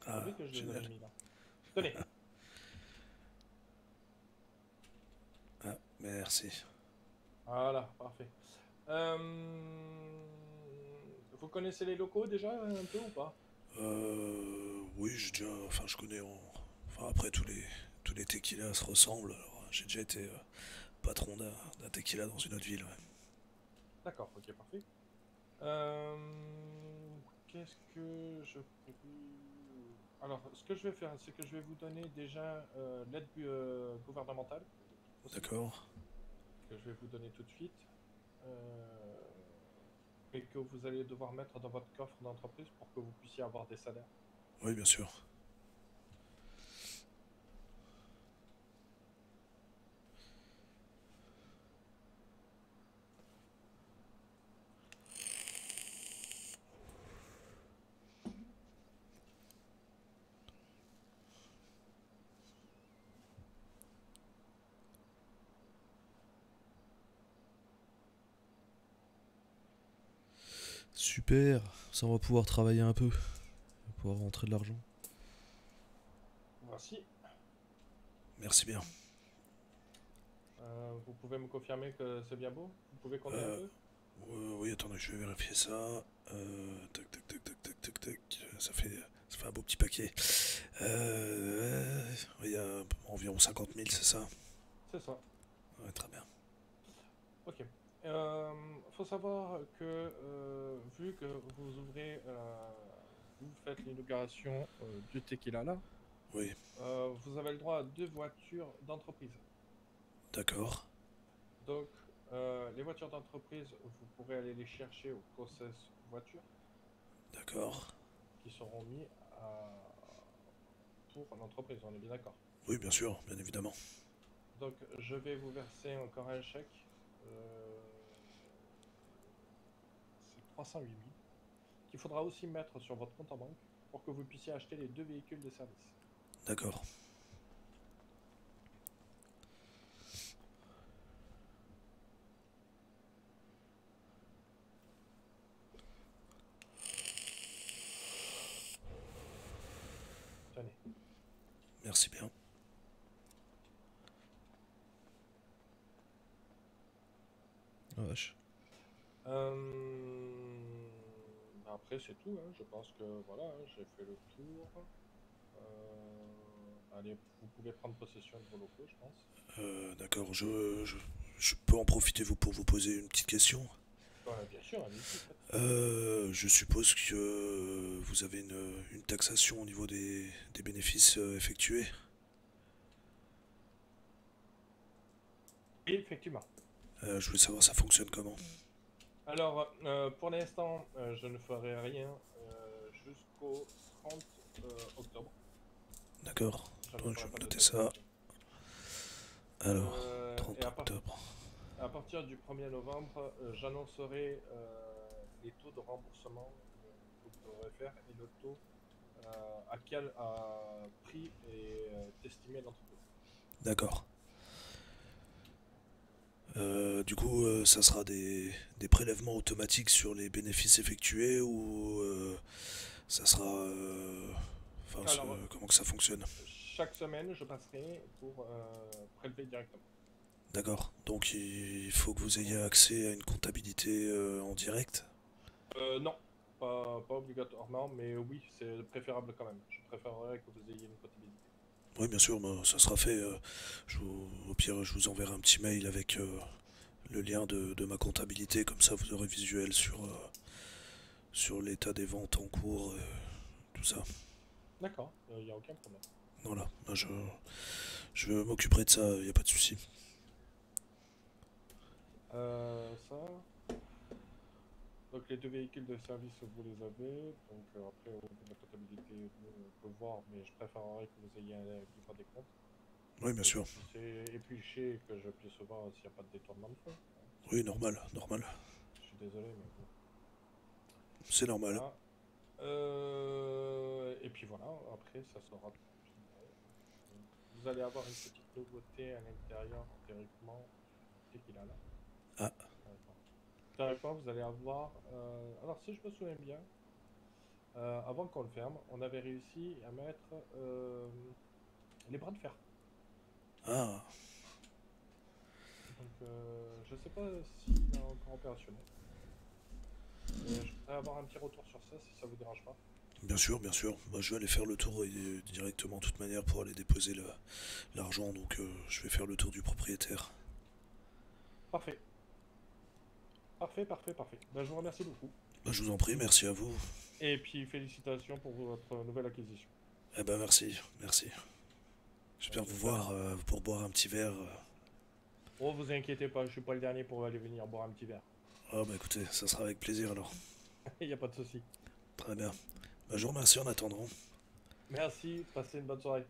Ah, que je les mis là. Tenez. [LAUGHS] Ah, merci. Voilà, parfait. Euh, Vous connaissez les locaux déjà un peu ou pas? Euh, oui, j'ai déjà, enfin, je connais. en- Enfin, après tous les tous les tequilas se ressemblent. Alors, j'ai déjà été euh, patron d'un d'un tequila dans une autre ville. ouais. D'accord, ok, parfait. Euh, Qu'est-ce que je peux... Alors, ce que je vais faire, c'est que je vais vous donner déjà euh, l'aide euh, gouvernementale. D'accord. Que je vais vous donner tout de suite. euh, et que vous allez devoir mettre dans votre coffre d'entreprise pour que vous puissiez avoir des salaires. Oui, bien sûr. Super, ça on va pouvoir travailler un peu. On va pouvoir rentrer de l'argent. Voici. Merci bien. Euh, vous pouvez me confirmer que c'est bien beau? Vous pouvez conduire un Euh, peu? euh, oui, attendez, je vais vérifier ça. Tac, tac, tac, tac, tac, tac, tac. Ça fait, ça fait un beau petit paquet. Il y a environ 50 000, c'est ça? C'est ça. Ouais, très bien. Ok. Euh, faut savoir que euh, vu que vous ouvrez, euh, vous faites l'inauguration du tequila là, Oui, vous avez le droit à deux voitures d'entreprise. d'accord. Donc, les voitures d'entreprise, vous pourrez aller les chercher au process voiture D'accord. qui seront mis à... pour l'entreprise, on est bien d'accord. Oui, bien sûr, bien évidemment. Donc, je vais vous verser encore un chèque. euh, 308 000. Qu'il faudra aussi mettre sur votre compte en banque pour que vous puissiez acheter les deux véhicules de service. D'accord. Tenez. Merci bien. Ah, vache. Euh, Après, c'est tout. hein. Je pense que voilà, hein, j'ai fait le tour. Euh, Allez, vous pouvez prendre possession de vos locaux, je pense. Euh, D'accord, je, je, je peux en profiter vous, pour vous poser une petite question. Ouais, bien sûr. Euh, je suppose que vous avez une, une taxation au niveau des, des bénéfices euh, effectués. Effectivement. Euh, je voulais savoir ça fonctionne comment? Alors, euh, pour l'instant, euh, je ne ferai rien euh, jusqu'au 30 euh, octobre. D'accord, Je donc vais noter ça. Alors, Euh, 30 et à octobre. À partir du 1er novembre, j'annoncerai les taux de remboursement que vous devrez faire et le taux à quel à prix est estimé l'entreprise. D'accord. Euh, du coup, euh, ça sera des, des prélèvements automatiques sur les bénéfices effectués ou euh, ça sera... euh, Enfin, Alors, ce- comment que ça fonctionne? Chaque semaine, je passerai pour prélever directement. D'accord. Donc il faut que vous ayez accès à une comptabilité en direct? Euh, non, pas, pas obligatoirement, mais oui, c'est préférable quand même. Je préférerais que vous ayez une comptabilité. Oui, bien sûr, bah, ça sera fait. euh, je vous- au pire, je vous enverrai un petit mail avec euh, le lien de, de ma comptabilité, comme ça vous aurez visuel sur, euh, sur l'état des ventes en cours, euh, tout ça. D'accord, il n'y a aucun problème. Voilà, bah, je, je m'occuperai de ça, il n'y a pas de souci. Euh, ça. Donc les deux véhicules de service, vous les avez. Donc euh, après, au niveau de la comptabilité, nous, on peut voir, mais je préférerais que vous ayez un livre des comptes. Oui, bien sûr. C'est épluché que je puisse voir s'il n'y a pas de détournement de fonds. Oui, normal, normal. Je suis désolé, mais bon. C'est normal. Voilà. Euh, et puis voilà, après ça sera. Vous allez avoir une petite nouveauté à l'intérieur, théoriquement. C'est qu'il a là. Ah. Vous allez avoir. euh, alors, si je me souviens bien, euh, avant qu'on le ferme, on avait réussi à mettre euh, les bras de fer. Ah, Donc, je sais pas s'il est encore opérationnel. Mais je voudrais avoir un petit retour sur ça si ça vous dérange pas. bien sûr, bien sûr. Bah, je vais aller faire le tour et- directement, de toute manière, pour aller déposer l'argent, donc je vais faire le tour du propriétaire. Parfait. Parfait, parfait, parfait. Ben, je vous remercie beaucoup. Bah, je vous en prie, merci à vous. Et puis félicitations pour votre nouvelle acquisition. Eh ben merci, merci. J'espère vous voir euh, pour boire un petit verre. euh. Oh, vous inquiétez pas, je suis pas le dernier pour aller venir boire un petit verre. Ah bah écoutez, ça sera avec plaisir alors. [LAUGHS] Il n'y a pas de souci. Très bien. Bah, je vous remercie en attendant. Merci, passez une bonne soirée.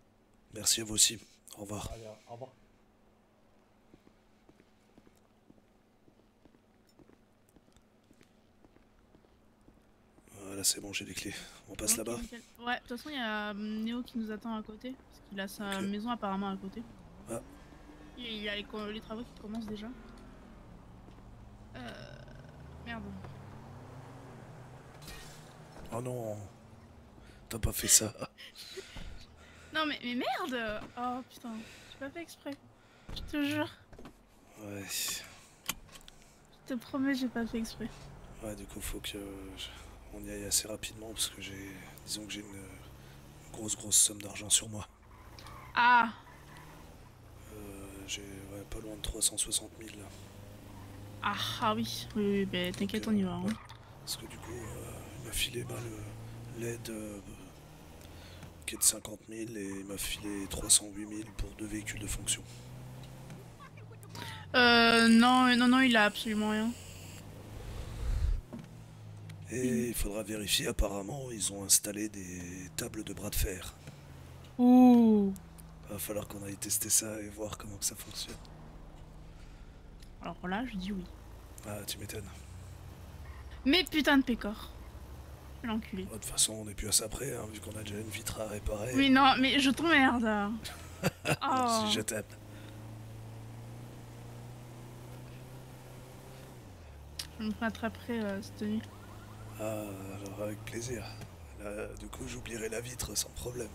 Merci à vous aussi. Au revoir. Allez, au revoir. Voilà, c'est bon, j'ai les clés. On passe là-bas. Ouais, de toute façon, il y a euh, Néo qui nous attend à côté. Parce qu'il a sa maison apparemment à côté. Ah. Il y a les travaux qui commencent déjà. Euh. Merde. Oh non T'as pas fait ça [LAUGHS] Non, mais, mais merde Oh putain, j'ai pas fait exprès. Je te jure. Ouais. Je te promets, j'ai pas fait exprès. Ouais, du coup, faut que je- on y aille assez rapidement parce que j'ai. Disons que j'ai une, une grosse, grosse somme d'argent sur moi. Ah Euh, j'ai ouais, pas loin de 360 000 là. Ah, ah oui, oui, oui, bah, t'inquiète, on y va. hein. Parce que du coup, euh, il m'a filé bah, le- l'aide euh, qui est de 50 000 et il m'a filé 308 000 pour deux véhicules de fonction. Euh, non, non, non, il a absolument rien. Et il faudra vérifier, apparemment, ils ont installé des tables de bras de fer. Ouh Va falloir qu'on aille tester ça et voir comment que ça fonctionne. Alors là, je dis oui. Ah, tu m'étonnes. Mais putain de pécor. L'enculé. De toute façon, on est plus à ça près, hein, vu qu'on a déjà une vitre à réparer. Oui, non, mais je t'emmerde. [LAUGHS] Oh. Si je t'aime. Je me rattraperai euh, cette nuit. Ah, alors avec plaisir. Là, du coup, j'oublierai la vitre sans problème.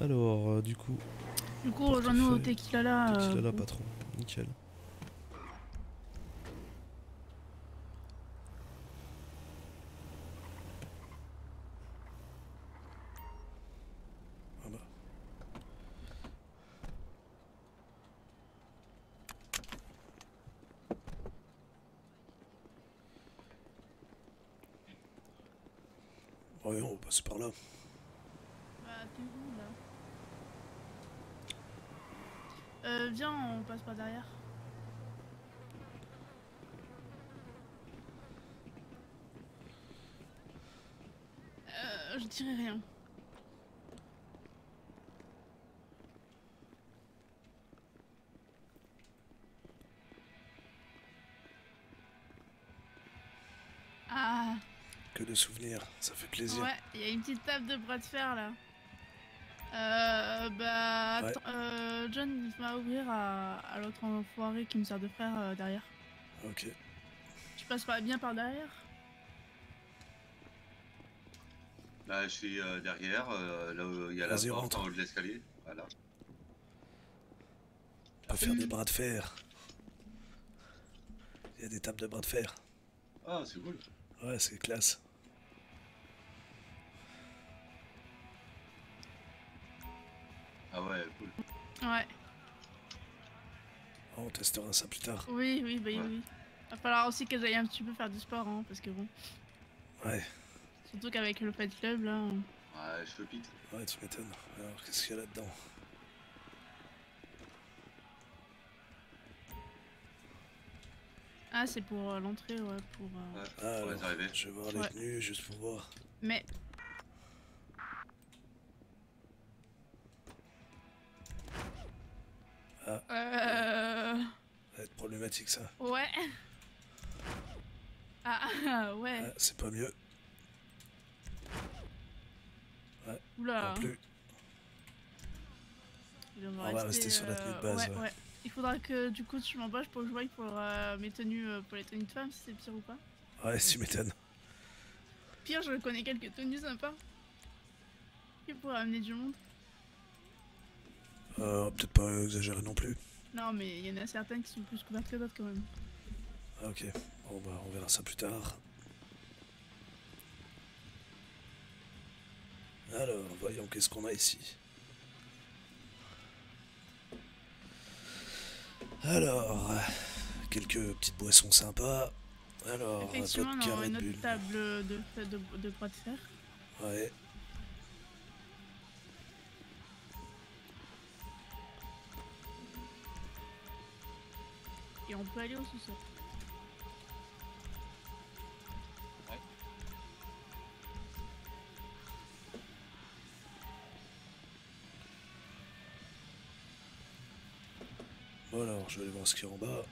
Alors, euh, du coup. Du coup, rejoins-nous au tequila là. Tequila là, patron. Nickel. Ah bah. Passer par là. Bah, là Euh, viens, on passe par derrière. Euh, je dirais rien. De souvenirs, ça fait plaisir. ouais, il y a une petite table de bras de fer là. Euh, bah, Ouais. attends, euh, John il va ouvrir à, à l'autre enfoiré qui me sert de frère euh, derrière. Ok. Je passe pas bien par derrière Là, je suis euh, derrière, euh, là où il y a la porte rentre. en haut de l'escalier. Voilà. On peut faire des bras de fer. Il y a des tables de bras de fer. Ah, c'est cool. Ouais, c'est classe. Ah ouais, cool. Ouais. On testera ça plus tard. Oui, oui, bah oui, oui. Va falloir aussi que j'aille un petit peu faire du sport, hein, parce que bon. Ouais. Surtout qu'avec le Fight Club, là. on- Ouais, je pite. Ouais, tu m'étonnes. Alors, qu'est-ce qu'il y a là-dedans? Ah, c'est pour euh, l'entrée, ouais, pour. euh, Ah, pour les alors, arrivées. je vais voir les Ouais. tenues juste pour voir. Mais. Ah, Euh. ça va être problématique ça. Ouais. Ah, ah, ouais. Ah, c'est pas mieux. Ouais, Oula. non plus. Va On va rester sur la tenue de base, ouais, ouais. Il faudra que du coup tu m'embauches pour jouer pour euh, mes tenues, euh, pour les tenues de femmes, si c'est pire ou pas. Ouais, tu m'étonnes. Pire, je connais quelques tenues sympas. Qui pourraient amener du monde. Euh, Peut-être pas exagérer non plus. Non, mais il y en a certaines qui sont plus couvertes que d'autres quand même. Ah, Ok, bon bah on verra ça plus tard. Alors, voyons qu'est-ce qu'on a ici? Alors, quelques petites boissons sympas. Alors, votre on aura carré de table de, de, de bras de fer. Ouais. Et on peut aller au sous-sol. Alors, je vais aller voir ce qu'il y a en bas.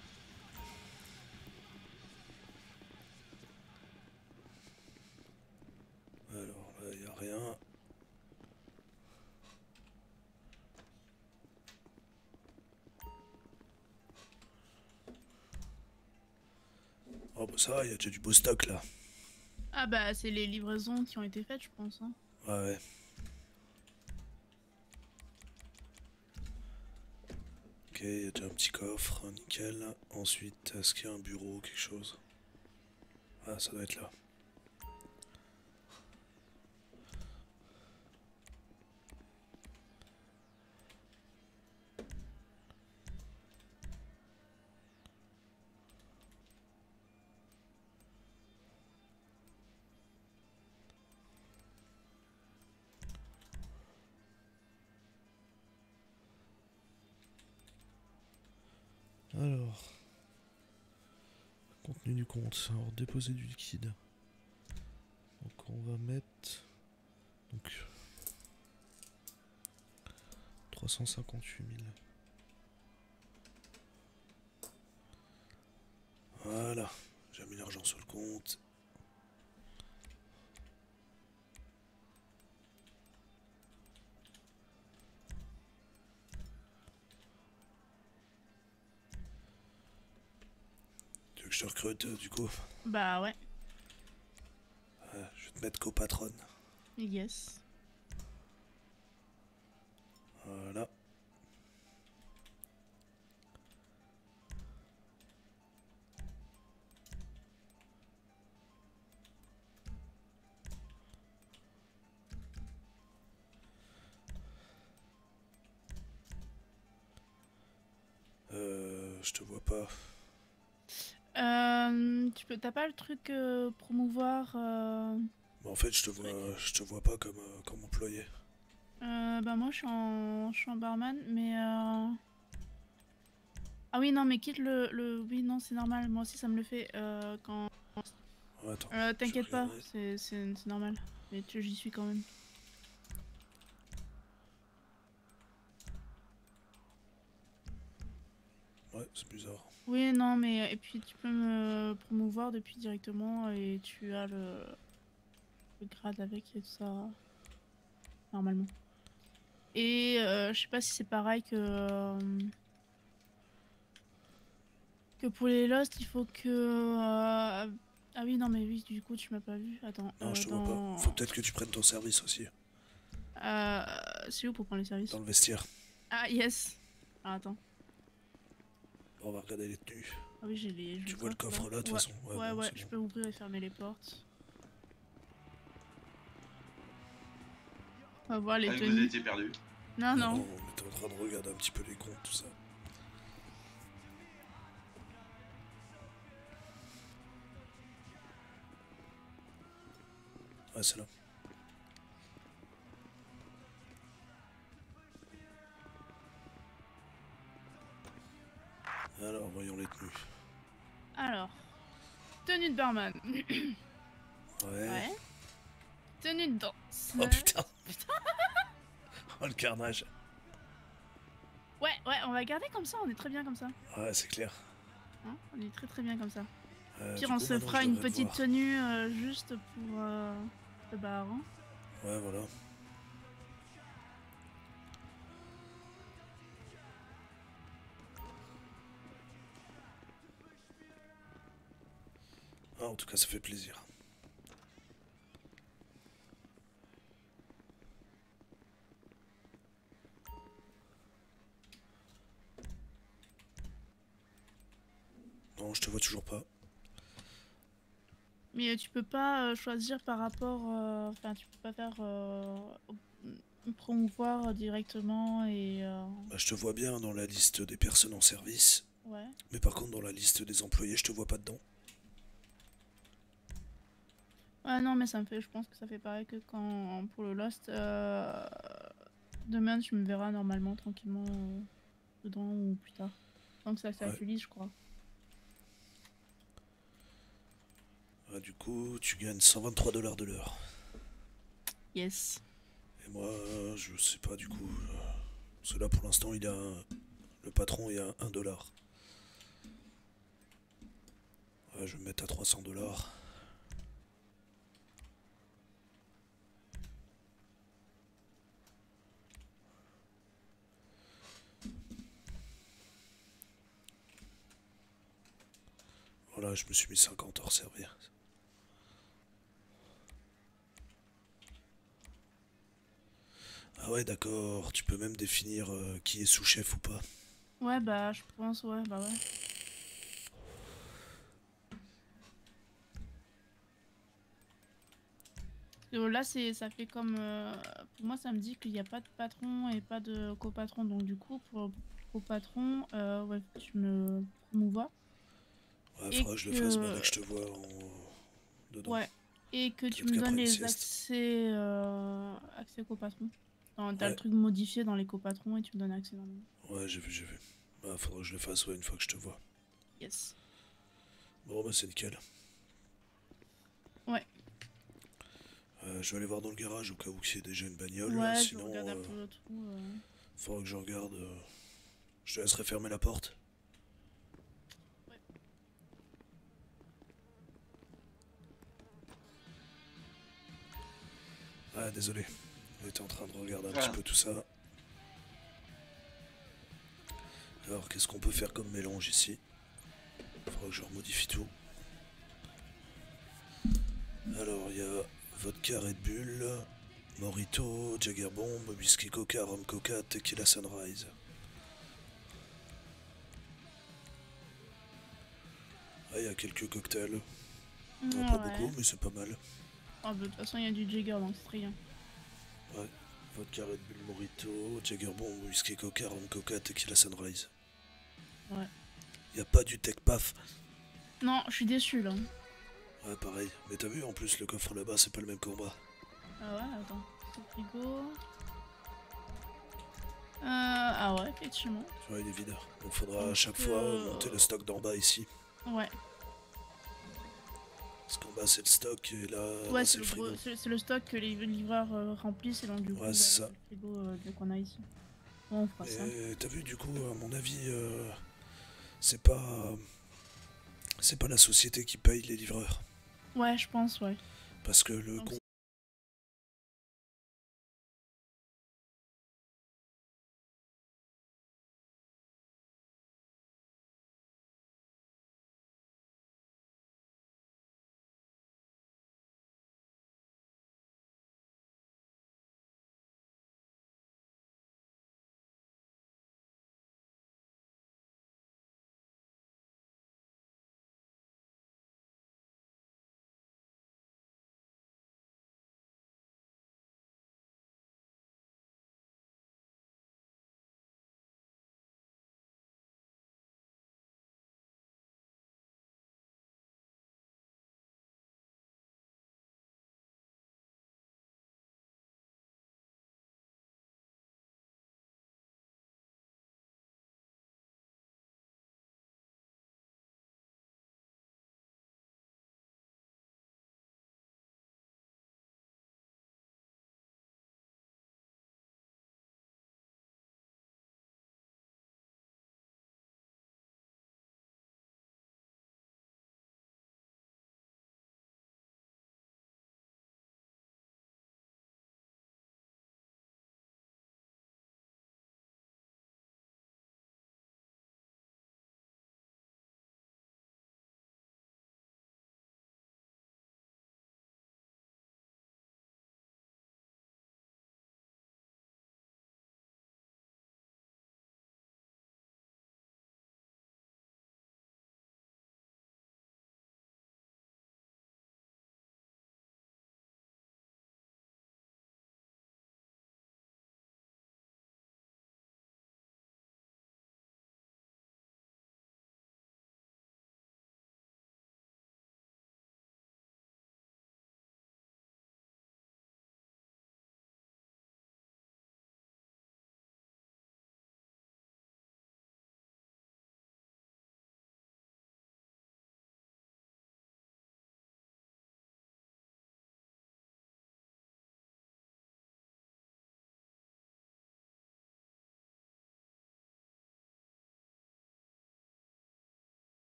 Ça il y a déjà du beau stock là. Ah bah c'est les livraisons qui ont été faites, je pense. Hein. Ouais, ouais. Ok, il y a déjà un petit coffre, nickel. Ensuite, est-ce qu'il y a un bureau, quelque chose? Ah, ça doit être là. Alors déposer du liquide. Donc on va mettre donc 358 000. Voilà, j'ai mis l'argent sur le compte. Je te recrute euh, du coup Bah ouais. Ouais, Je vais te mettre copatronne. Yes. Voilà. Peux, t'as pas le truc euh, promouvoir euh, Mais en fait, je te vois, je te vois pas comme, euh, comme employé. euh, Bah moi je suis en, je suis en barman, mais euh... ah oui non mais quitte le, le... oui non c'est normal, moi aussi ça me le fait quand. Ouais, Euh, T'inquiète pas, c'est normal. Mais tu- j'y suis quand même. Ouais, c'est bizarre. Oui, non, mais et puis tu peux me promouvoir depuis directement et tu as le, le grade avec et tout ça. Normalement. Et euh, je sais pas si c'est pareil que. euh, que pour les Lost, il faut que. euh, ah oui, non, mais oui, du coup, tu m'as pas vu. Attends. Non, euh, je te vois pas. Faut peut-être que tu prennes ton service aussi. Euh, c'est où pour prendre les services? Dans le vestiaire. Ah, yes. Ah, attends. On va regarder les tenues. Ah oui, j'ai les. Tu vois le coffre là, de toute Ouais. façon Ouais, Ouais, bon, ouais, je bon. peux ouvrir et fermer les portes. On va voir les Ah, vous tenues. étiez perdu. Non, non. on était en train de regarder un petit peu les comptes, tout ça. Ouais, c'est là. Alors, voyons les tenues. Alors, tenue de barman. Ouais. ouais. Tenue de danse. Oh putain. Oh le carnage. Ouais, ouais, on va garder comme ça, on est très bien comme ça. Ouais, c'est clair. Hein on est très très bien comme ça. Euh, Pire, on coup, se fera une petite tenue euh, juste pour euh, le bar. hein. Ouais, voilà. En tout cas, ça fait plaisir. Non, je te vois toujours pas. Mais tu peux pas euh, choisir par rapport. euh, Enfin, tu peux pas faire. euh, promouvoir directement et. euh, Bah, je te vois bien dans la liste des personnes en service. Ouais. Mais par contre, dans la liste des employés, je te vois pas dedans. Ouais, non, mais ça me fait. Je pense que ça fait pareil que quand. Pour le Lost. euh, Demain, tu me verras normalement, tranquillement. euh, dedans ou plus tard. Tant que ça s'actualise, je crois. Ah, du coup, tu gagnes 123 dollars de l'heure. Yes. Et moi, je sais pas du coup. Parce que là, pour l'instant, il a. un- Le patron, il a 1 dollar. Ouais, je vais me mettre à 300 dollars. Voilà, je me suis mis 50 hors service. Ah ouais, d'accord. Tu peux même définir euh, qui est sous-chef ou pas. Ouais, bah, je pense, ouais, bah ouais. Que Là, c'est, ça fait comme. euh, pour moi, ça me dit qu'il n'y a pas de patron et pas de copatron. Donc, du coup, pour copatron, euh, ouais, tu me promouvois. Ouais, faudra que je le fasse maintenant que je te vois en... dedans. Ouais. Et que tu me donnes les accès, euh, accès copatron. Dans- T'as Ouais. le truc modifié dans les copatrons et tu me donnes accès dans le. Ouais, j'ai vu, j'ai vu. Bah, faudra que je le fasse ouais, une fois que je te vois. Yes. Bon, bah, c'est nickel. Ouais. Euh, je vais aller voir dans le garage au cas où ait déjà une bagnole. Ouais, je Sinon, regarde un euh, peu le trou. euh. faudra que je regarde. euh, Je te laisserai fermer la porte. Ah, désolé. J'étais en train de regarder un Ah. petit peu tout ça. Alors, qu'est-ce qu'on peut faire comme mélange ici? Faudra que je remodifie tout. Alors, il y a vodka Red Bull, Morito, Jagger Bomb, whisky Coca, Rum Coca, Tequila Sunrise. Ah, il y a quelques cocktails. Non, pas Ouais. beaucoup, mais c'est pas mal. Ah, bah, de toute façon, il y a du Jagger c'est très bien. Ouais. Vodka Red Bull Morito, Jagger Bomb, Whisky Coca, Rum Coca, Tequila Sunrise. Ouais. Y a pas du Tech Paf. Non, je suis déçu là. Ouais, pareil. Mais t'as vu, en plus, le coffre là-bas, c'est pas le même combat. Ah ouais, attends. Au frigo. Euh, ah ouais, effectivement. Tu vois, il est vide. Donc faudra à chaque fois euh, monter le stock d'en bas ici. Ouais. Parce qu'en bas, c'est le stock et là, Ouais, c'est le frigo. c'est- le stock que les livreurs euh, remplissent et donc du coup, Ouais, c'est ça. le frigo euh, qu'on a ici. On fera ça. Et t'as vu, du coup, à mon avis, euh, c'est pas. C'est pas la société qui paye les livreurs. Ouais, je pense, ouais. Parce que le con-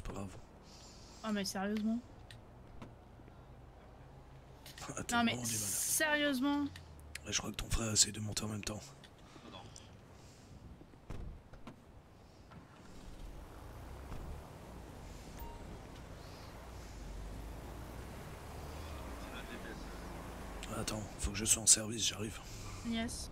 c'est pas grave. Ah, mais sérieusement. Ah, t'as Non, mais vraiment du mal. sérieusement. Je crois que ton frère essaie de monter en même temps. Attends, faut que je sois en service, j'arrive. Yes.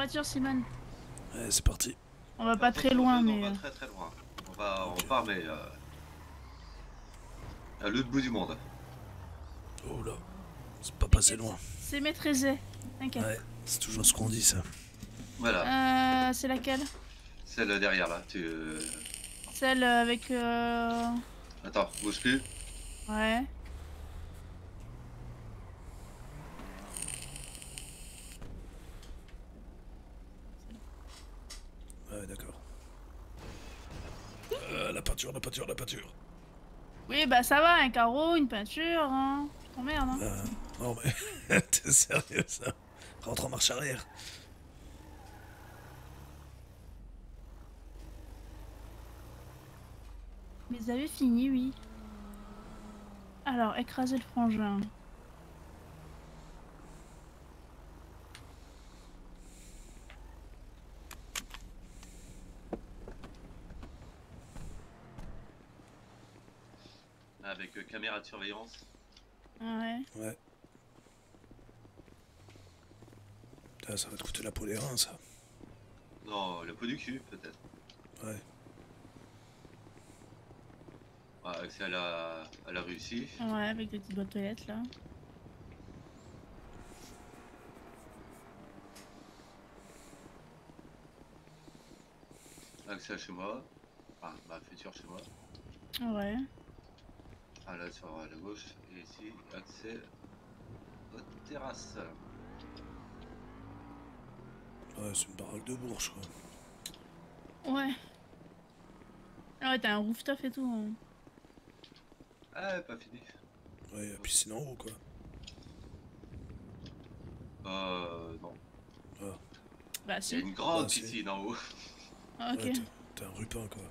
Voiture, Simone. Ouais, c'est parti. On va pas très loin, On mais. va euh, très très loin. On va, on part, mais euh, à l'autre bout du monde. Oh là, c'est pas passé loin. C'est maîtrisé. T'inquiète. Ouais, c'est toujours ce qu'on dit ça. Voilà, Euh, c'est laquelle? Celle derrière là. Tu... euh, Celle avec. Euh... Attends, bouge plus. Ouais, d'accord. Euh, la peinture, la peinture, la peinture. Oui, bah ça va, un carreau, une peinture, hein. Je t'emmerde, hein. Euh, non mais, [LAUGHS] t'es sérieux ça? Rentre en marche arrière. Mais vous avez fini, oui. Alors, écraser le frangin. Avec euh, caméra de surveillance. Ouais. Ouais. Putain, ça va te coûter la peau des reins ça. Non, le pot du cul peut-être. Ouais. Ouais, accès à la, à la Russie. Ouais, avec des petites boîtes toilettes, là. Accès à chez moi. Enfin, ma future chez moi. Ouais. Ah là sur la gauche. Et ici, accès aux terrasses. Ouais, c'est une baraque de bourge quoi. Ouais. Ah ouais, t'as un rooftop et tout. hein. Ah, pas fini. Ouais, y a piscine en haut quoi? Euh, non. Ah. Bah Il y si. a une grande Ah, si. piscine en haut. Ah, ok. Ouais, T'es un rupin quoi.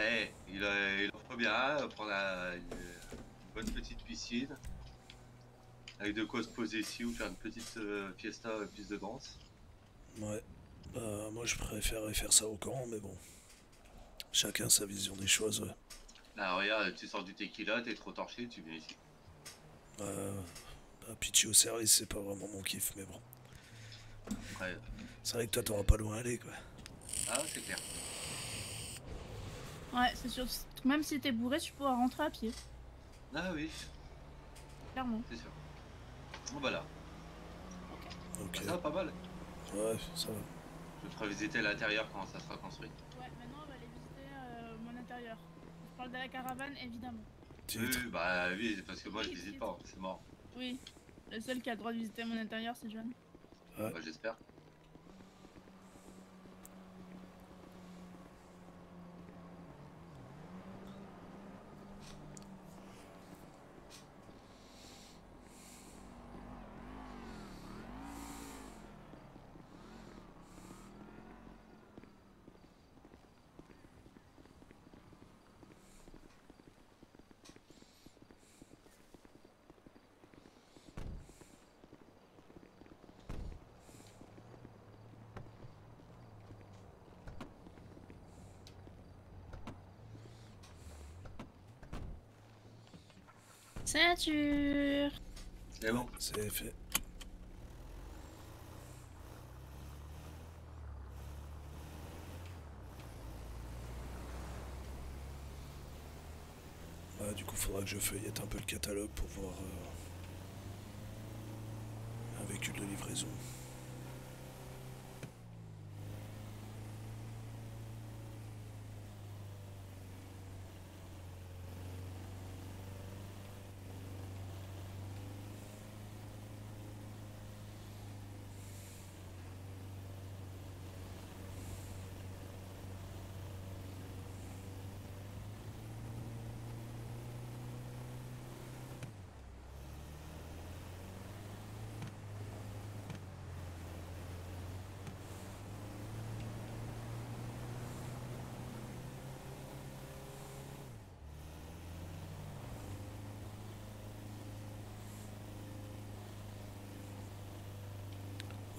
Eh, il, euh, il bien, hein, prendre la- une, une bonne petite piscine. Avec de quoi se poser ici ou faire une petite euh, fiesta euh, piste de danse. Ouais. Bah, moi je préférerais faire ça au camp, mais bon. Chacun sa vision des choses, ouais. Là, regarde, tu sors du tequila, t'es trop torché, tu viens ici. Euh, bah, pitcher au service, c'est pas vraiment mon kiff, mais bon. Après, C'est vrai que toi t'auras pas loin à aller quoi. ah, c'est clair. Ouais, c'est sûr. Même si t'es bourré, tu pourras rentrer à pied. Ah oui, Clairement. c'est sûr. Bon, voilà. Ok. Ça va pas mal. Ouais, ça va. Je te ferai visiter l'intérieur quand ça sera construit. Ouais, maintenant on va aller visiter euh, mon intérieur. Je parle de la caravane, évidemment. Oui, bah oui, parce que moi je visite pas, c'est mort. Oui. Le seul qui a le droit de visiter mon intérieur, c'est Joanne. Bah, j'espère. Ceinture C'est bon. C'est fait. Ah, du coup, faudra que je feuillette un peu le catalogue pour voir un véhicule de livraison.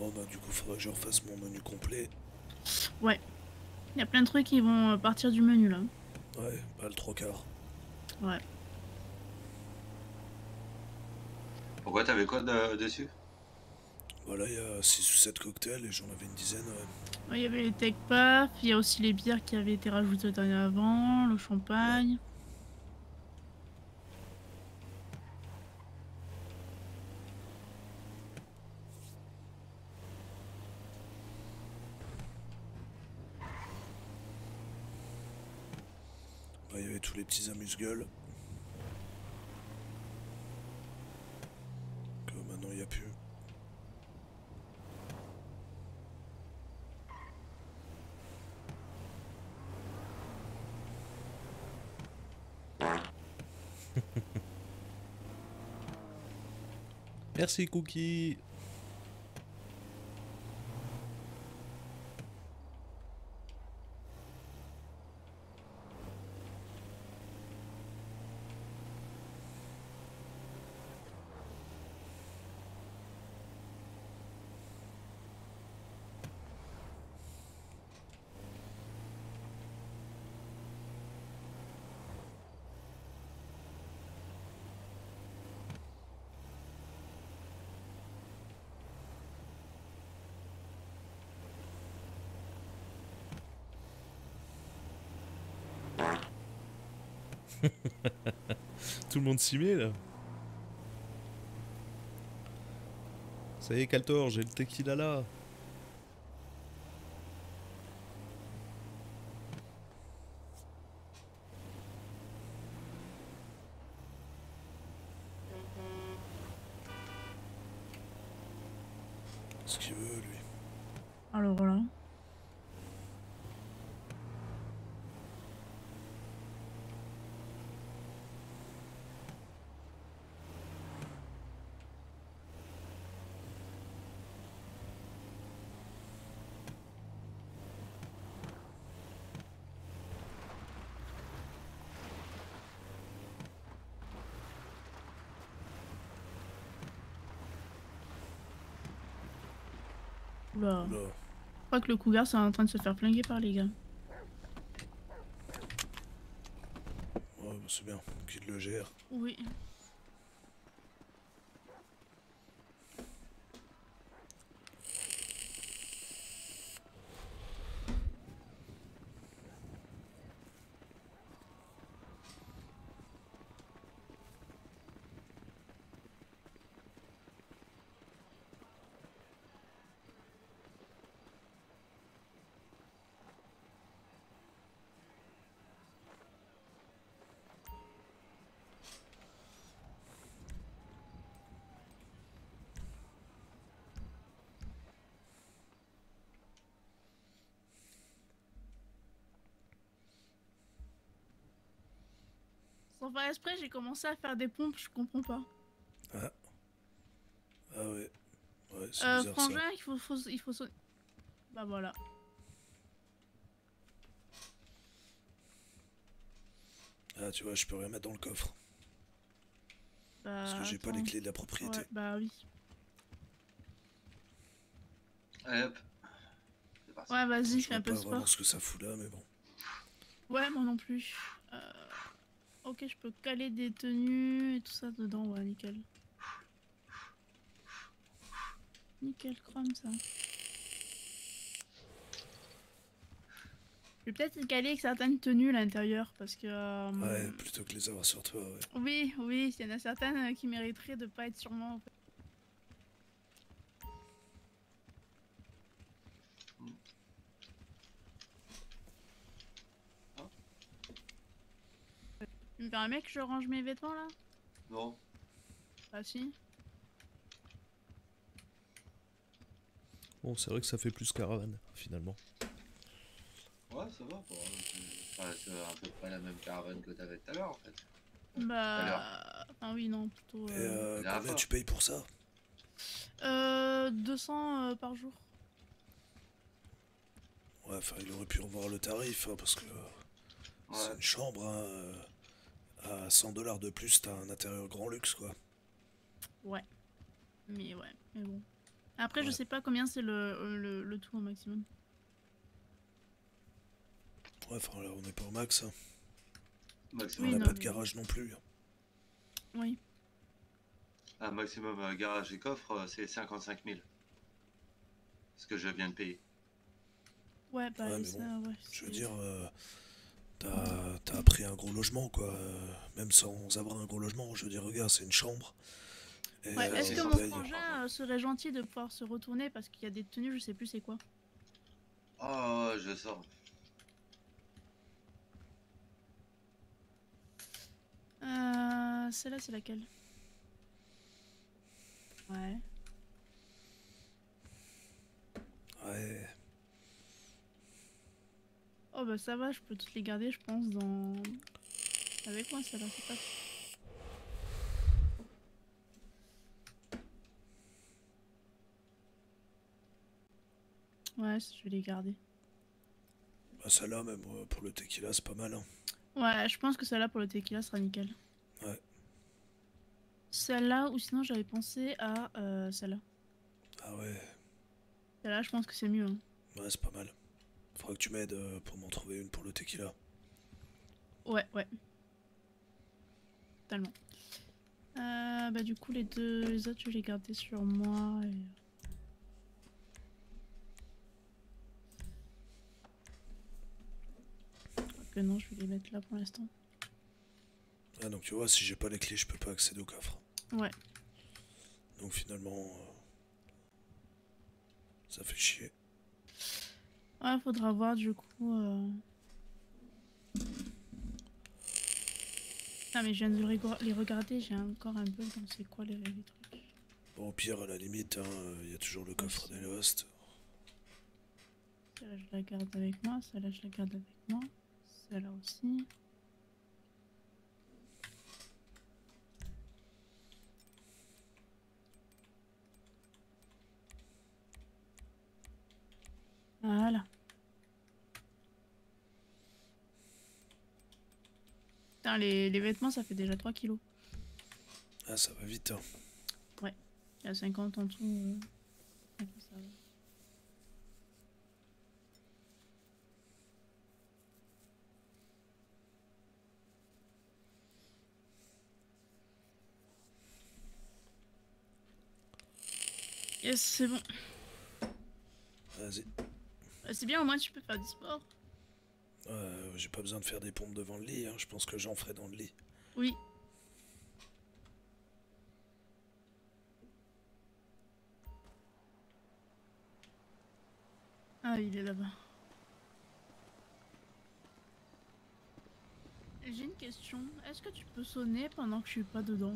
Bon, bah, du coup, faudra que je refasse mon menu complet. Ouais. Il y a plein de trucs qui vont euh, partir du menu là. Ouais, pas le trois quarts. Ouais. Pourquoi t'avais quoi de- dessus? Voilà, il y a 6 ou 7 cocktails et j'en avais une dizaine, ouais. Ouais, Il y avait les tech puffs, il y a aussi les bières qui avaient été rajoutées l'année avant, le champagne il y avait tous les Que maintenant, il n'y a plus. [LAUGHS] Merci, Cookie. [LAUGHS] Tout le monde s'y met là. Ça y est, Caltor, j'ai le tequila là. Ce qu'il veut, lui. Alors voilà. Oula. Oula. Je crois que le cougar c'est en train de se faire flinguer par les gars. Ouais, bah, c'est bien qu'il le gère. Oui. Sans faire exprès, j'ai commencé à faire des pompes, je comprends pas. Ah. Ah ouais. Ouais, c'est Euh, bizarre frangin, ça. il faut, faut- il faut sonner. Bah voilà. Ah, tu vois, je peux rien mettre dans le coffre. Bah, Parce que j'ai pas les clés de la propriété. Ouais, bah oui. Allez hop. Ouais, vas-y, Je fais un peu pas de sport. vraiment ce que ça fout là, mais bon. Ouais, moi non plus. Ok, je peux caler des tenues et tout ça dedans, ouais, nickel. Nickel chrome ça. Je vais peut-être caler avec certaines tenues à l'intérieur parce que. euh, Ouais, plutôt que les avoir sur toi, ouais. Oui, oui, il y en a certaines euh, qui mériteraient de pas être sur moi en fait. Tu me permets que je range mes vêtements là? Non. Ah si. Bon, c'est vrai que ça fait plus caravane, finalement. Ouais, ça va. Bon, c'est enfin, c'est à peu près la même caravane que t'avais tout à l'heure en fait. Bah. Enfin oui, non, plutôt. Et euh, euh, La combien tu payes pour ça? Euh, 200 euh, par jour. Ouais, enfin, il aurait pu revoir le tarif, hein, parce que euh, c'est une chambre, hein, euh, à 100 dollars de plus, t'as un intérieur grand luxe, quoi. Ouais. Mais ouais, mais bon. Après, je sais pas combien c'est le, euh, le, le tout au maximum. Ouais, enfin, là, on n'est pas au max. Hein. Maximum. Oui, on n'a pas de mais- garage non plus. Oui. Un maximum euh, garage et coffre, euh, c'est 55 000. Ce que je viens de payer. Ouais, bah, Ouais, mais ça, bon, ouais. Je veux dire, euh, t'as t'as pris un gros logement, quoi. même sans avoir un gros logement, je veux dire, regarde, c'est une chambre. Ouais, euh, est-ce que on mon frangin euh, serait gentil de pouvoir se retourner parce qu'il y a des tenues, je sais plus c'est quoi. Oh, je sors. Euh, celle-là, c'est laquelle? Ouais. Ouais. Oh bah ça va, je peux toutes les garder, je pense, dans... Avec moi, celle-là, c'est pas... Ouais, je vais les garder. Bah, celle-là, même euh, pour le tequila, c'est pas mal. Hein. Ouais, je pense que celle-là pour le tequila sera nickel. Ouais. Celle-là, ou sinon j'avais pensé à euh, celle-là. Ah ouais, Celle-là, je pense que c'est mieux. hein. ouais, c'est pas mal. Faudra que tu m'aides euh, pour m'en trouver une pour le tequila. Ouais, ouais. Totalement. Euh, bah du coup, les deux les autres, je les garder sur moi. Et... Que non, je vais les mettre là pour l'instant. Ah, donc tu vois, si j'ai pas les clés, je peux pas accéder au coffre. Ouais. Donc finalement, euh, ça fait chier. Ouais, faudra voir du coup. Euh... Ah, mais je viens de les regarder, j'ai encore un bug dans c'est quoi les, les trucs. Bon, au pire, à la limite, il y a toujours le coffre des Lost. Celle-là, je la garde avec moi, celle-là, je la garde avec moi, celle-là aussi. Voilà. Putain, les, les vêtements, ça fait déjà 3 kilos. Ah, ça va vite. Hein. Ouais, il y a 50 en tout. euh. Yes, c'est bon. Vas-y. Bah, c'est bien, au moins tu peux faire du sport. Euh, j'ai pas besoin de faire des pompes devant le lit, hein. je pense que j'en ferai dans le lit. Oui. Ah, il est là-bas. J'ai une question. Est-ce que tu peux sonner pendant que je suis pas dedans?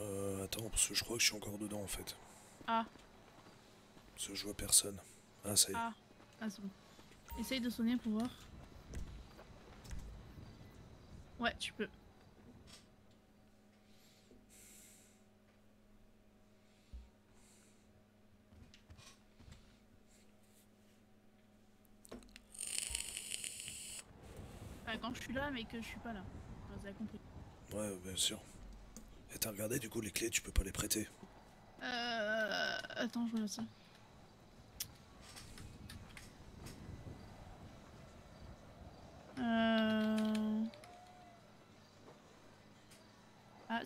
Euh, attends, parce que je crois que je suis encore dedans en fait. Ah, Parce que je vois personne. Ah, ça y est. ah, ah c'est bon. Essaye de sonner pour voir. Ouais, tu peux. Enfin, quand je suis là, mais que je suis pas là. Vous avez compris. Ouais, bien sûr. Et t'as regardé, du coup, les clés, tu peux pas les prêter. Euh... Attends, je regarde ça. Euh...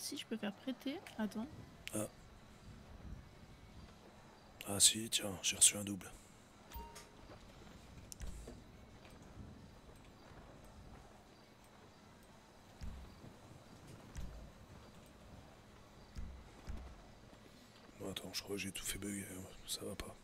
si je peux faire prêter. Attends. Ah. Ah si, tiens, j'ai reçu un double. Attends, je crois que j'ai tout fait bugger, hein, ça va pas.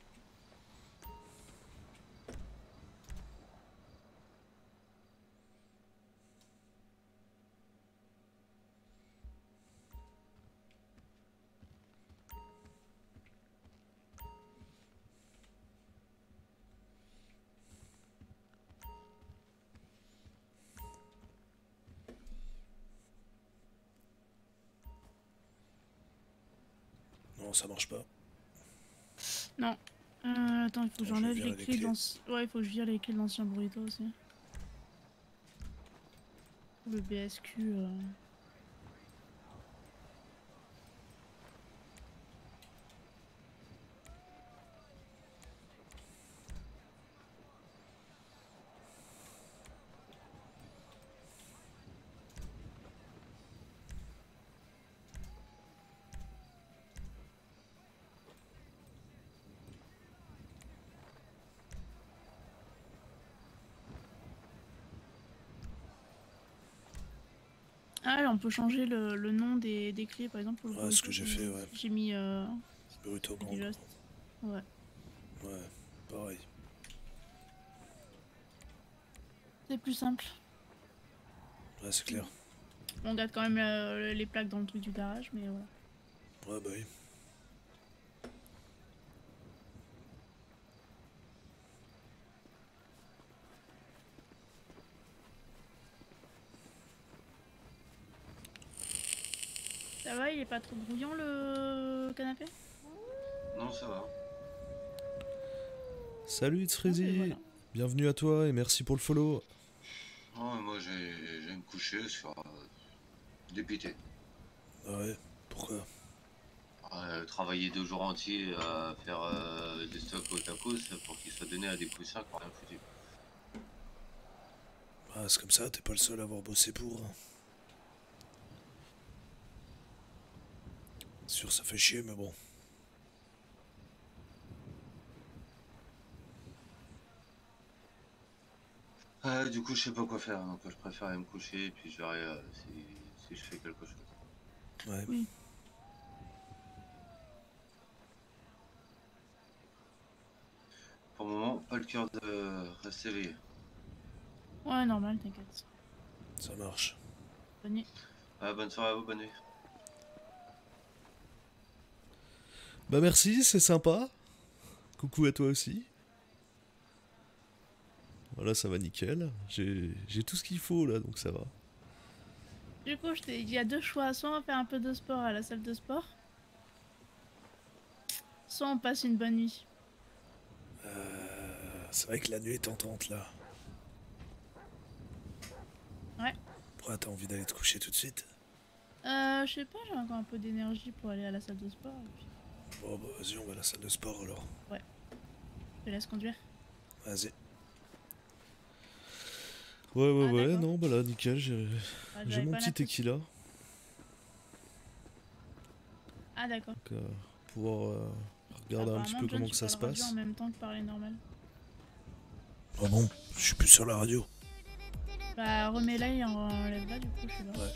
Ça marche pas. Non. Euh, attends, il faut que j'enlève les clés l'anci- Ouais, il faut que je vire les clés de l'ancien burrito aussi. Le BSQ. euh. Ah, là, on peut changer le, le nom des, des clés, par exemple. Ouais, ce que j'ai fait, ouais. J'ai mis. Euh... Gang. Lost. Ouais. Ouais, pareil. C'est plus simple. Ouais, c'est clair. On garde quand même euh, les plaques dans le truc du garage, mais voilà. Ouais, bah oui. Va, il est pas trop brouillant le canapé? Non, ça va. Salut It's Ah, Freddy Bienvenue à toi et merci pour le follow. Non, mais moi, j'ai j'ai me coucher sur. euh, dépité. Ah ouais, pourquoi? Euh, travailler deux jours entiers à faire euh, des stocks au tacos pour qu'ils soient donnés à des poussins n'ont rien foutu. Ah, c'est comme ça, t'es pas le seul à avoir bossé pour. Sûr, ça fait chier, mais bon. Euh, du coup, je sais pas quoi faire, donc je préfère aller me coucher et puis je verrai euh, si, si je fais quelque chose. Ouais. Oui. Pour le moment, pas le cœur de rester éveillé. Ouais, normal, t'inquiète. Ça marche. Bonne nuit. Ah, bonne soirée à vous, bonne nuit. Bah merci, c'est sympa. Coucou à toi aussi. Voilà, ça va nickel. J'ai j'ai tout ce qu'il faut là, donc ça va. Du coup, il y a deux choix. Soit on fait un peu de sport à la salle de sport. Soit on passe une bonne nuit. Euh, c'est vrai que la nuit est tentante là. Ouais. Pourquoi t'as envie d'aller te coucher tout de suite? Euh, je sais pas, j'ai encore un peu d'énergie pour aller à la salle de sport. et puis Bon, bah vas-y, on va à la salle de sport alors. Ouais. Je te laisse conduire. Vas-y. Ouais, ouais, Ah, ouais, non, bah là, nickel, j'ai Ah, mon petit tequila. Ah, d'accord. Donc, euh, pouvoir euh, regarder un petit peu John, comment que ça se passe. en même temps que parler normal. Ah bon? Je suis plus sur la radio. Bah, remets-la et enlève-la, du coup, je. Ouais.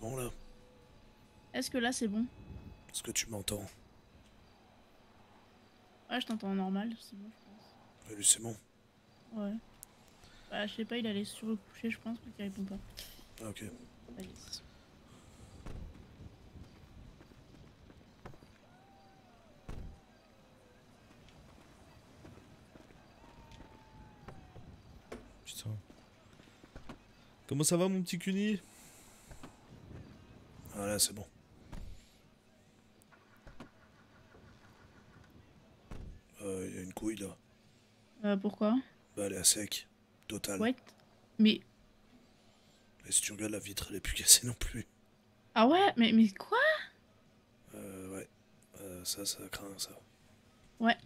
C'est bon là Est-ce que là, c'est bon Est-ce que tu m'entends Ouais, je t'entends normal, c'est bon, je pense. Lui, c'est bon. Ouais. Bah, je sais pas, il allait sur le coucher, je pense, parce qu'il répond pas. Ah, ok. Allez. Putain. Comment ça va, mon petit cuni Voilà, c'est bon. Euh, Il y a une couille là. Euh, pourquoi? Bah, elle est à sec. Total. Ouais. Mais. Et si tu regardes la vitre, elle est plus cassée non plus. Ah ouais, mais, mais quoi? Euh, ouais. Euh, ça, ça craint ça. Ouais.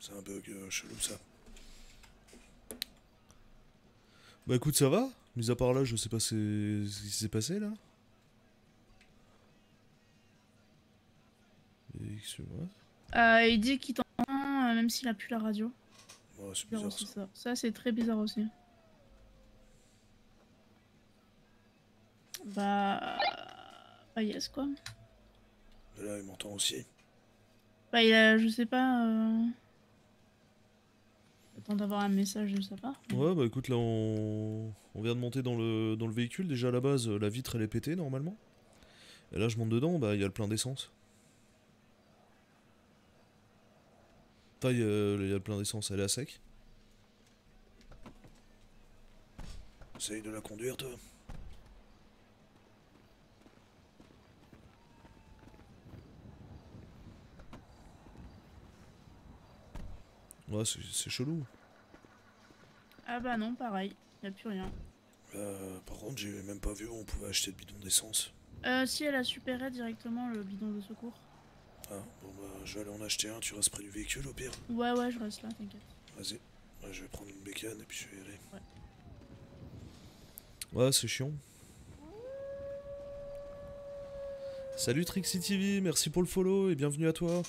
C'est un bug chelou ça. Bah écoute, ça va? Mis à part là, je sais pas c'est- ce qui s'est passé là. Euh, il dit qu'il t'entend euh, même s'il a plus la radio. Ouais, c'est bizarre ça. ça. Ça, c'est très bizarre aussi. Bah. Bah, yes, quoi. Là, il m'entend aussi. Bah, il a. Je sais pas. Euh... Attends d'avoir un message de sa part. Ouais, bah écoute, là on, on vient de monter dans le, dans le véhicule. Déjà à la base, la vitre elle est pétée normalement. Et là je monte dedans, bah il y a le plein d'essence. Enfin, il y, a il y a le plein d'essence, elle est à sec. Essaye de la conduire, toi. Ouais, c'est chelou. Ah, bah non, pareil. Y a plus rien. Euh, par contre, j'ai même pas vu où on pouvait acheter le bidon d'essence. Euh, si elle a supéré directement le bidon de secours. Ah, bon bah, je vais aller en acheter un, tu restes près du véhicule au pire. Ouais, ouais, je reste là, t'inquiète. Vas-y. Ouais, je vais prendre une bécane et puis je vais y aller. Ouais, c'est chiant. Salut Trixie TV, merci pour le follow et bienvenue à toi.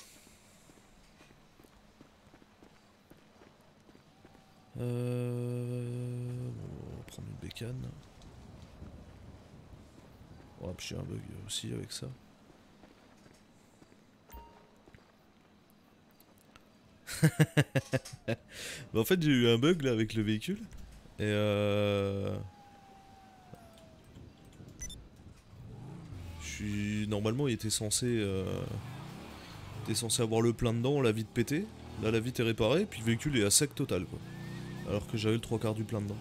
Euh... on va prendre une bécane. Oh, j'ai un bug aussi avec ça. [LAUGHS] Bah, en fait, j'ai eu un bug là avec le véhicule. Et euh... Je suis... Normalement, il était censé... euh, il était censé avoir le plein dedans, la vitre pétée. Là, la vitre est réparée, puis le véhicule est à sec total, quoi. Alors que j'avais le trois quarts du plein dedans.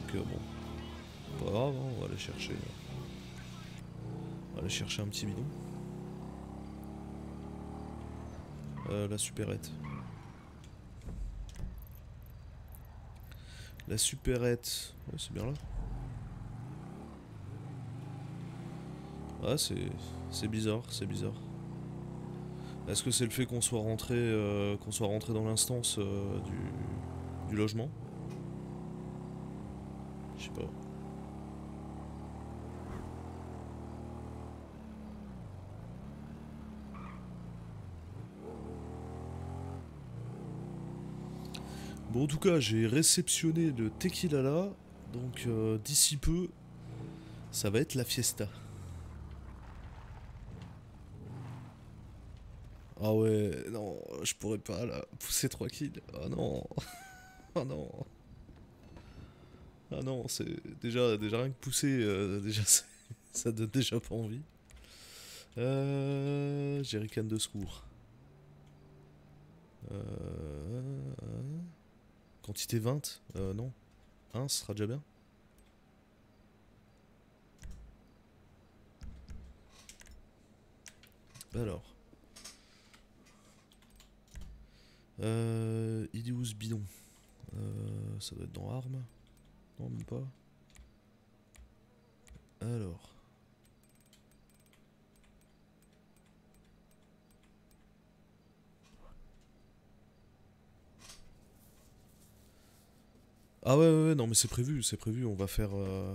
Donc, euh, bon. Pas grave, hein, on va aller chercher... On va aller chercher un petit bidon. Euh, la supérette. La supérette. Ouais, c'est bien là. C'est c'est bizarre, c'est bizarre. Est-ce que c'est le fait qu'on soit rentré euh, qu'on soit rentré dans l'instance euh, du, logement? Je sais pas. Bon, en tout cas, j'ai réceptionné le tequila là, donc euh, d'ici peu, ça va être la fiesta. Ah ouais, non, je pourrais pas là, pousser 3 kills. Ah non, [LAUGHS] ah non. Ah non, c'est déjà, déjà rien que pousser, euh, déjà [LAUGHS] ça donne déjà pas envie. Euh, Jerrycan de secours. Euh, quantité 20 euh, Non. 1, ce sera déjà bien. Alors. Euh, il où bidon Euh, Ça doit être dans armes. Non, même pas. Alors. Ah ouais, ouais, ouais, non mais c'est prévu, c'est prévu, on va faire... euh,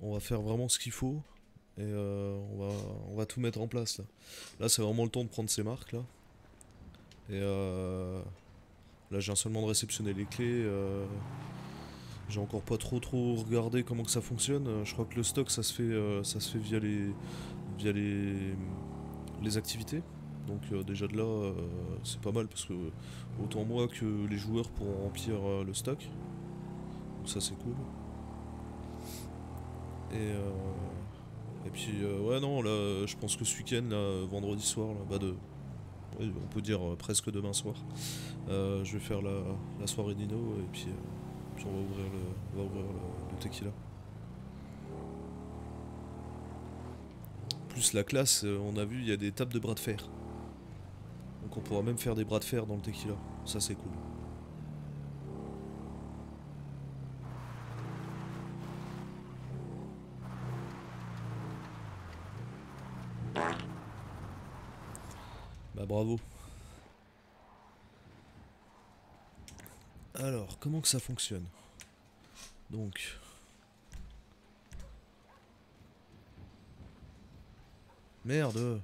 On va faire vraiment ce qu'il faut. Et euh, on, va, on va tout mettre en place là. Là c'est vraiment le temps de prendre ses marques là. Et euh, là j'ai seulement de réceptionner les clés. euh, j'ai encore pas trop trop regardé comment que ça fonctionne. Euh, Je crois que le stock ça se fait, ça se fait via les, via les, les activités. Donc déjà de là c'est pas mal parce que autant moi que les joueurs pourront remplir le stock. Donc ça c'est cool. Et, et puis ouais non là je pense que ce week-end là vendredi soir là, bah de on peut dire euh, presque demain soir euh, je vais faire la, soirée Dino et puis, euh, on va ouvrir le, le, tequila. Plus la classe, on a vu il y a des tables de bras de fer. Donc on pourra même faire des bras de fer dans le tequila. Ça c'est cool. Bravo. Alors, comment que ça fonctionne? Donc... Merde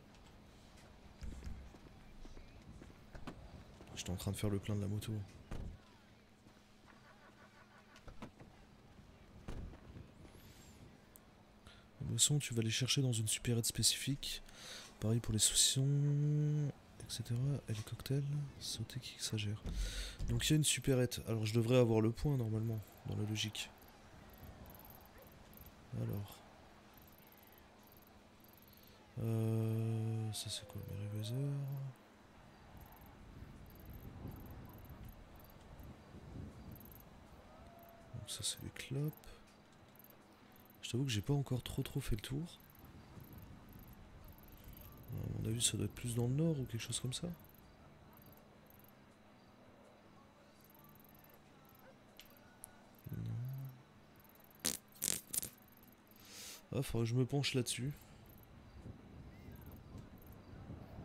J'étais en train de faire le plein de la moto. Boisson, tu vas les chercher dans une supérette spécifique. Pareil pour les saucissons, etc. Et les sauté qui exagère. Donc il y a une supérette. Alors je devrais avoir le point normalement, dans la logique. Alors. Euh, ça c'est quoi Meriwether Donc ça c'est les clopes. Je t'avoue que j'ai pas encore trop trop fait le tour. À mon avis ça doit être plus dans le nord ou quelque chose comme ça. Ah, faudrait que je me penche là-dessus.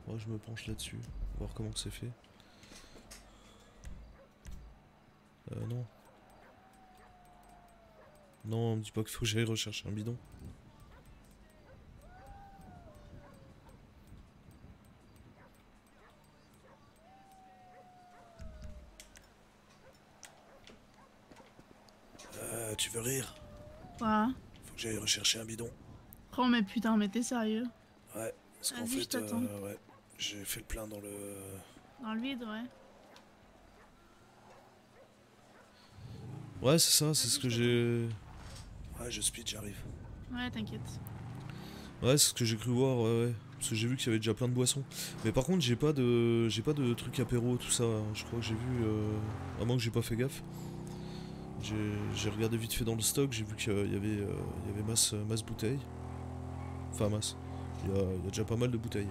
Que je me penche là-dessus. Voir comment c'est fait. Euh, non. Non, on me dit pas qu'il faut que j'aille rechercher un bidon. Euh, tu veux rire Quoi Faut que j'aille rechercher un bidon. Oh mais putain, mais t'es sérieux Ouais, parce qu'en je fait, t'attends. euh, ouais, j'ai fait le plein dans le. Dans le vide, ouais. Ouais, c'est ça, c'est ce que j'ai. Ouais, je speed, j'arrive. Ouais, t'inquiète. Ouais, c'est ce que j'ai cru voir, ouais, ouais. Parce que j'ai vu qu'il y avait déjà plein de boissons. Mais par contre, j'ai pas de j'ai pas de trucs apéro, tout ça. Je crois que j'ai vu. Euh... À moins que j'ai pas fait gaffe. J'ai regardé vite fait dans le stock, j'ai vu qu'il y avait, euh, il y avait masse, masse bouteilles. Enfin, masse. Il y a, déjà pas mal de bouteilles.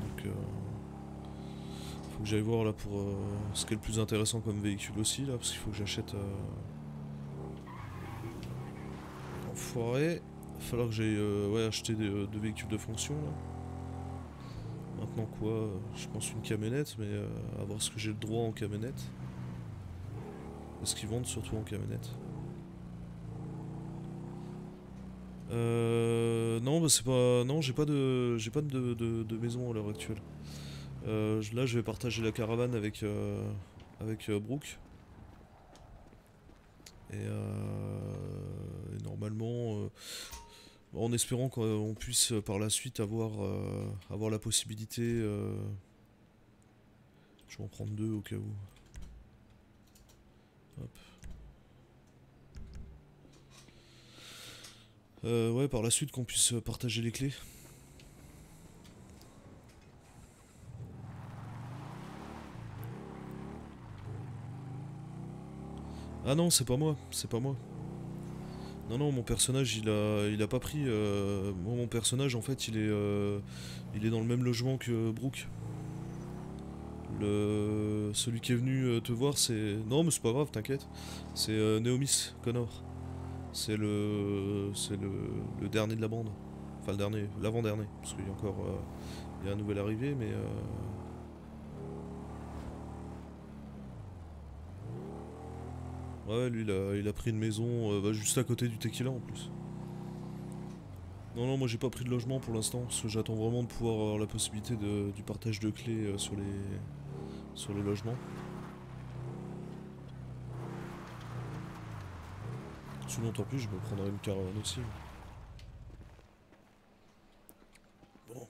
Donc, euh, faut que j'aille voir là pour euh, ce qui est le plus intéressant comme véhicule aussi, là, parce qu'il faut que j'achète. euh, Enfoiré. Il va falloir que j'aille euh, ouais, acheter des, deux véhicules de fonction là. Maintenant quoi Je pense une camionnette, mais euh, à voir ce que j'ai le droit en camionnette. Est-ce qu'ils vendent surtout en camionnette Euh, non, bah c'est pas. Non, j'ai pas de. J'ai pas de, de, maison à l'heure actuelle. Euh, là, je vais partager la caravane avec euh, avec euh, Brooke. Et, euh, et normalement, en espérant qu'on puisse euh, par la suite avoir euh, la possibilité. euh, je vais en prendre deux au cas où. Ouais, par la suite qu'on puisse partager les clés. Ah non, c'est pas moi, c'est pas moi. Non, non, mon personnage, il a, il a pas pris. euh, moi, mon personnage, en fait, il est, euh, il est dans le même logement que Brooke. Le, celui qui est venu euh, te voir, c'est. Non, mais c'est pas grave, t'inquiète. C'est euh, Neomis Connor. C'est le, c'est le, le dernier de la bande. Enfin, le dernier, l'avant-dernier, parce qu'il y a encore, il y a un nouvel arrivé, mais. Ouais, lui, il a, il a pris une maison euh, bah, juste à côté du Tequila en plus. Non, non, moi j'ai pas pris de logement pour l'instant, parce que j'attends vraiment de pouvoir avoir la possibilité de- du partage de clés euh, sur, les, sur les logements. Sinon, tant pis, je me prendrai une caravane aussi. Bon,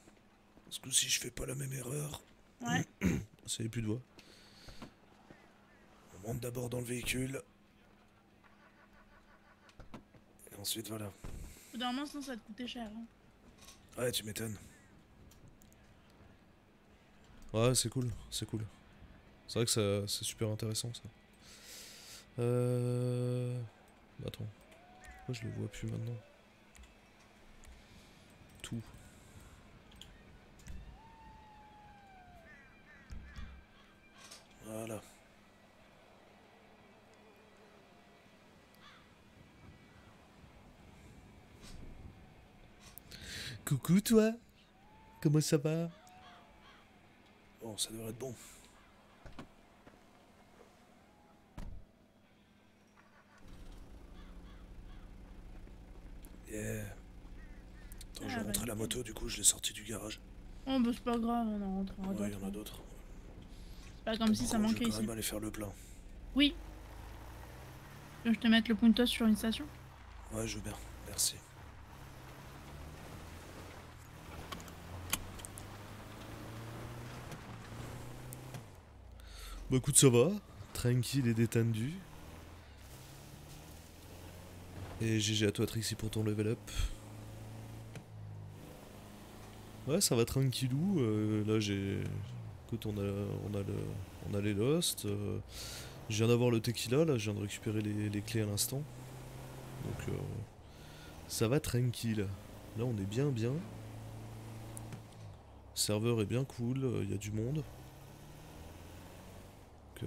ce coup-ci, je fais pas la même erreur. Ouais. [COUGHS] Ça y est, plus de voix. On monte d'abord dans le véhicule. Et ensuite, voilà. Moment, sinon ça va te coûter cher. hein. Ouais, tu m'étonnes. Ouais, c'est cool, c'est cool. C'est vrai que ça- c'est super intéressant ça. Euh... bah, Attends. Pourquoi je le vois plus maintenant Tout. Voilà. Coucou toi. Comment ça va? Bon, ça devrait être bon. Yeah. Attends, je Ah, vais rentrer bah, la moto, du coup, je l'ai sortie du garage. Oh, bah c'est pas grave, on en rentrera Ouais, il y en a d'autres. C'est pas comme si ça manquait Je vais quand ici. même aller faire le plein. Oui. Tu veux que je te mette le puntos sur une station Ouais, je veux bien. Merci. Bah écoute, ça va. Tranquille et détendu. Et GG à toi Trixie pour ton level up. Ouais, ça va tranquillou. euh, là, j'ai. Écoute, on a, on a, on a les Lost. euh, je viens d'avoir le tequila, là, je viens de récupérer les, les clés à l'instant. Donc, euh, ça va tranquille. Là, on est bien, bien. Serveur est bien cool, il y a du monde.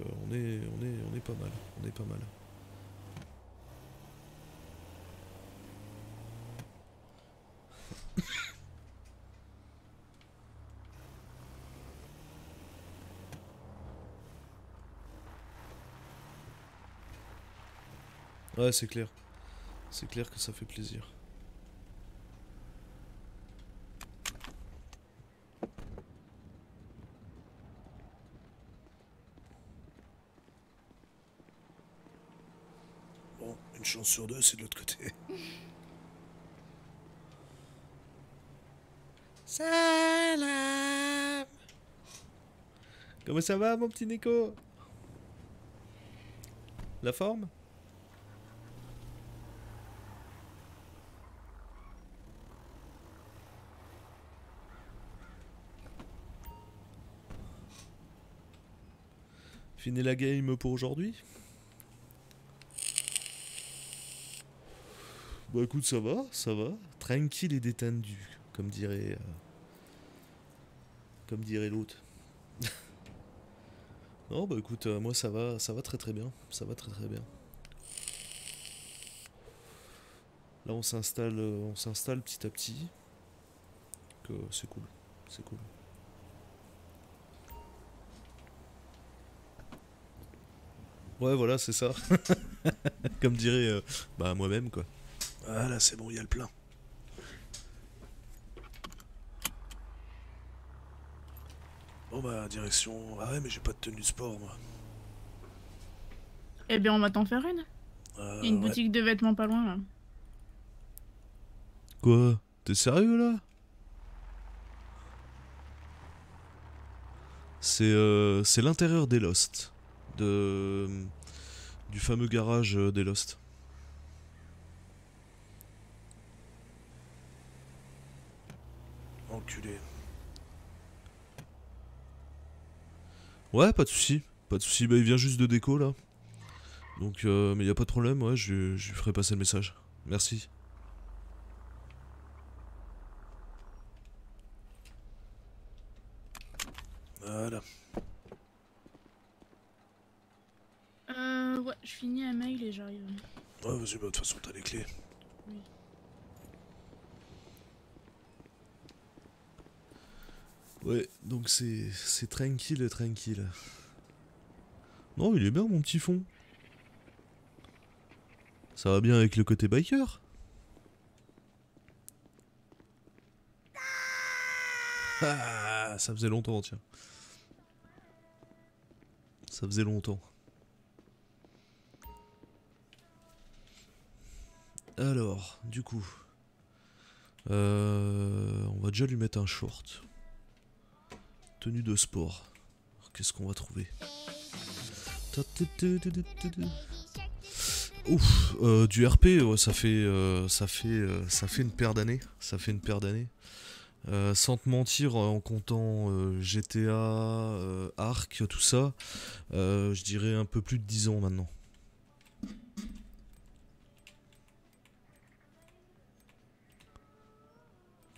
On, est, on, est, on est pas mal. On est pas mal. [LAUGHS] Ouais, c'est clair. C'est clair que ça fait plaisir. Bon, une chance sur deux, c'est de l'autre côté. [LAUGHS] Salam. Comment ça va, mon petit Nico? La forme? Fini la game pour aujourd'hui? Bah écoute, ça va, ça va. Tranquille et détendu, comme dirait... euh, comme dirait l'autre. [LAUGHS] non, bah écoute, euh, moi ça va, ça va très très bien. Ça va très très bien. Là, on s'installe, euh, on s'installe petit à petit. C'est cool, c'est cool. Ouais, voilà, c'est ça. [LAUGHS] Comme dirait bah moi-même quoi. Voilà, c'est bon, il y a le plein. Bon bah, direction... Ah ouais, mais j'ai pas de tenue de sport, moi. Eh bien, on va t'en faire une. Euh, Il y a une ouais. boutique de vêtements pas loin là. Quoi? T'es sérieux là? C'est euh, c'est l'intérieur des Lost. De, du fameux garage euh, des Lost. Enculé. Ouais, pas de souci, pas de souci. Bah, il vient juste de déco là. Donc, euh, mais y a pas de problème. Ouais, je, je lui ferai passer le message. Merci. Voilà. Euh, ouais, je finis un mail et j'arrive. Ouais, vas-y, bah, de toute façon, t'as les clés. Ouais, donc c'est tranquille, tranquille. Non, il est bien mon petit fond. Ça va bien avec le côté biker? Ah, ça faisait longtemps, tiens. Ça faisait longtemps. Alors, du coup, euh, on va déjà lui mettre un short. De sport. Qu'est-ce qu'on va trouver? Ouf, euh, du RP, ça fait, euh, ça fait, euh, ça fait une paire d'années. Ça fait une paire d'années. Sans te mentir, en comptant GTA, Arc, tout ça, je dirais un peu plus de 10 ans maintenant.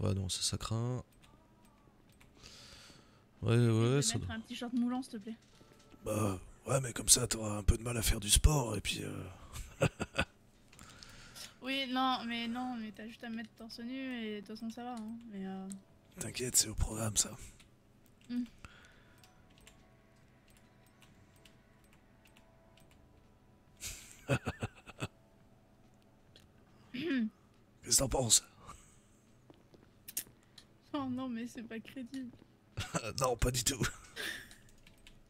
Ouais, non, ça, ça craint. Ouais, ouais, Je ça un petit short moulant, s'il te plaît? Bah, ouais, mais comme ça, t'auras un peu de mal à faire du sport, et puis... euh, [LAUGHS] Oui, non, mais non, mais t'as juste à mettre torse nu et de toute façon ça va. Hein. Mais euh... T'inquiète, c'est au programme ça. hmm. [LAUGHS] Qu'est-ce que t'en penses? [LAUGHS] Oh non, mais c'est pas crédible. [LAUGHS] Non, pas du tout.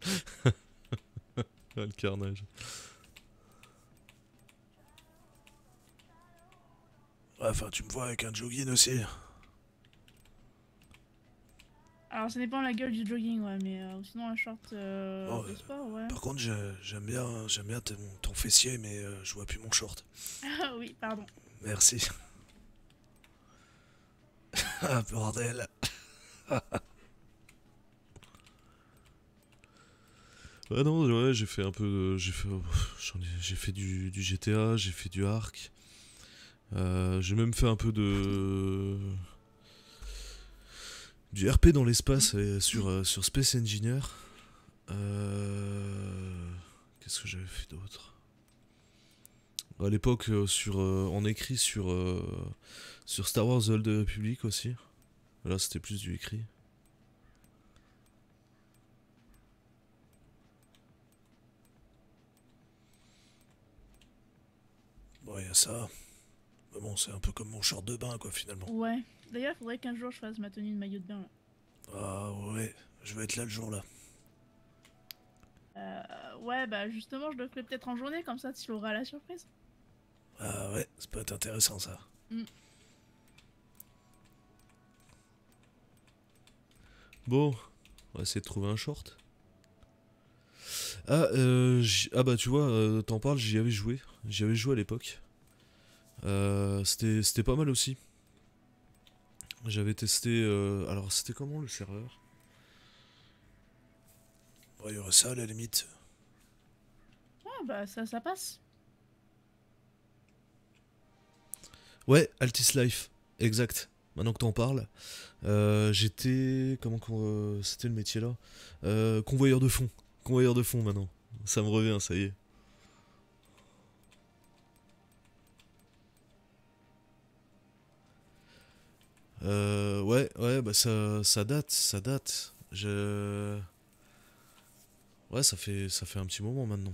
[LAUGHS] Le carnage. Enfin, tu me vois avec un jogging aussi. Alors ça dépend de la gueule du jogging, ouais, mais euh, sinon un short euh, Oh, de sport, ouais. Par contre, j'ai- j'aime bien, j'aime bien ton, ton fessier, mais euh, je vois plus mon short. Ah oui, pardon. Merci. [LAUGHS] ah, bordel. Ouais, non, ouais, j'ai fait un peu. J'ai fait, j'ai fait du, GTA, j'ai fait du Arc. Euh, j'ai même fait un peu de. Du RP dans l'espace sur, euh, sur Space Engineer. Euh, Qu'est-ce que j'avais fait d'autre? À l'époque, euh, sur, en écrit sur, sur Star Wars The Old Republic aussi. Là, c'était plus du écrit. Bon, il y a ça. Mais bon, c'est un peu comme mon short de bain, quoi, finalement. Ouais. D'ailleurs, il faudrait qu'un jour je fasse ma tenue de maillot de bain là. Ah ouais, je vais être là le jour-là. Euh, ouais, bah justement, je le ferai peut-être en journée, comme ça tu auras la surprise. Ah ouais, ça peut être intéressant, ça. Mm. Bon, on va essayer de trouver un short. Ah, euh, ah bah tu vois, euh, t'en parles, j'y avais joué. J'y avais joué à l'époque. Euh, c'était pas mal aussi. J'avais testé... euh, alors c'était comment le serveur? Bon, il y aurait ça à la limite. Ah bah ça, ça passe. Ouais, Altis Life, exact. Maintenant que t'en parles, j'étais comment c'était le métier là? Euh, Convoyeur de fond, convoyeur de fond maintenant. Ça me revient, ça y est. Euh, ouais, ouais, bah ça, ça date, ça date. Je... Ouais, ça fait, ça fait un petit moment maintenant.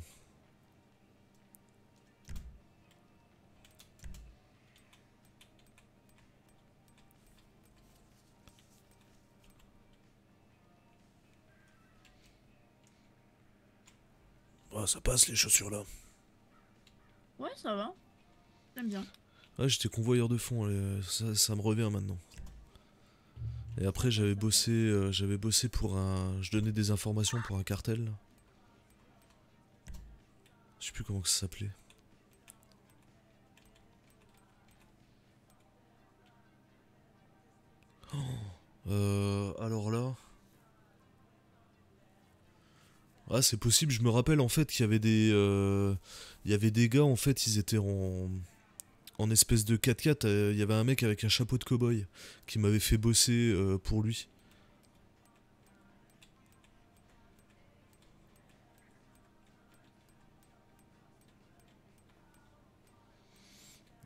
Ah, ça passe les chaussures là. Ouais, ça va. J'aime bien. Ouais, j'étais convoyeur de fond, ça, ça me revient maintenant. Et après, j'avais bossé, euh, j'avais bossé pour un, je donnais des informations pour un cartel. Je sais plus comment que ça s'appelait. Oh, euh, alors là. Ah, c'est possible, je me rappelle en fait qu'il y avait des. euh, il y avait des gars, en fait, ils étaient en. En espèce de 4x4, euh, il y avait un mec avec un chapeau de cow-boy qui m'avait fait bosser euh, pour lui.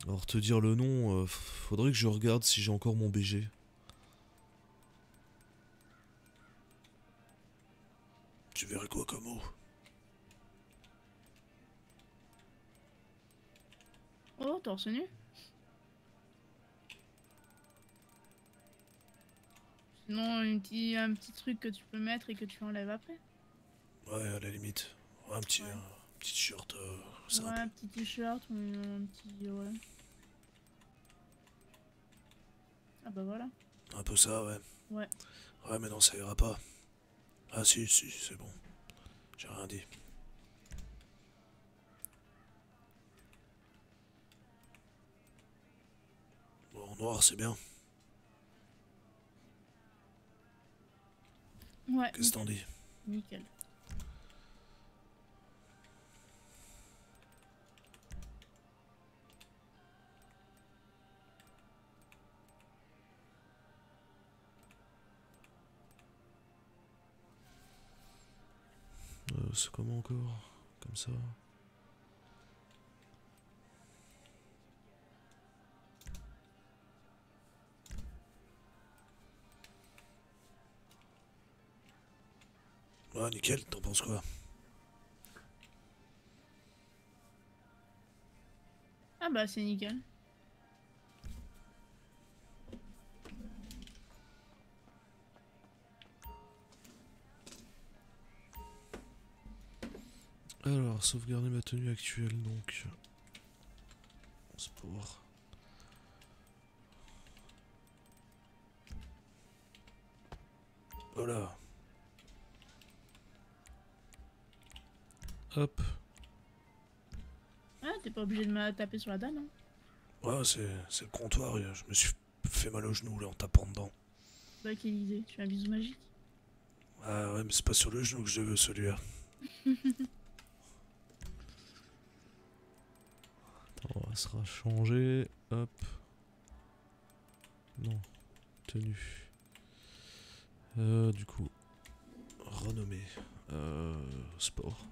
Alors te dire le nom, faudrait que je regarde si j'ai encore mon BG. Tu verrais quoi comme mot Oh, torse nu Sinon, un petit, un petit truc que tu peux mettre et que tu enlèves après. Ouais, à la limite. Un petit, un petit shirt euh, simple. Ouais, un petit t-shirt ou un petit. Ouais. Ah bah voilà. Un peu ça, ouais. Ouais. Ouais, mais non, ça ira pas. Ah si, si, c'est bon. J'ai rien dit. Bon, en noir, c'est bien. Ouais. Qu'est-ce que t'en dis? Nickel. Euh, c'est comment encore? Comme ça. Ah, nickel, t'en penses quoi? Ah bah c'est nickel. Alors, sauvegarder ma tenue actuelle donc. Sport. Voilà. Hop. Ah, t'es pas obligé de me taper sur la dalle, hein. Ouais, c'est c'est le comptoir, je me suis fait mal au genou là en tapant dedans. Bah, quelle idée. Tu as un bisou magique Ah ouais, mais c'est pas sur le genou que je veux celui-là. [LAUGHS] Attends, on va se changer. Hop. Non. Tenue. Euh, du coup. Renommé. Euh, sport.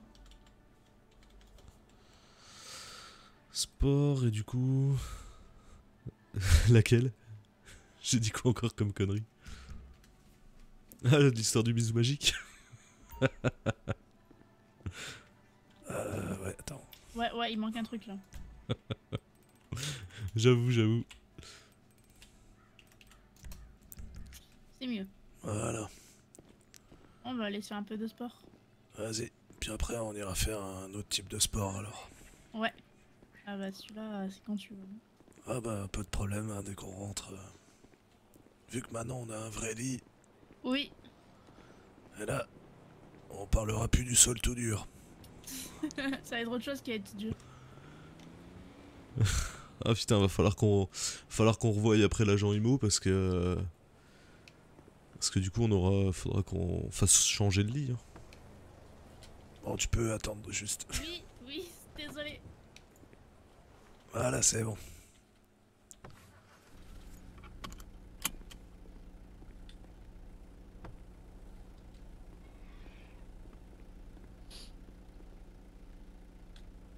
Sport et du coup. [LAUGHS] Laquelle? [LAUGHS] J'ai dit quoi encore comme connerie? Ah, l'histoire du bisou magique [LAUGHS] Euh, ouais, attends. Ouais, ouais, il manque un truc là. [LAUGHS] J'avoue, j'avoue. C'est mieux. Voilà, On va aller sur un peu de sport. vas-y. Puis après, on ira faire un autre type de sport alors. Ouais. Ah bah celui-là, c'est quand tu veux. Ah bah, pas de problème, hein, dès qu'on rentre. euh, Vu que maintenant on a un vrai lit, Oui. et là, on parlera plus du sol tout dur. [LAUGHS] Ça va être autre chose qui va être dur. [LAUGHS] Ah putain, va falloir qu'on falloir qu'on revoie après l'agent IMO parce que parce que du coup on aura faudra qu'on fasse changer de lit. hein. Bon, tu peux attendre juste. Oui, oui, désolé. Voilà, c'est bon.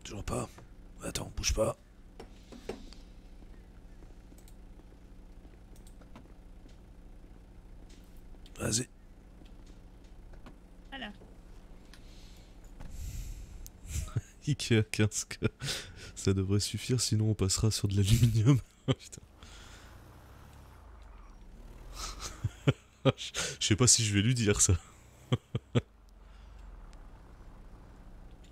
Toujours pas. Attends, bouge pas. Vas-y. Voilà. [LAUGHS] Ikea 15 que ça devrait suffire sinon on passera sur de l'aluminium. [LAUGHS] Oh, putain. Je [LAUGHS] je sais pas si je vais lui dire ça.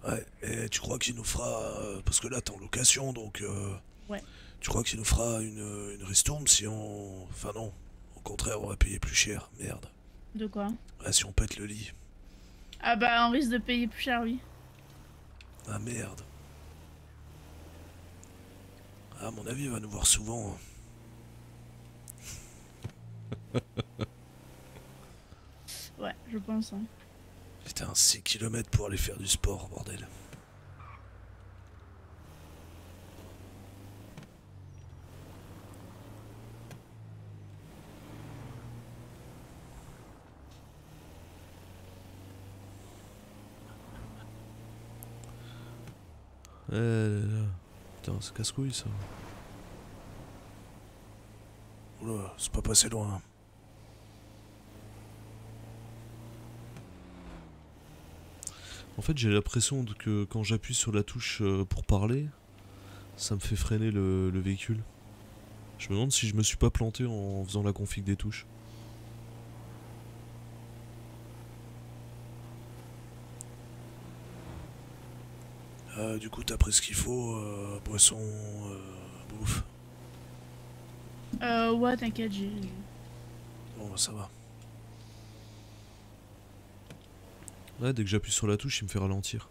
Ouais, et tu crois qu'il nous fera. euh, parce que là, t'es en location, donc. euh, Ouais. Tu crois qu'il nous fera une, une ristourne si on. Enfin, non. Au contraire, on va payer plus cher. Merde. De quoi Ah, si on pète le lit. Ah bah on risque de payer plus cher, oui. Ah, merde. Ah, à mon avis, il va nous voir souvent. hein. [LAUGHS] Ouais, je pense. Hein. Putain, 6 km pour aller faire du sport, bordel. Eh là là. Putain, c'est casse-couille ça. Oula, c'est pas passé loin. En fait, j'ai l'impression que quand j'appuie sur la touche euh, pour parler, ça me fait freiner le, le véhicule. Je me demande si je me suis pas planté en faisant la config des touches. Euh, du coup, t'as pris ce qu'il faut, euh, boisson, euh, bouffe. Euh, ouais, t'inquiète, j'ai. Bon, bah, ça va. Ouais, dès que j'appuie sur la touche, il me fait ralentir.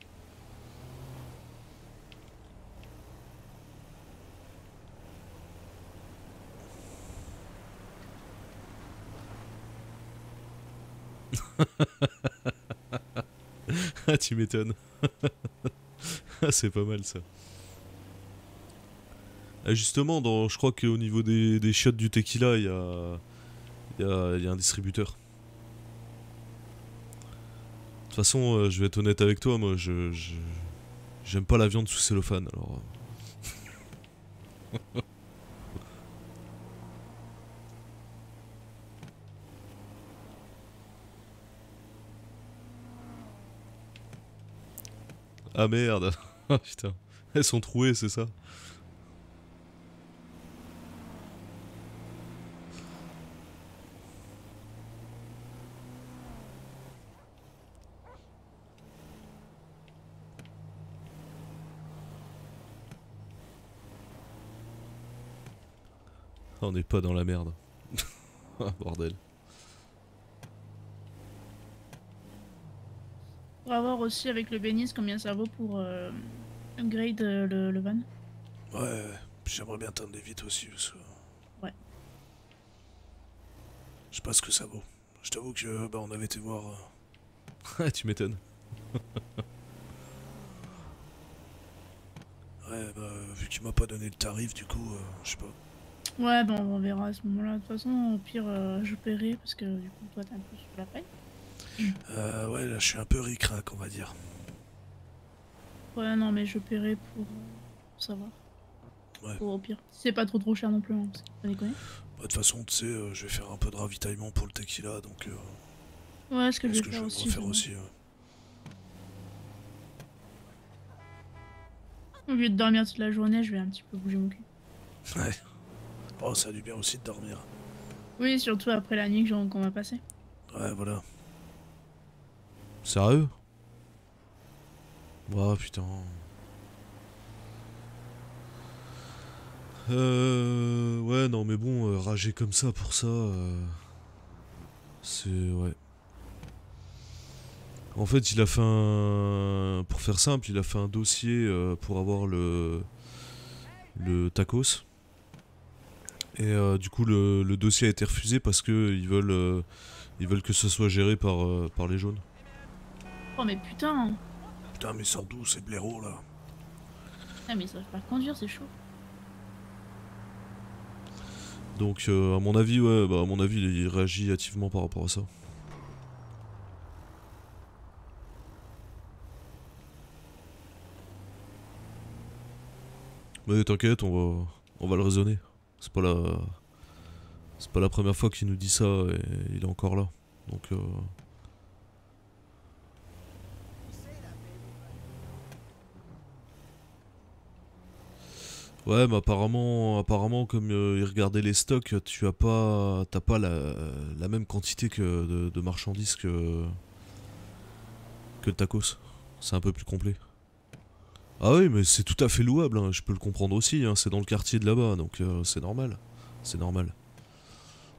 [LAUGHS] ah, tu m'étonnes. [LAUGHS] [LAUGHS] c'est pas mal ça. Ah, justement, dans, je crois qu'au niveau des, des chiottes du tequila, il y a, y, y a un distributeur. De toute façon, euh, je vais être honnête avec toi, moi, je- j'aime pas la viande sous cellophane, alors. euh. [LAUGHS] Ah merde. [LAUGHS] Ah putain. Elles sont trouées, c'est ça On n'est pas dans la merde. [LAUGHS] Ah, bordel. Pour avoir aussi avec le bénis combien ça vaut pour euh, upgrade euh, le, le van. Ouais, ouais. j'aimerais bien t'en vite aussi parce que. Ouais. Je sais pas ce que ça vaut. Je t'avoue que bah, on avait été voir. Ah, tu m'étonnes. [LAUGHS] Ouais, bah, vu qu'il m'a pas donné le tarif, du coup, euh, je sais pas. Ouais, bon, on verra à ce moment-là. De toute façon, au pire, euh, je paierai parce que du coup, toi, t'es un peu sur la paille. Euh, ouais, là, je suis un peu ric-rac, on va dire. Ouais, non, mais je paierai pour, pour savoir. Ouais. Pour au pire. C'est pas trop trop cher non plus, hein, parce que ça déconne. Bah, De toute façon, tu sais, euh, je vais faire un peu de ravitaillement pour le tequila, donc. euh, Ouais, ce que je vais faire je vais aussi. ouais. Au lieu de dormir toute la journée, je vais un petit peu bouger mon cul. Ouais. Oh, ça a du bien aussi de dormir. Oui, surtout après la nuit qu'on va passer. Ouais, voilà. Sérieux? Oh putain. Euh. Ouais, non, mais bon, euh, rager comme ça pour ça. euh, C'est. Ouais. En fait, il a fait un. Pour faire simple, il a fait un dossier euh, pour avoir le. Le tacos. Et du coup, le, le dossier a été refusé parce que ils veulent. ils veulent que ce soit géré par, par les jaunes. Oh, mais putain Putain, mais sors d'où ces blaireaux là Ah, mais ça va pas conduire, c'est chaud. Donc euh, à mon avis, ouais, bah, à mon avis, il réagit hâtivement par rapport à ça. Mais t'inquiète, on va, on va le raisonner. C'est pas la, c'est pas la première fois qu'il nous dit ça et il est encore là. Donc euh, Ouais, mais apparemment, apparemment comme euh, il regardait les stocks, tu as pas, t'as pas la, même quantité que de, de marchandises que que le tacos. C'est un peu plus complet. Ah oui, mais c'est tout à fait louable. hein, Je peux le comprendre aussi. hein, C'est dans le quartier de là-bas, donc euh, c'est normal. C'est normal.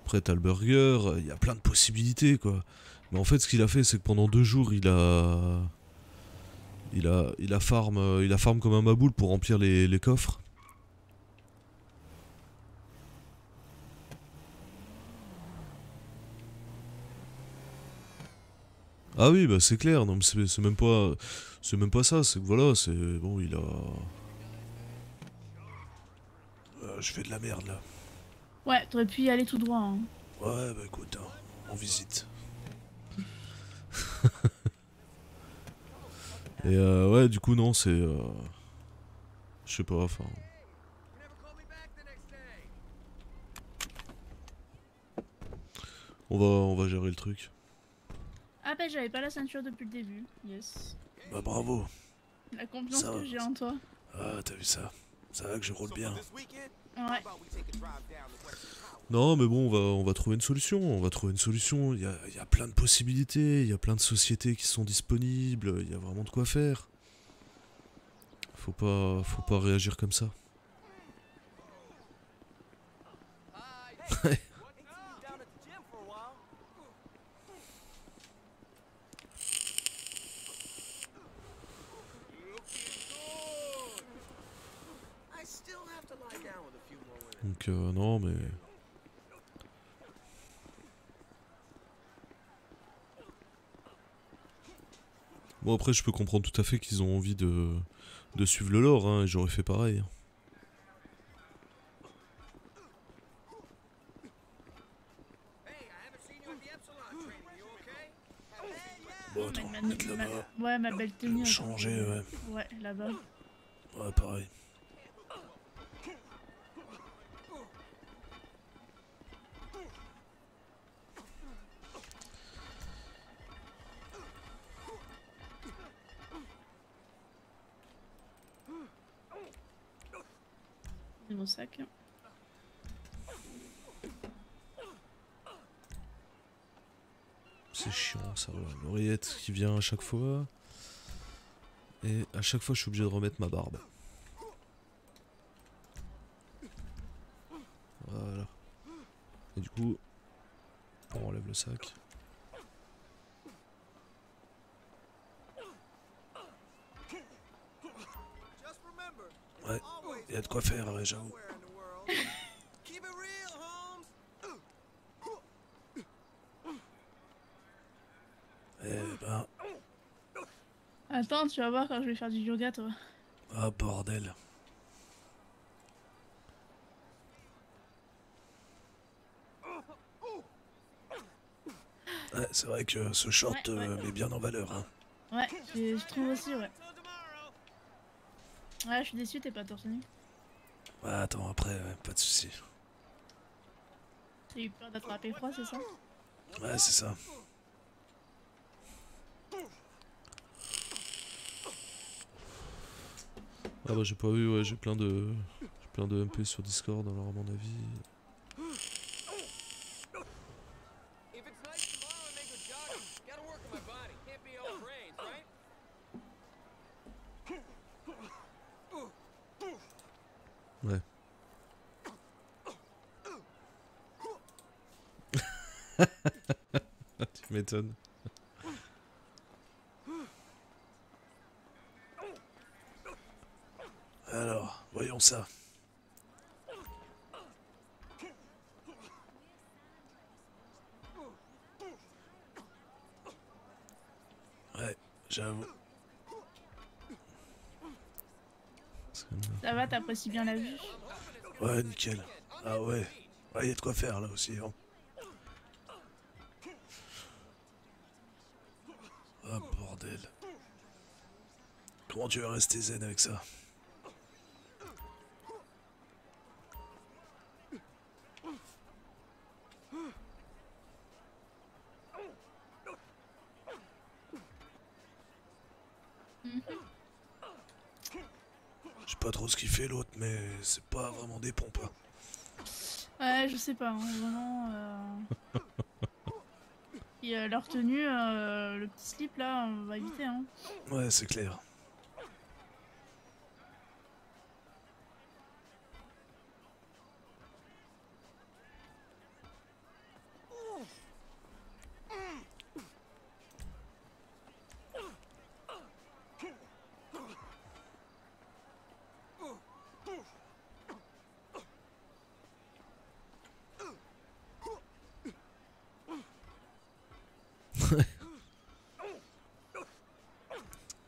Après, t'as le burger. Il y a plein de possibilités, quoi. Mais en fait, ce qu'il a fait, c'est que pendant deux jours, il a, il a, il a farm, euh, il a farm comme un maboule pour remplir les coffres. Ah oui, bah c'est clair, non, mais c'est c'est même pas, c'est même pas ça, c'est que voilà, c'est bon, il a, Euh, Je fais de la merde là. Ouais, t'aurais pu y aller tout droit. Hein. Ouais, bah écoute, hein, on visite. [LAUGHS] et euh, ouais, du coup non, c'est, euh, je sais pas, enfin, on va, on va gérer le truc. Ah, bah, j'avais pas la ceinture depuis le début. Yes. Bah bravo. La confiance Ça que j'ai en toi. Ah, t'as vu ça? Ça va que je roule bien. Ouais. Non, mais bon, on va, on va trouver une solution. On va trouver une solution. Il y a, il y a plein de possibilités. Il y a plein de sociétés qui sont disponibles. Il y a vraiment de quoi faire. Faut pas, faut pas réagir comme ça. [LAUGHS] Donc euh, non, mais bon après je peux comprendre tout à fait qu'ils ont envie de de suivre le lore. Hein, et j'aurais fait pareil. Bon, attends, Ma- mettre ma- là-bas. Ouais, ma belle tenue. Changer, ouais. Ouais, là-bas. Ouais, pareil. Nouveau sac. C'est chiant ça. L'oreillette qui vient à chaque fois. Et à chaque fois je suis obligé de remettre ma barbe. Voilà. Et du coup, on enlève le sac. Ouais, y a de quoi faire, ouais, j'avoue. Eh ben, Attends, tu vas voir quand je vais faire du yoga, toi. ah bordel. Ouais, c'est vrai que ce short Ouais, met bien en valeur. Hein. Ouais, je, je trouve aussi, ouais. Ouais, je suis déçue, t'es pas torse nu. Attends, après, ouais, pas de soucis. T'as eu peur d'attraper froid, c'est ça? Ouais, c'est ça. Ah bah j'ai pas vu, ouais, j'ai plein de. J'ai plein de MP sur Discord, alors à mon avis. Ouais. tu m'étonnes. Alors, voyons ça. Ouais, j'avoue. Ça va, t'apprécies bien la vue? Ouais, nickel. Ah ouais. Ouais, y a de quoi faire là aussi. Hein. Tu vas rester zen avec ça Je sais pas trop ce qu'il fait l'autre, mais c'est pas vraiment des pompes. hein. Ouais, je sais pas, hein, vraiment. Euh... [LAUGHS] Et euh, leur tenue, euh, le petit slip là, on va éviter. Hein. Ouais, c'est clair.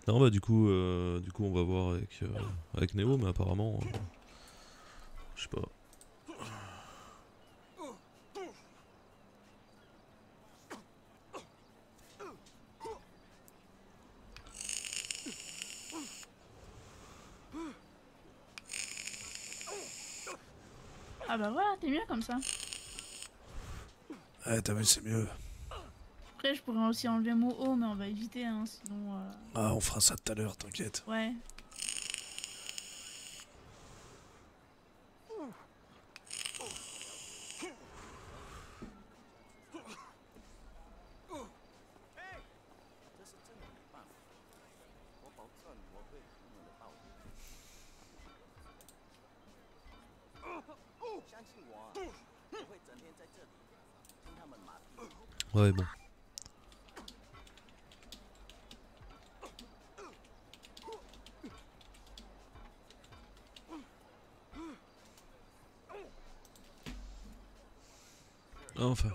Non bah du coup, euh, du coup on va voir avec, euh, avec Neo, mais apparemment, euh, je sais pas. Ah bah voilà, t'es mieux comme ça. Ouais, t'as vu, c'est mieux. Après, je pourrais aussi enlever mon haut, mais on va éviter, hein, sinon. euh, Ah, on fera ça tout à l'heure, t'inquiète. Ouais. Ouais Enfin.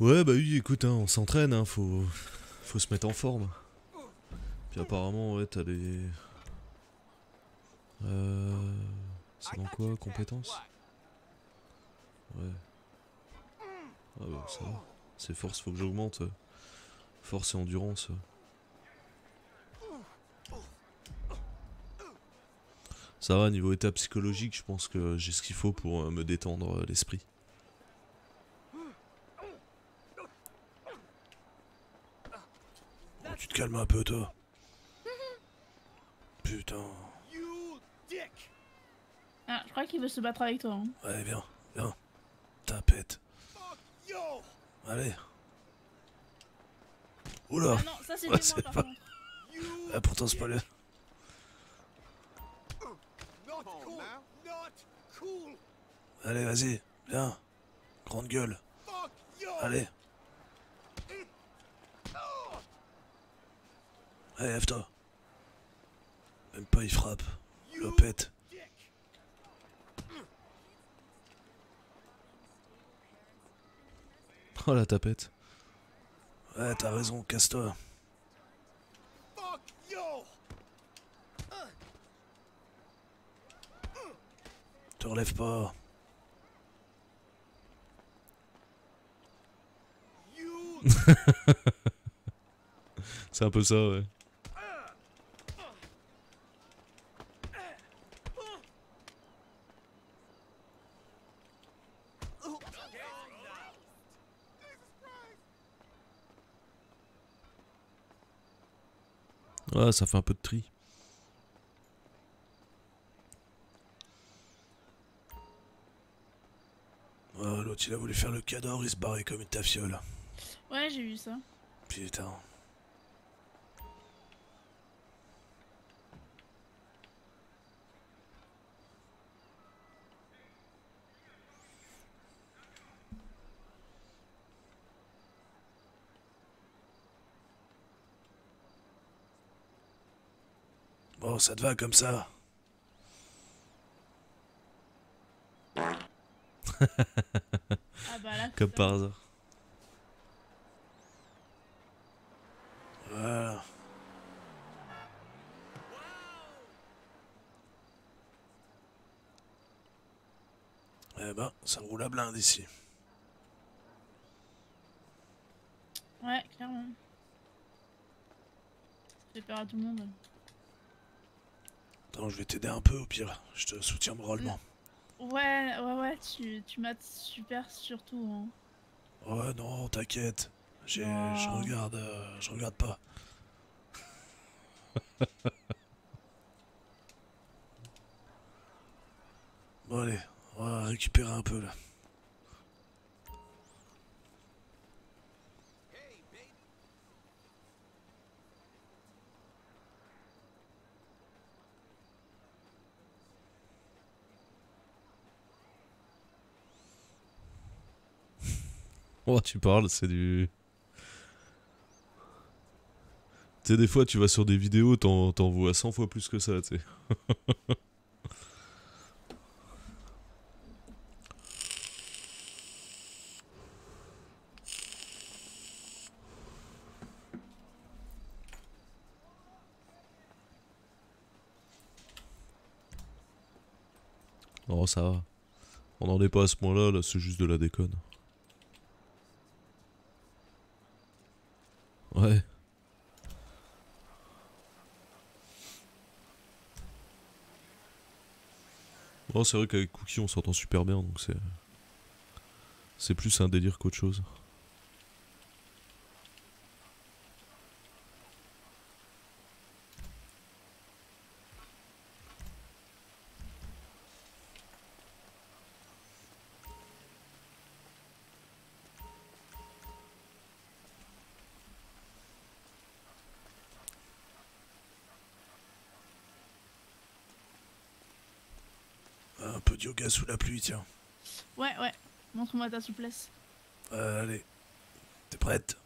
Ouais bah oui écoute hein, on s'entraîne hein, faut faut se mettre en forme. Puis apparemment ouais t'as des euh... c'est dans quoi compétences Ouais. Ah bah ça va. C'est force faut que j'augmente. Force et endurance. Ça va, niveau état psychologique, je pense que j'ai ce qu'il faut pour euh, me détendre euh, l'esprit. Oh, tu te calmes un peu, toi. Putain. Ah, je crois qu'il veut se battre avec toi. Hein. Allez, viens, viens. Tapette. Allez. Oula. Ah non, ça, c'est Ouais, pas-. Ah, pourtant, c'est pas le. Allez, vas-y, viens. Grande gueule. Allez. Allez, lève-toi. Même pas, il frappe. Lopette. Oh la tapette. Ouais, t'as raison, casse-toi. Te relève pas. [LAUGHS] C'est un peu ça, ouais. Ouais, ça fait un peu de tri. Ouais, L'autre, il a voulu faire le cador, il se barrait comme une tafiole. Ouais, j'ai vu ça. Putain. Bon, ça te va comme ça Ah bah là, Comme par hasard. Voilà. Eh ben, ça roule à blinde ici. Ouais, clairement. J'ai peur à tout le monde. Attends, je vais t'aider un peu au pire. Je te soutiens moralement. Ouais, ouais, ouais, tu, tu mates super surtout. Hein. Ouais, non, t'inquiète. Je regarde, euh, je regarde pas. [LAUGHS] bon allez, on va récupérer un peu là. Oh, tu parles, c'est du. Tu sais, des fois, tu vas sur des vidéos, t'en t'en vois 100 fois plus que ça, tu sais. [LAUGHS] Oh, ça va. On n'en est pas à ce point-là, là, c'est juste de la déconne. Ouais. Bon, c'est vrai qu'avec Cookie on s'entend super bien, donc c'est. C'est plus un délire qu'autre chose. De yoga sous la pluie, tiens. Ouais, ouais. Montre-moi ta souplesse. Euh, allez, t'es prête?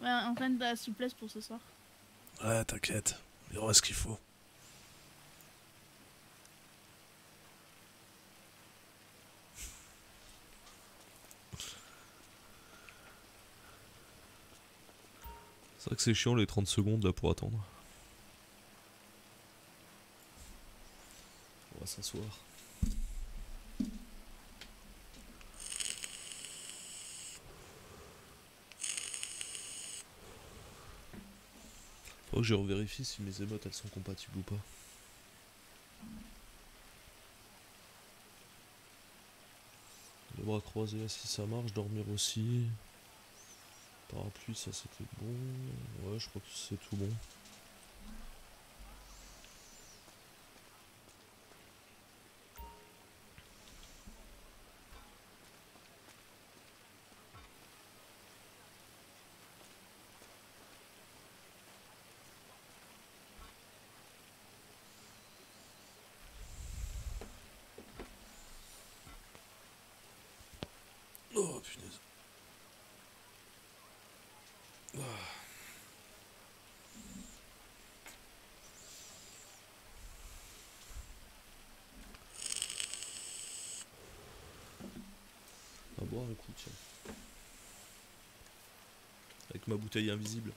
Ouais, entraîne ta souplesse pour ce soir. Ouais, t'inquiète, il y aura ce qu'il faut. C'est vrai que c'est chiant les 30 secondes là pour attendre. Va s'asseoir. Faut que je revérifie si mes émotes elles sont compatibles ou pas. Le Les bras croisés, si ça marche, dormir aussi. Parapluie, ça c'était bon. Ouais, je crois que c'est tout bon. Oh punaise. Ah. Avec ma bouteille invisible.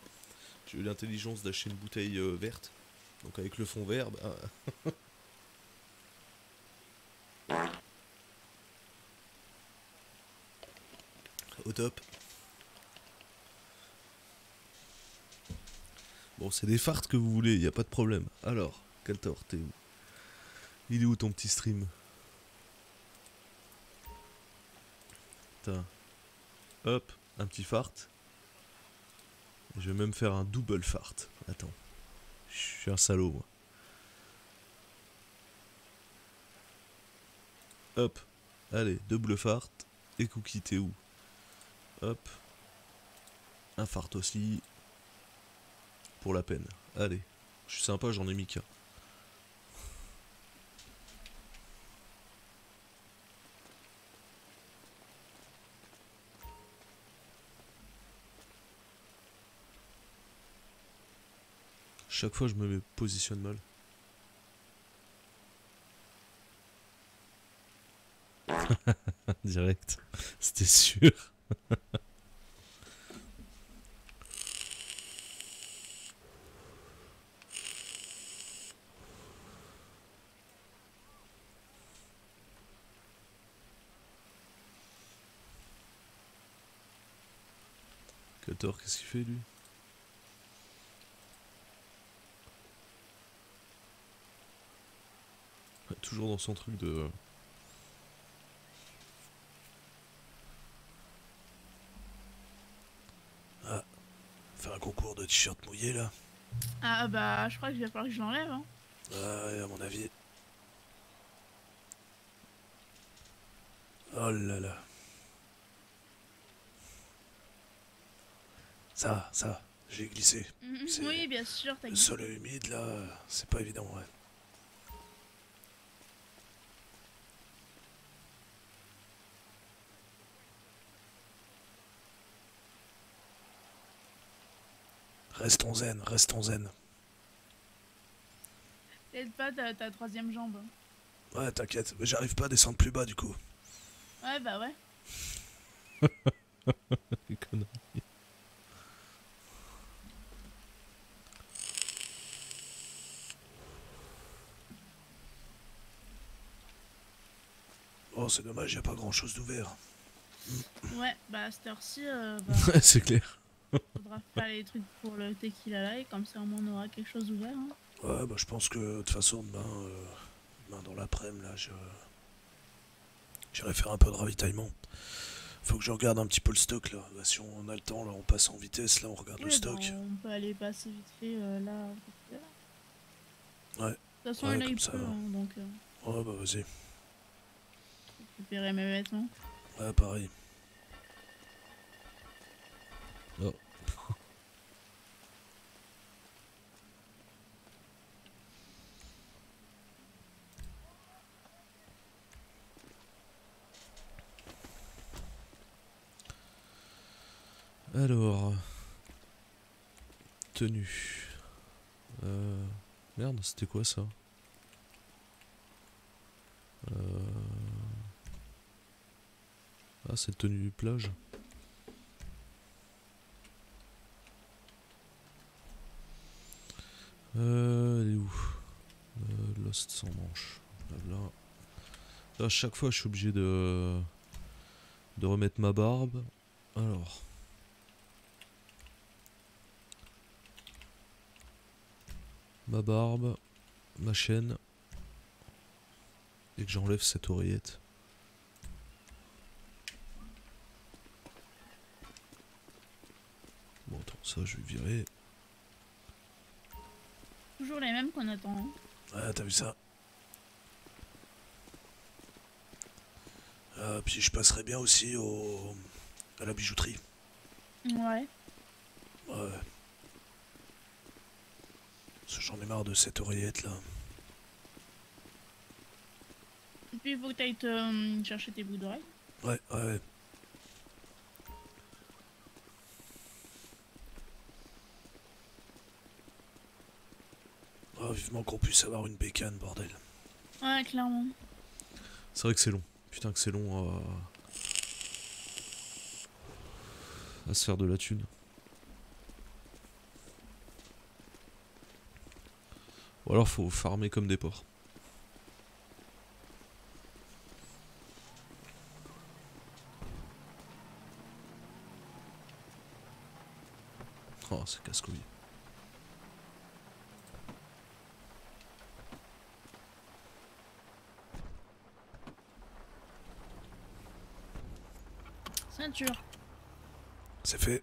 J'ai eu l'intelligence d'acheter une bouteille euh, verte. Donc avec le fond vert, bah... [LAUGHS] Au top. Bon, c'est des farts que vous voulez, y a pas de problème. Alors, Kaltor, t'es où? Il est où ton petit stream? Hop, un petit fart. Je vais même faire un double fart. Attends. Je suis un salaud, moi. Hop. Allez, double fart. Et Cookie, t'es où? Hop. Un fart aussi. Pour la peine. Allez. Je suis sympa, j'en ai mis qu'un. Chaque fois, je me positionne mal. [LAUGHS] Direct. C'était sûr. Kator, qu'est-ce qu'il fait lui? Toujours dans son truc de... Ah, faire un concours de t-shirt mouillé là. Ah bah, je crois qu'il va falloir que je l'enlève. Hein. Ah, ouais, à mon avis. Oh là là. Ça, ça, j'ai glissé. Mhm, C'est- Oui, bien sûr, t'as Le sol est humide là, c'est pas évident, ouais. Restons zen, restons zen. T'aides pas ta, ta troisième jambe. Ouais, t'inquiète, mais j'arrive pas à descendre plus bas du coup. Ouais, bah ouais. [LAUGHS] Oh, c'est dommage, y a pas grand chose d'ouvert. Ouais, bah à cette heure-ci, euh, [LAUGHS] bah, Ouais, c'est clair. Faudra faire les trucs pour le tequila là, et comme ça au moins on aura quelque chose ouvert. Hein. Ouais, bah je pense que de toute façon, demain, euh, demain dans l'après-midi, là, je. J'irai faire un peu de ravitaillement. Faut que je regarde un petit peu le stock là. Si on a le temps, là, on passe en vitesse, là, on regarde le Ouais, bah, stock. on peut aller passer vite fait euh, là. Ouais. De toute façon, Ouais, il a comme ça. hein, donc euh, Ouais, bah vas-y. récupérer mes vêtements. Ouais, pareil. Oh. Alors, tenue. Euh, merde, c'était quoi ça? Euh, Ah, c'est tenue plage. Euh, elle est où? Euh, Lost sans manche. Blabla. Là, à chaque fois, je suis obligé de, de remettre ma barbe. Alors. Ma barbe, ma chaîne. Et que j'enlève cette oreillette. Bon, attends, ça, je vais virer. Toujours les mêmes qu'on attend. hein. Ah, t'as vu ça Ah, Puis je passerai bien aussi au... à la bijouterie. Ouais. Ouais. J'en ai marre de cette oreillette là. Et puis il faut que t'ailles te euh, chercher tes boucles d'oreilles. Ouais, ouais, Oh, vivement qu'on puisse avoir une bécane, bordel. Ouais, clairement. C'est vrai que c'est long. Putain que c'est long à... à se faire de la thune. Ou alors faut farmer comme des porcs. Oh, c'est casse-couille. C'est fait.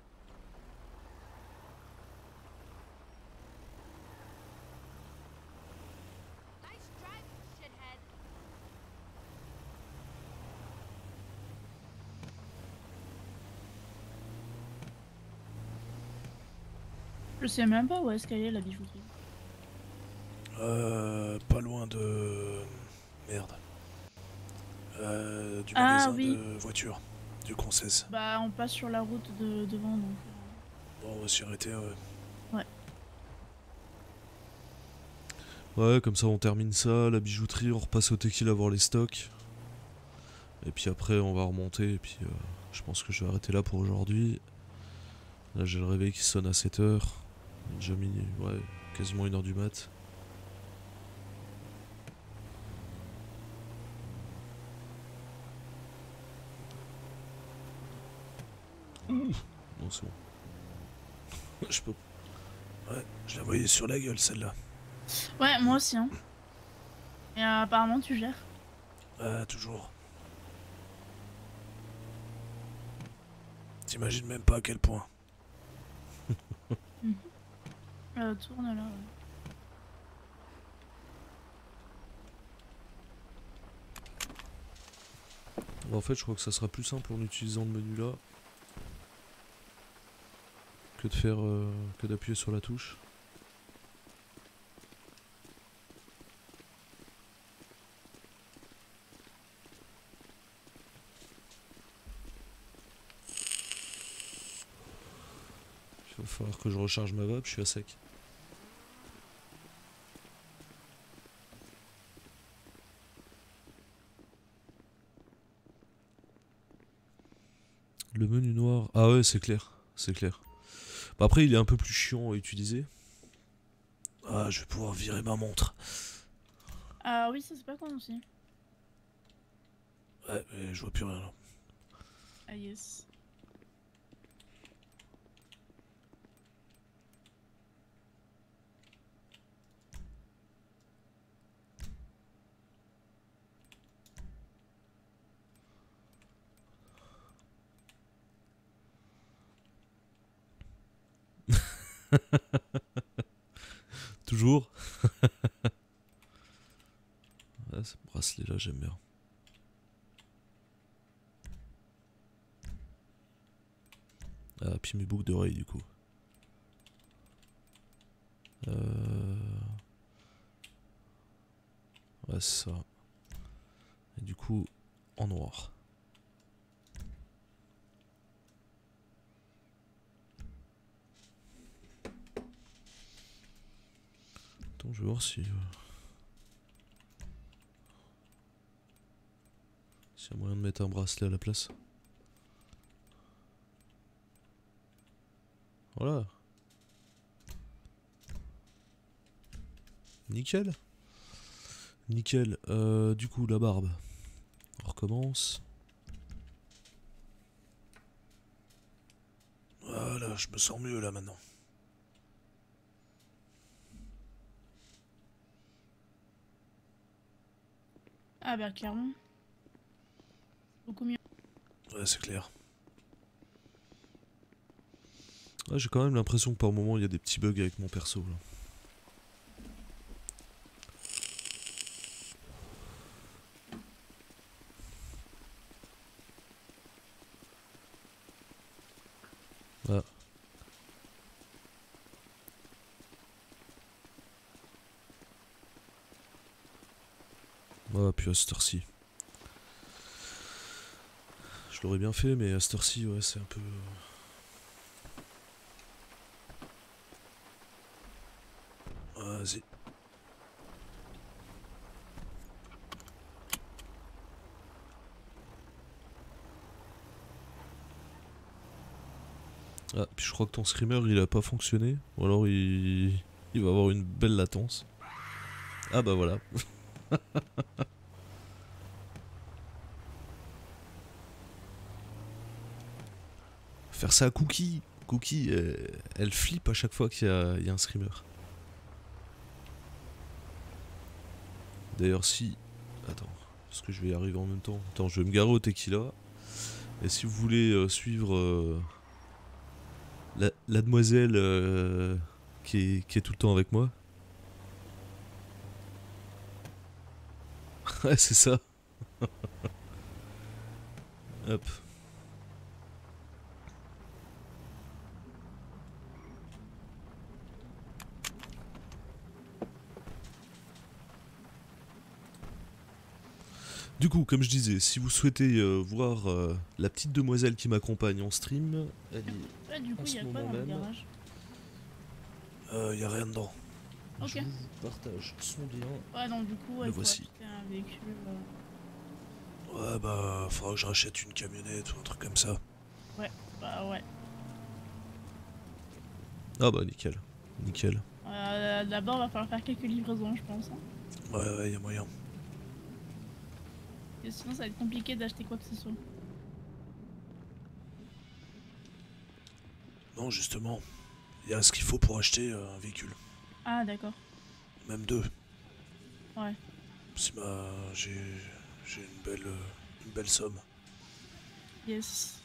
Je sais même pas où est-ce qu'elle est la bijouterie. Euh, pas loin de... Merde. Euh, du Ah, magasin oui. de voitures. Du Concesse. Bah on passe sur la route de devant donc. Bon, on va s'y arrêter, ouais. Ouais. Ouais, comme ça on termine ça, la bijouterie, on repasse au tequila voir les stocks. Et puis après on va remonter et puis euh, je pense que je vais arrêter là pour aujourd'hui. Là j'ai le réveil qui sonne à 7h. Déjà minuit, ouais, quasiment 1h du mat. Ouh, Je peux... Ouais, je la voyais sur la gueule celle-là. Ouais, moi aussi hein. Et euh, apparemment tu gères. Ah, toujours. T'imagines même pas à quel point. [LAUGHS] Euh, tourne là. ouais. Bah, en fait, je crois que ça sera plus simple en utilisant le menu là que de faire euh, que d'appuyer sur la touche. Il va falloir que je recharge ma vape, je suis à sec. Le menu noir. Ah ouais, c'est clair. C'est clair. Bah après, il est un peu plus chiant à utiliser. Ah, je vais pouvoir virer ma montre. Ah oui, ça c'est pas con aussi. Ouais, mais je vois plus rien là. Ah yes. [LAUGHS] Toujours. [LAUGHS] ouais, ce bracelet là, j'aime bien. Ah, puis mes boucles d'oreilles du coup. Euh... Ouais, ça. Et du coup, en noir. Je vais voir si. S'il y a moyen de mettre un bracelet à la place. Voilà. Nickel. Nickel. Euh, du coup, la barbe. On recommence. Voilà, je me sens mieux là maintenant. Ah bah clairement. Beaucoup mieux. Ouais, c'est clair. Ah, J'ai quand même l'impression que par moment il y a des petits bugs avec mon perso. Là. Ah, puis à cette heure-ci. Je l'aurais bien fait, mais à cette heure-ci, ouais, c'est un peu. Vas-y. Ah, puis je crois que ton screamer il a pas fonctionné. Ou alors il, il va avoir une belle latence. Ah bah voilà. [LAUGHS] Faire ça à Cookie. Cookie, euh, elle flippe à chaque fois qu'il y, a- un screamer. D'ailleurs, si. Attends, parce que je vais y arriver en même temps. Attends, je vais me garer au tequila. Et si vous voulez euh, suivre euh, la, demoiselle qui est tout le temps avec moi. [LAUGHS] ouais, c'est ça. [LAUGHS] Hop. Du coup, comme je disais, si vous souhaitez euh, voir euh, la petite demoiselle qui m'accompagne en stream, elle est Là, du coup, en il y ce a quoi dans même. garage? Euh, y a rien dedans. Ok. Je vous partage son lien. Ouais, donc du coup, Le il faut voici. acheter un véhicule. euh, Ouais, bah, faudra que je rachète une camionnette ou un truc comme ça. Ouais, bah ouais. Ah bah nickel, nickel. Euh, D'abord, va falloir faire quelques livraisons, je pense. hein. Ouais, ouais, y a moyen. Et sinon, ça va être compliqué d'acheter quoi que ce soit. Non, justement, y a ce qu'il faut pour acheter euh, un véhicule. Ah, d'accord. Même deux. Ouais. C'est ma... J'ai j'ai une belle, euh, une belle somme. Yes.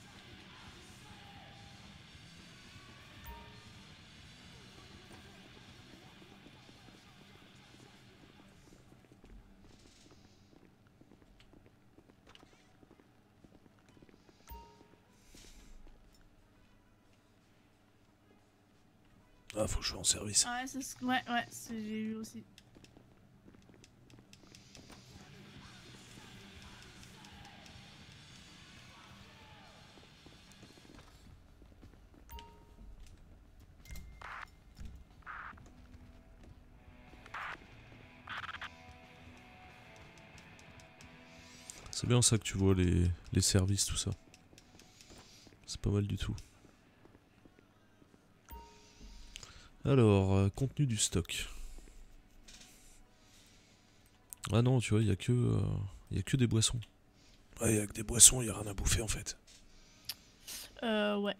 Ah, faut que je sois en service. Ouais, c'est ce... ouais, j'ai vu aussi. C'est bien ça que tu vois les, les services, tout ça. C'est pas mal du tout. Alors, euh, contenu du stock. Ah non, tu vois, il y a que euh, y a que des boissons. Ouais, y a que des boissons, y a rien à bouffer en fait. Euh, ouais.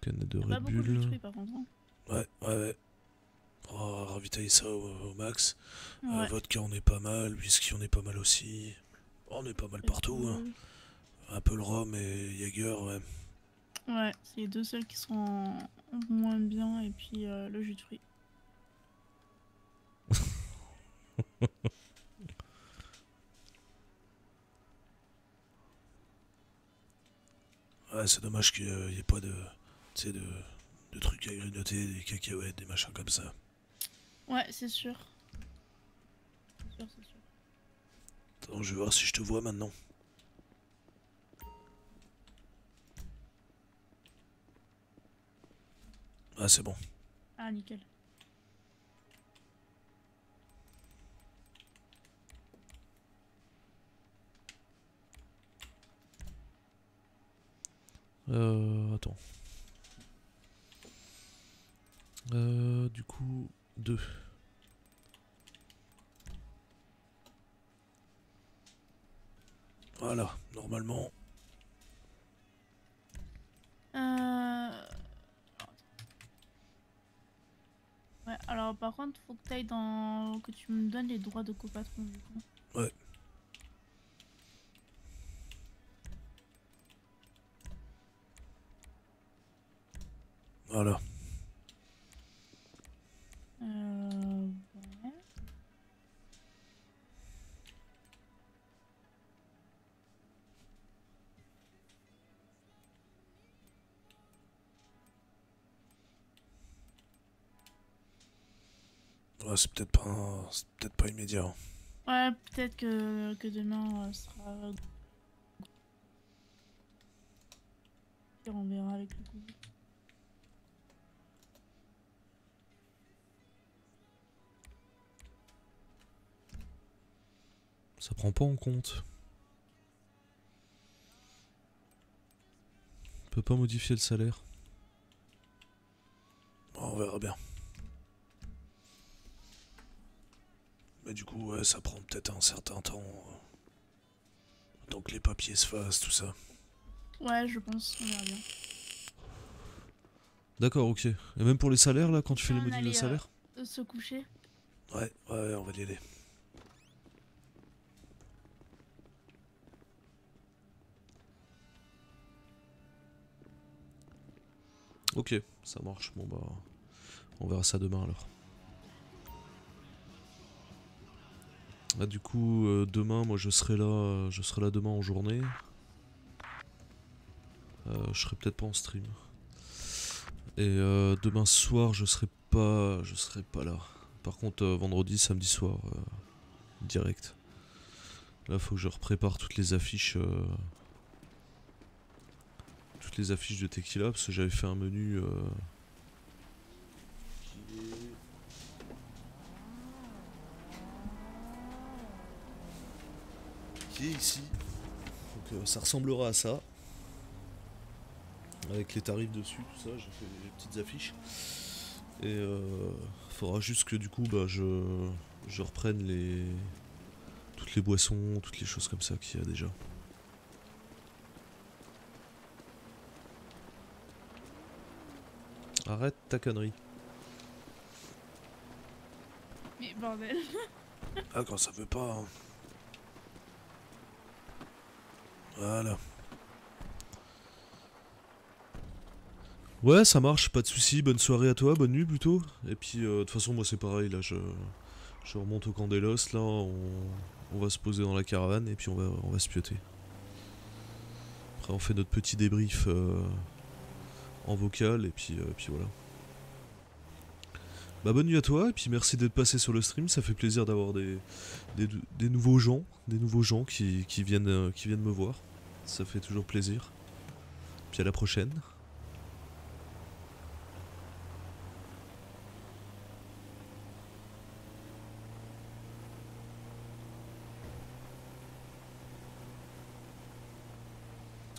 Canette de Red beaucoup de Bull. fruits par contre. hein. Ouais, ouais, ouais. Oh, ravitailler ça au, au max. Euh, Ouais. vodka, on est pas mal. Whisky, on est pas mal aussi. Oh, on est pas mal partout. hein. Un peu le rhum et Jaeger, ouais. Ouais, c'est les deux seuls qui sont moins bien et puis euh, le jus de fruits. [LAUGHS] Ouais, c'est dommage qu'il n'y ait pas de, de, de trucs à grignoter, des cacahuètes, des machins comme ça. Ouais, c'est sûr. C'est sûr, c'est sûr. Attends, je vais voir si je te vois maintenant. Ah, c'est bon. Ah, nickel. Euh, attends. Euh, du coup, deux. Voilà, normalement. Euh... Ouais, alors par contre, faut que t'ailles dans... que tu me donnes les droits de copatron du coup. Ouais. Voilà. Euh, Ouais, c'est peut-être pas, peut-être pas immédiat. hein. Ouais, peut-être que, que demain euh, sera. On verra avec le coup. Ça prend pas en compte. On peut pas modifier le salaire. Bon, on verra bien. Mais du coup, ouais, ça prend peut-être un certain temps. euh, tant que les papiers se fassent, tout ça. Ouais, je pense, on verra bien. D'accord, ok. Et même pour les salaires, là, quand tu fais les modifs de euh, salaire? euh, se coucher. Ouais, ouais, on va y aller. Ok, ça marche. Bon bah, on verra ça demain alors. Ah, du coup, euh, demain, moi je serai là, euh, je serai là demain en journée. Euh, je serai peut-être pas en stream. Et euh, demain soir, je serai pas, je serai pas là. Par contre, vendredi, samedi soir, direct. Là, faut que je reprépare toutes les affiches. toutes les affiches de Tequila parce que j'avais fait un menu ici. Donc euh, ça ressemblera à ça. Avec les tarifs dessus, tout ça, j'ai fait les petites affiches. Et euh, faudra juste que du coup bah je, je reprenne les toutes les boissons, toutes les choses comme ça qu'il y a déjà. Arrête ta connerie. Mais bordel. Ah, quand ça veut pas. hein. Voilà. Ouais, ça marche, pas de soucis. Bonne soirée à toi, bonne nuit plutôt. Et puis, euh, de toute façon, moi c'est pareil. Là, je, remonte au camp Lost. Là, on, va se poser dans la caravane et puis on va, on se pioter. Après, on fait notre petit débrief euh, en vocal et puis, euh, puis voilà. Bah, bonne nuit à toi et puis merci d'être passé sur le stream. Ça fait plaisir d'avoir des, nouveaux gens, des nouveaux gens qui, qui viennent, euh, qui viennent me voir. Ça fait toujours plaisir. Puis à la prochaine.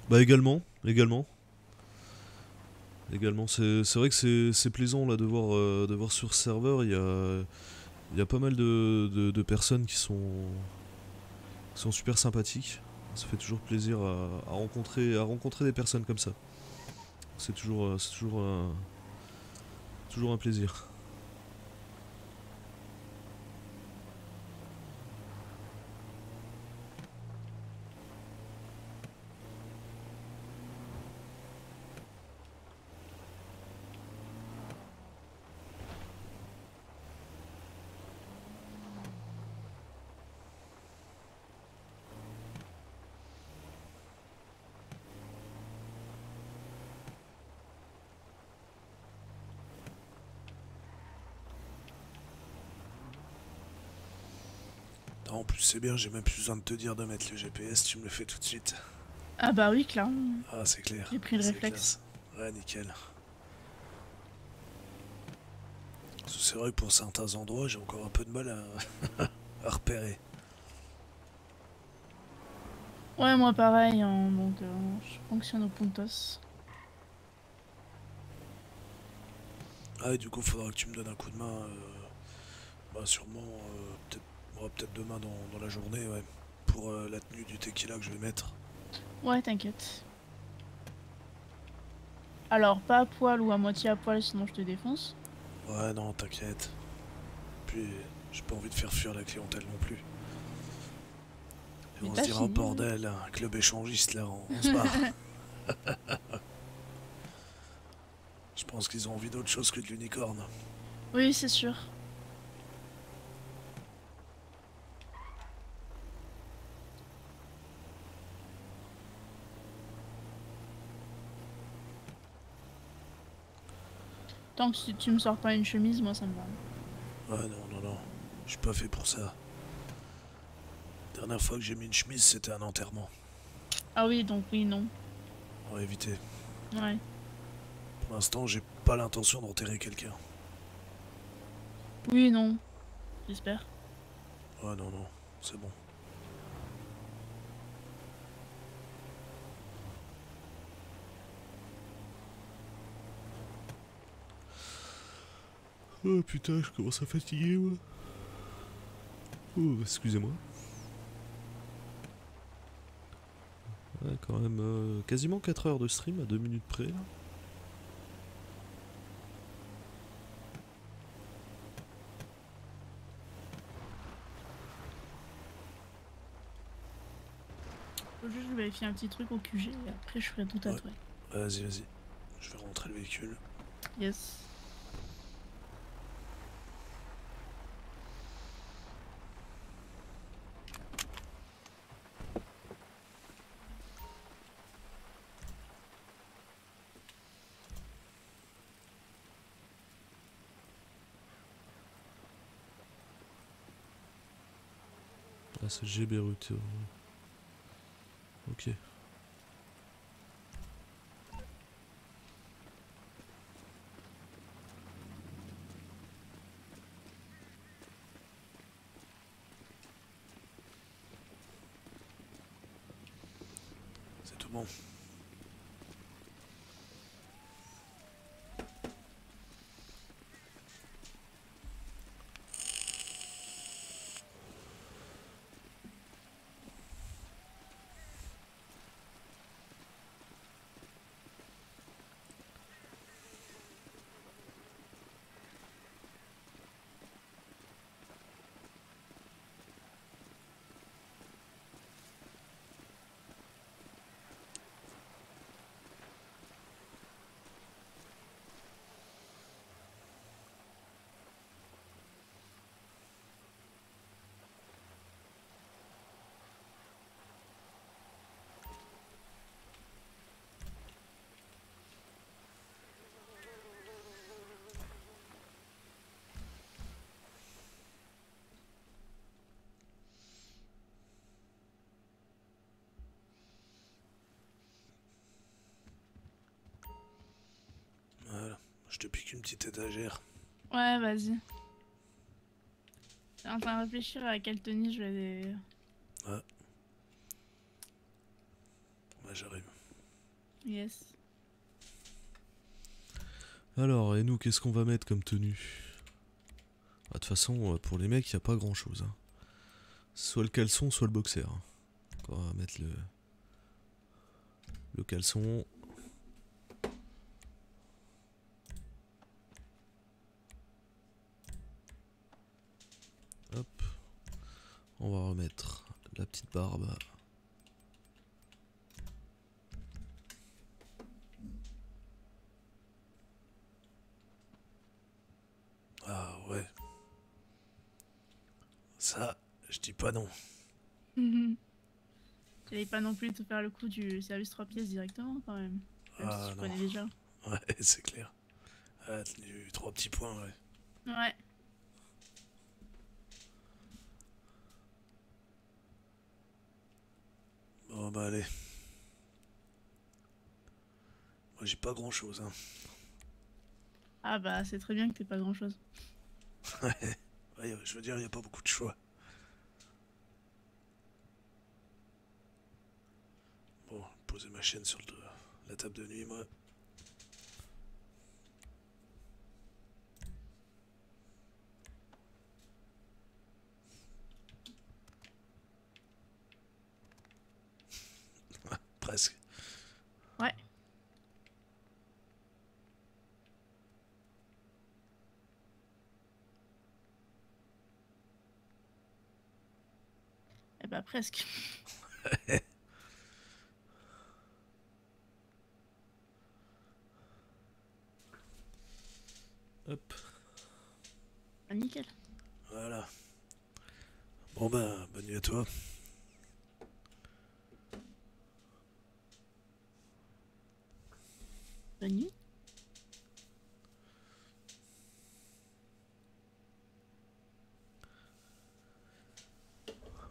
Bah également, également. Également, c'est vrai que c'est- plaisant là de voir, euh, de voir sur serveur, il y a, pas mal de, personnes qui sont, super sympathiques. Ça fait toujours plaisir à, rencontrer, à rencontrer des personnes comme ça. C'est toujours, euh, un- toujours un plaisir. C'est bien, j'ai même plus besoin de te dire de mettre le GPS, tu me le fais tout de suite. Ah bah oui, clairement. Ah, c'est clair. J'ai pris le réflexe. Ouais, nickel. C'est vrai que pour certains endroits, j'ai encore un peu de mal à, [LAUGHS] à repérer. Ouais, moi pareil, hein, donc euh, je fonctionne au puntos. Ah, et du coup, faudra que tu me donnes un coup de main. euh, bah, sûrement, euh, peut-être peut-être demain dans, dans la journée, ouais. Pour euh, la tenue du tequila que je vais mettre. Ouais, t'inquiète. Alors, pas à poil ou à moitié à poil, sinon je te défonce. Ouais, non, t'inquiète. Puis, j'ai pas envie de faire fuir la clientèle non plus. Et Mais on se dira, bordel, un club échangiste là, on, on se barre. [LAUGHS] [LAUGHS] Je pense qu'ils ont envie d'autre chose que de l'unicorne. Oui, c'est sûr. Tant que si tu me sors pas une chemise, moi ça me va. Ah non, non, non. Je suis pas fait pour ça. Dernière fois que j'ai mis une chemise, c'était un enterrement. Ah oui, donc oui, non. On va éviter. Ouais. Pour l'instant, j'ai pas l'intention d'enterrer quelqu'un. Oui, non. J'espère. Ah non, non, c'est bon. Oh putain, je commence à fatiguer, moi. Oh, excusez-moi. Ouais, quand même euh, quasiment 4 heures de stream à 2 minutes près, là. Faut juste vérifier un petit truc au QG et après je ferai tout à Ouais. toi. Vas-y, vas-y. Je vais rentrer le véhicule. Yes. C'est G Beyrouth. euh. Ok. C'est tout bon. Voilà. Je te pique une petite étagère. Ouais, vas-y. Je suis en train de réfléchir à quelle tenue je vais. Ouais. Ouais, j'arrive. Yes. Alors, et nous, qu'est-ce qu'on va mettre comme tenue? Ah, De toute façon, euh, pour les mecs, il a pas grand chose. Soit le caleçon, soit le boxer. hein. Donc, on va mettre le. Le caleçon. Hop. On va remettre la petite barbe. Ah ouais. Ça, je dis pas non. [LAUGHS] J'allais pas non plus te faire le coup du service 3 pièces directement quand même. Même Ah si tu non. déjà. Ouais, [LAUGHS] c'est clair. Ah, du trois petits points, ouais. Ouais. Bon, bah allez. Moi, j'ai pas grand chose, hein. Ah bah c'est très bien que t'aies pas grand chose. [LAUGHS] Ouais, ouais, je veux dire, il n'y a pas beaucoup de choix. Bon, poser ma chaîne sur le- la table de nuit, moi. Ouais. Eh ben presque. [LAUGHS] Hop. Ah, nickel. Voilà. Bon ben, bonne nuit à toi.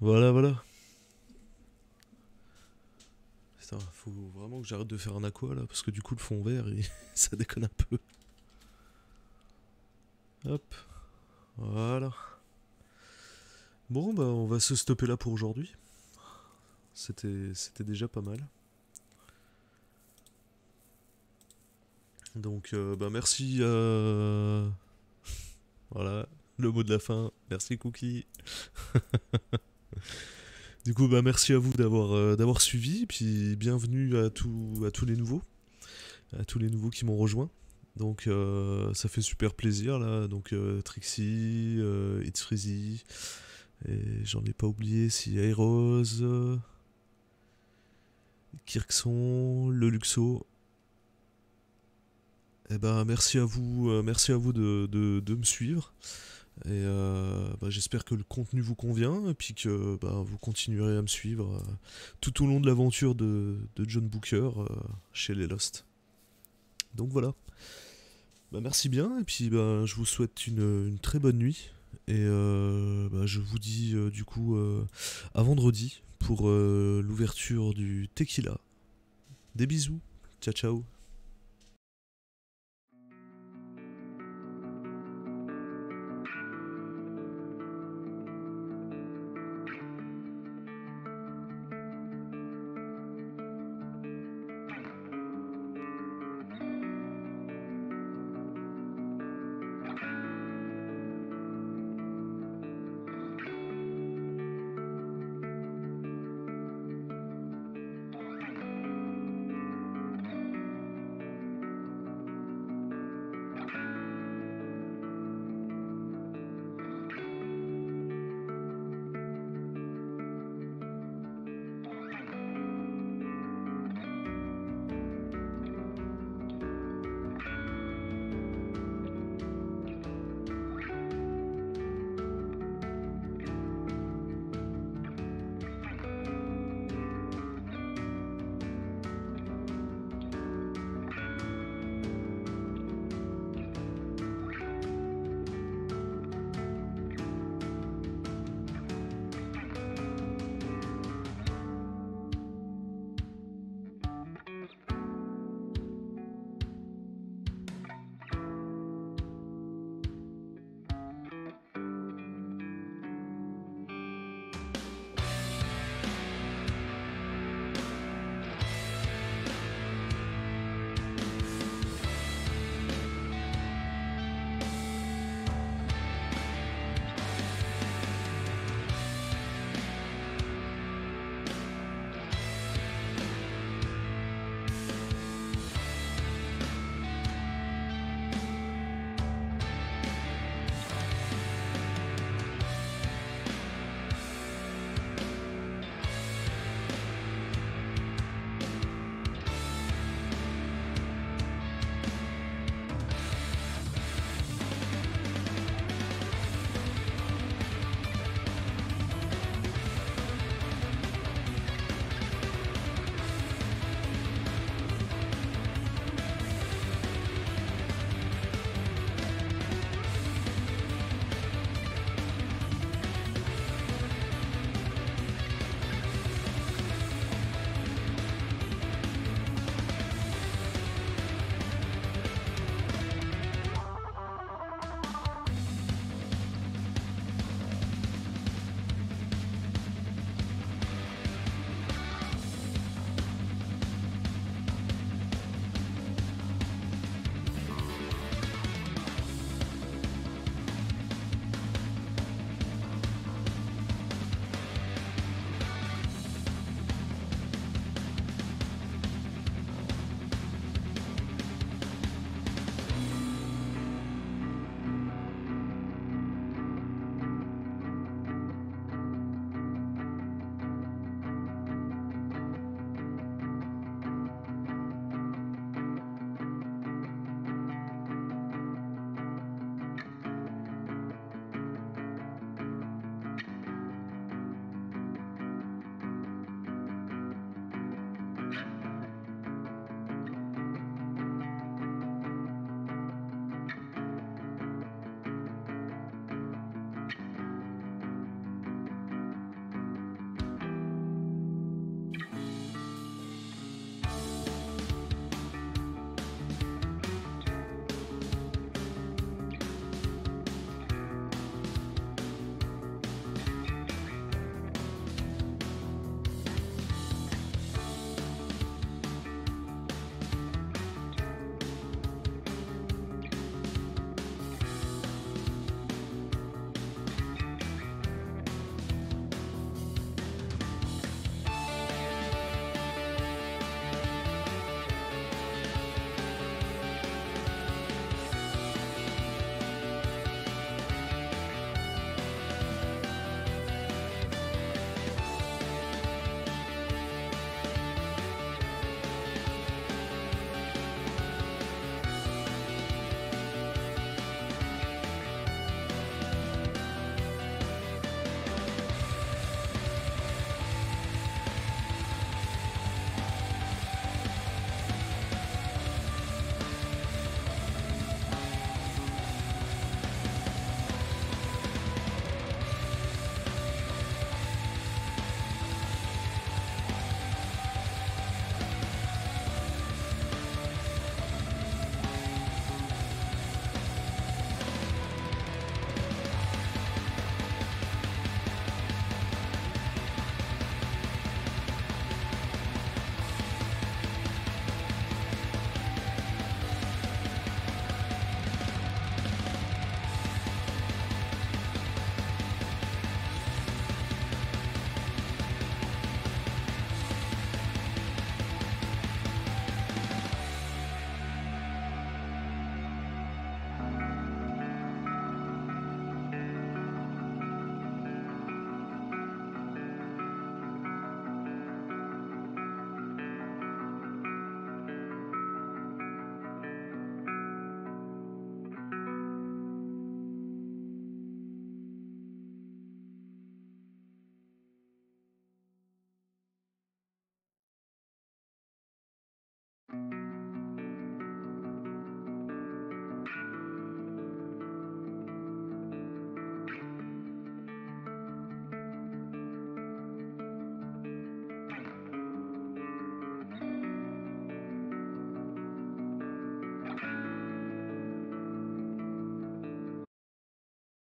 Voilà, voilà. Putain, faut vraiment que j'arrête de faire un aqua là, parce que du coup le fond vert, [LAUGHS] ça déconne un peu. Hop. Voilà. Bon, bah on va se stopper là pour aujourd'hui. C'était déjà pas mal. Donc, euh, bah merci. euh, [LAUGHS] Voilà, le mot de la fin. Merci Cookie. [LAUGHS] du coup, bah merci à vous d'avoir euh, d'avoir suivi, puis bienvenue à tous à tous les nouveaux, à tous les nouveaux qui m'ont rejoint. Donc euh, ça fait super plaisir là. Donc Trixie, It's Freezy, et j'en ai pas oublié si Aeros, Kirkson, le Luxo. Eh ben merci à vous, euh, merci à vous de, me suivre. Et euh, bah, j'espère que le contenu vous convient et puis que bah, vous continuerez à me suivre euh, tout au long de l'aventure de, John Booker chez les Lost. Donc voilà. Bah, merci bien et puis je vous souhaite une, une très bonne nuit. Et je vous dis du coup à vendredi pour l'ouverture du Tequila. Des bisous. Ciao ciao.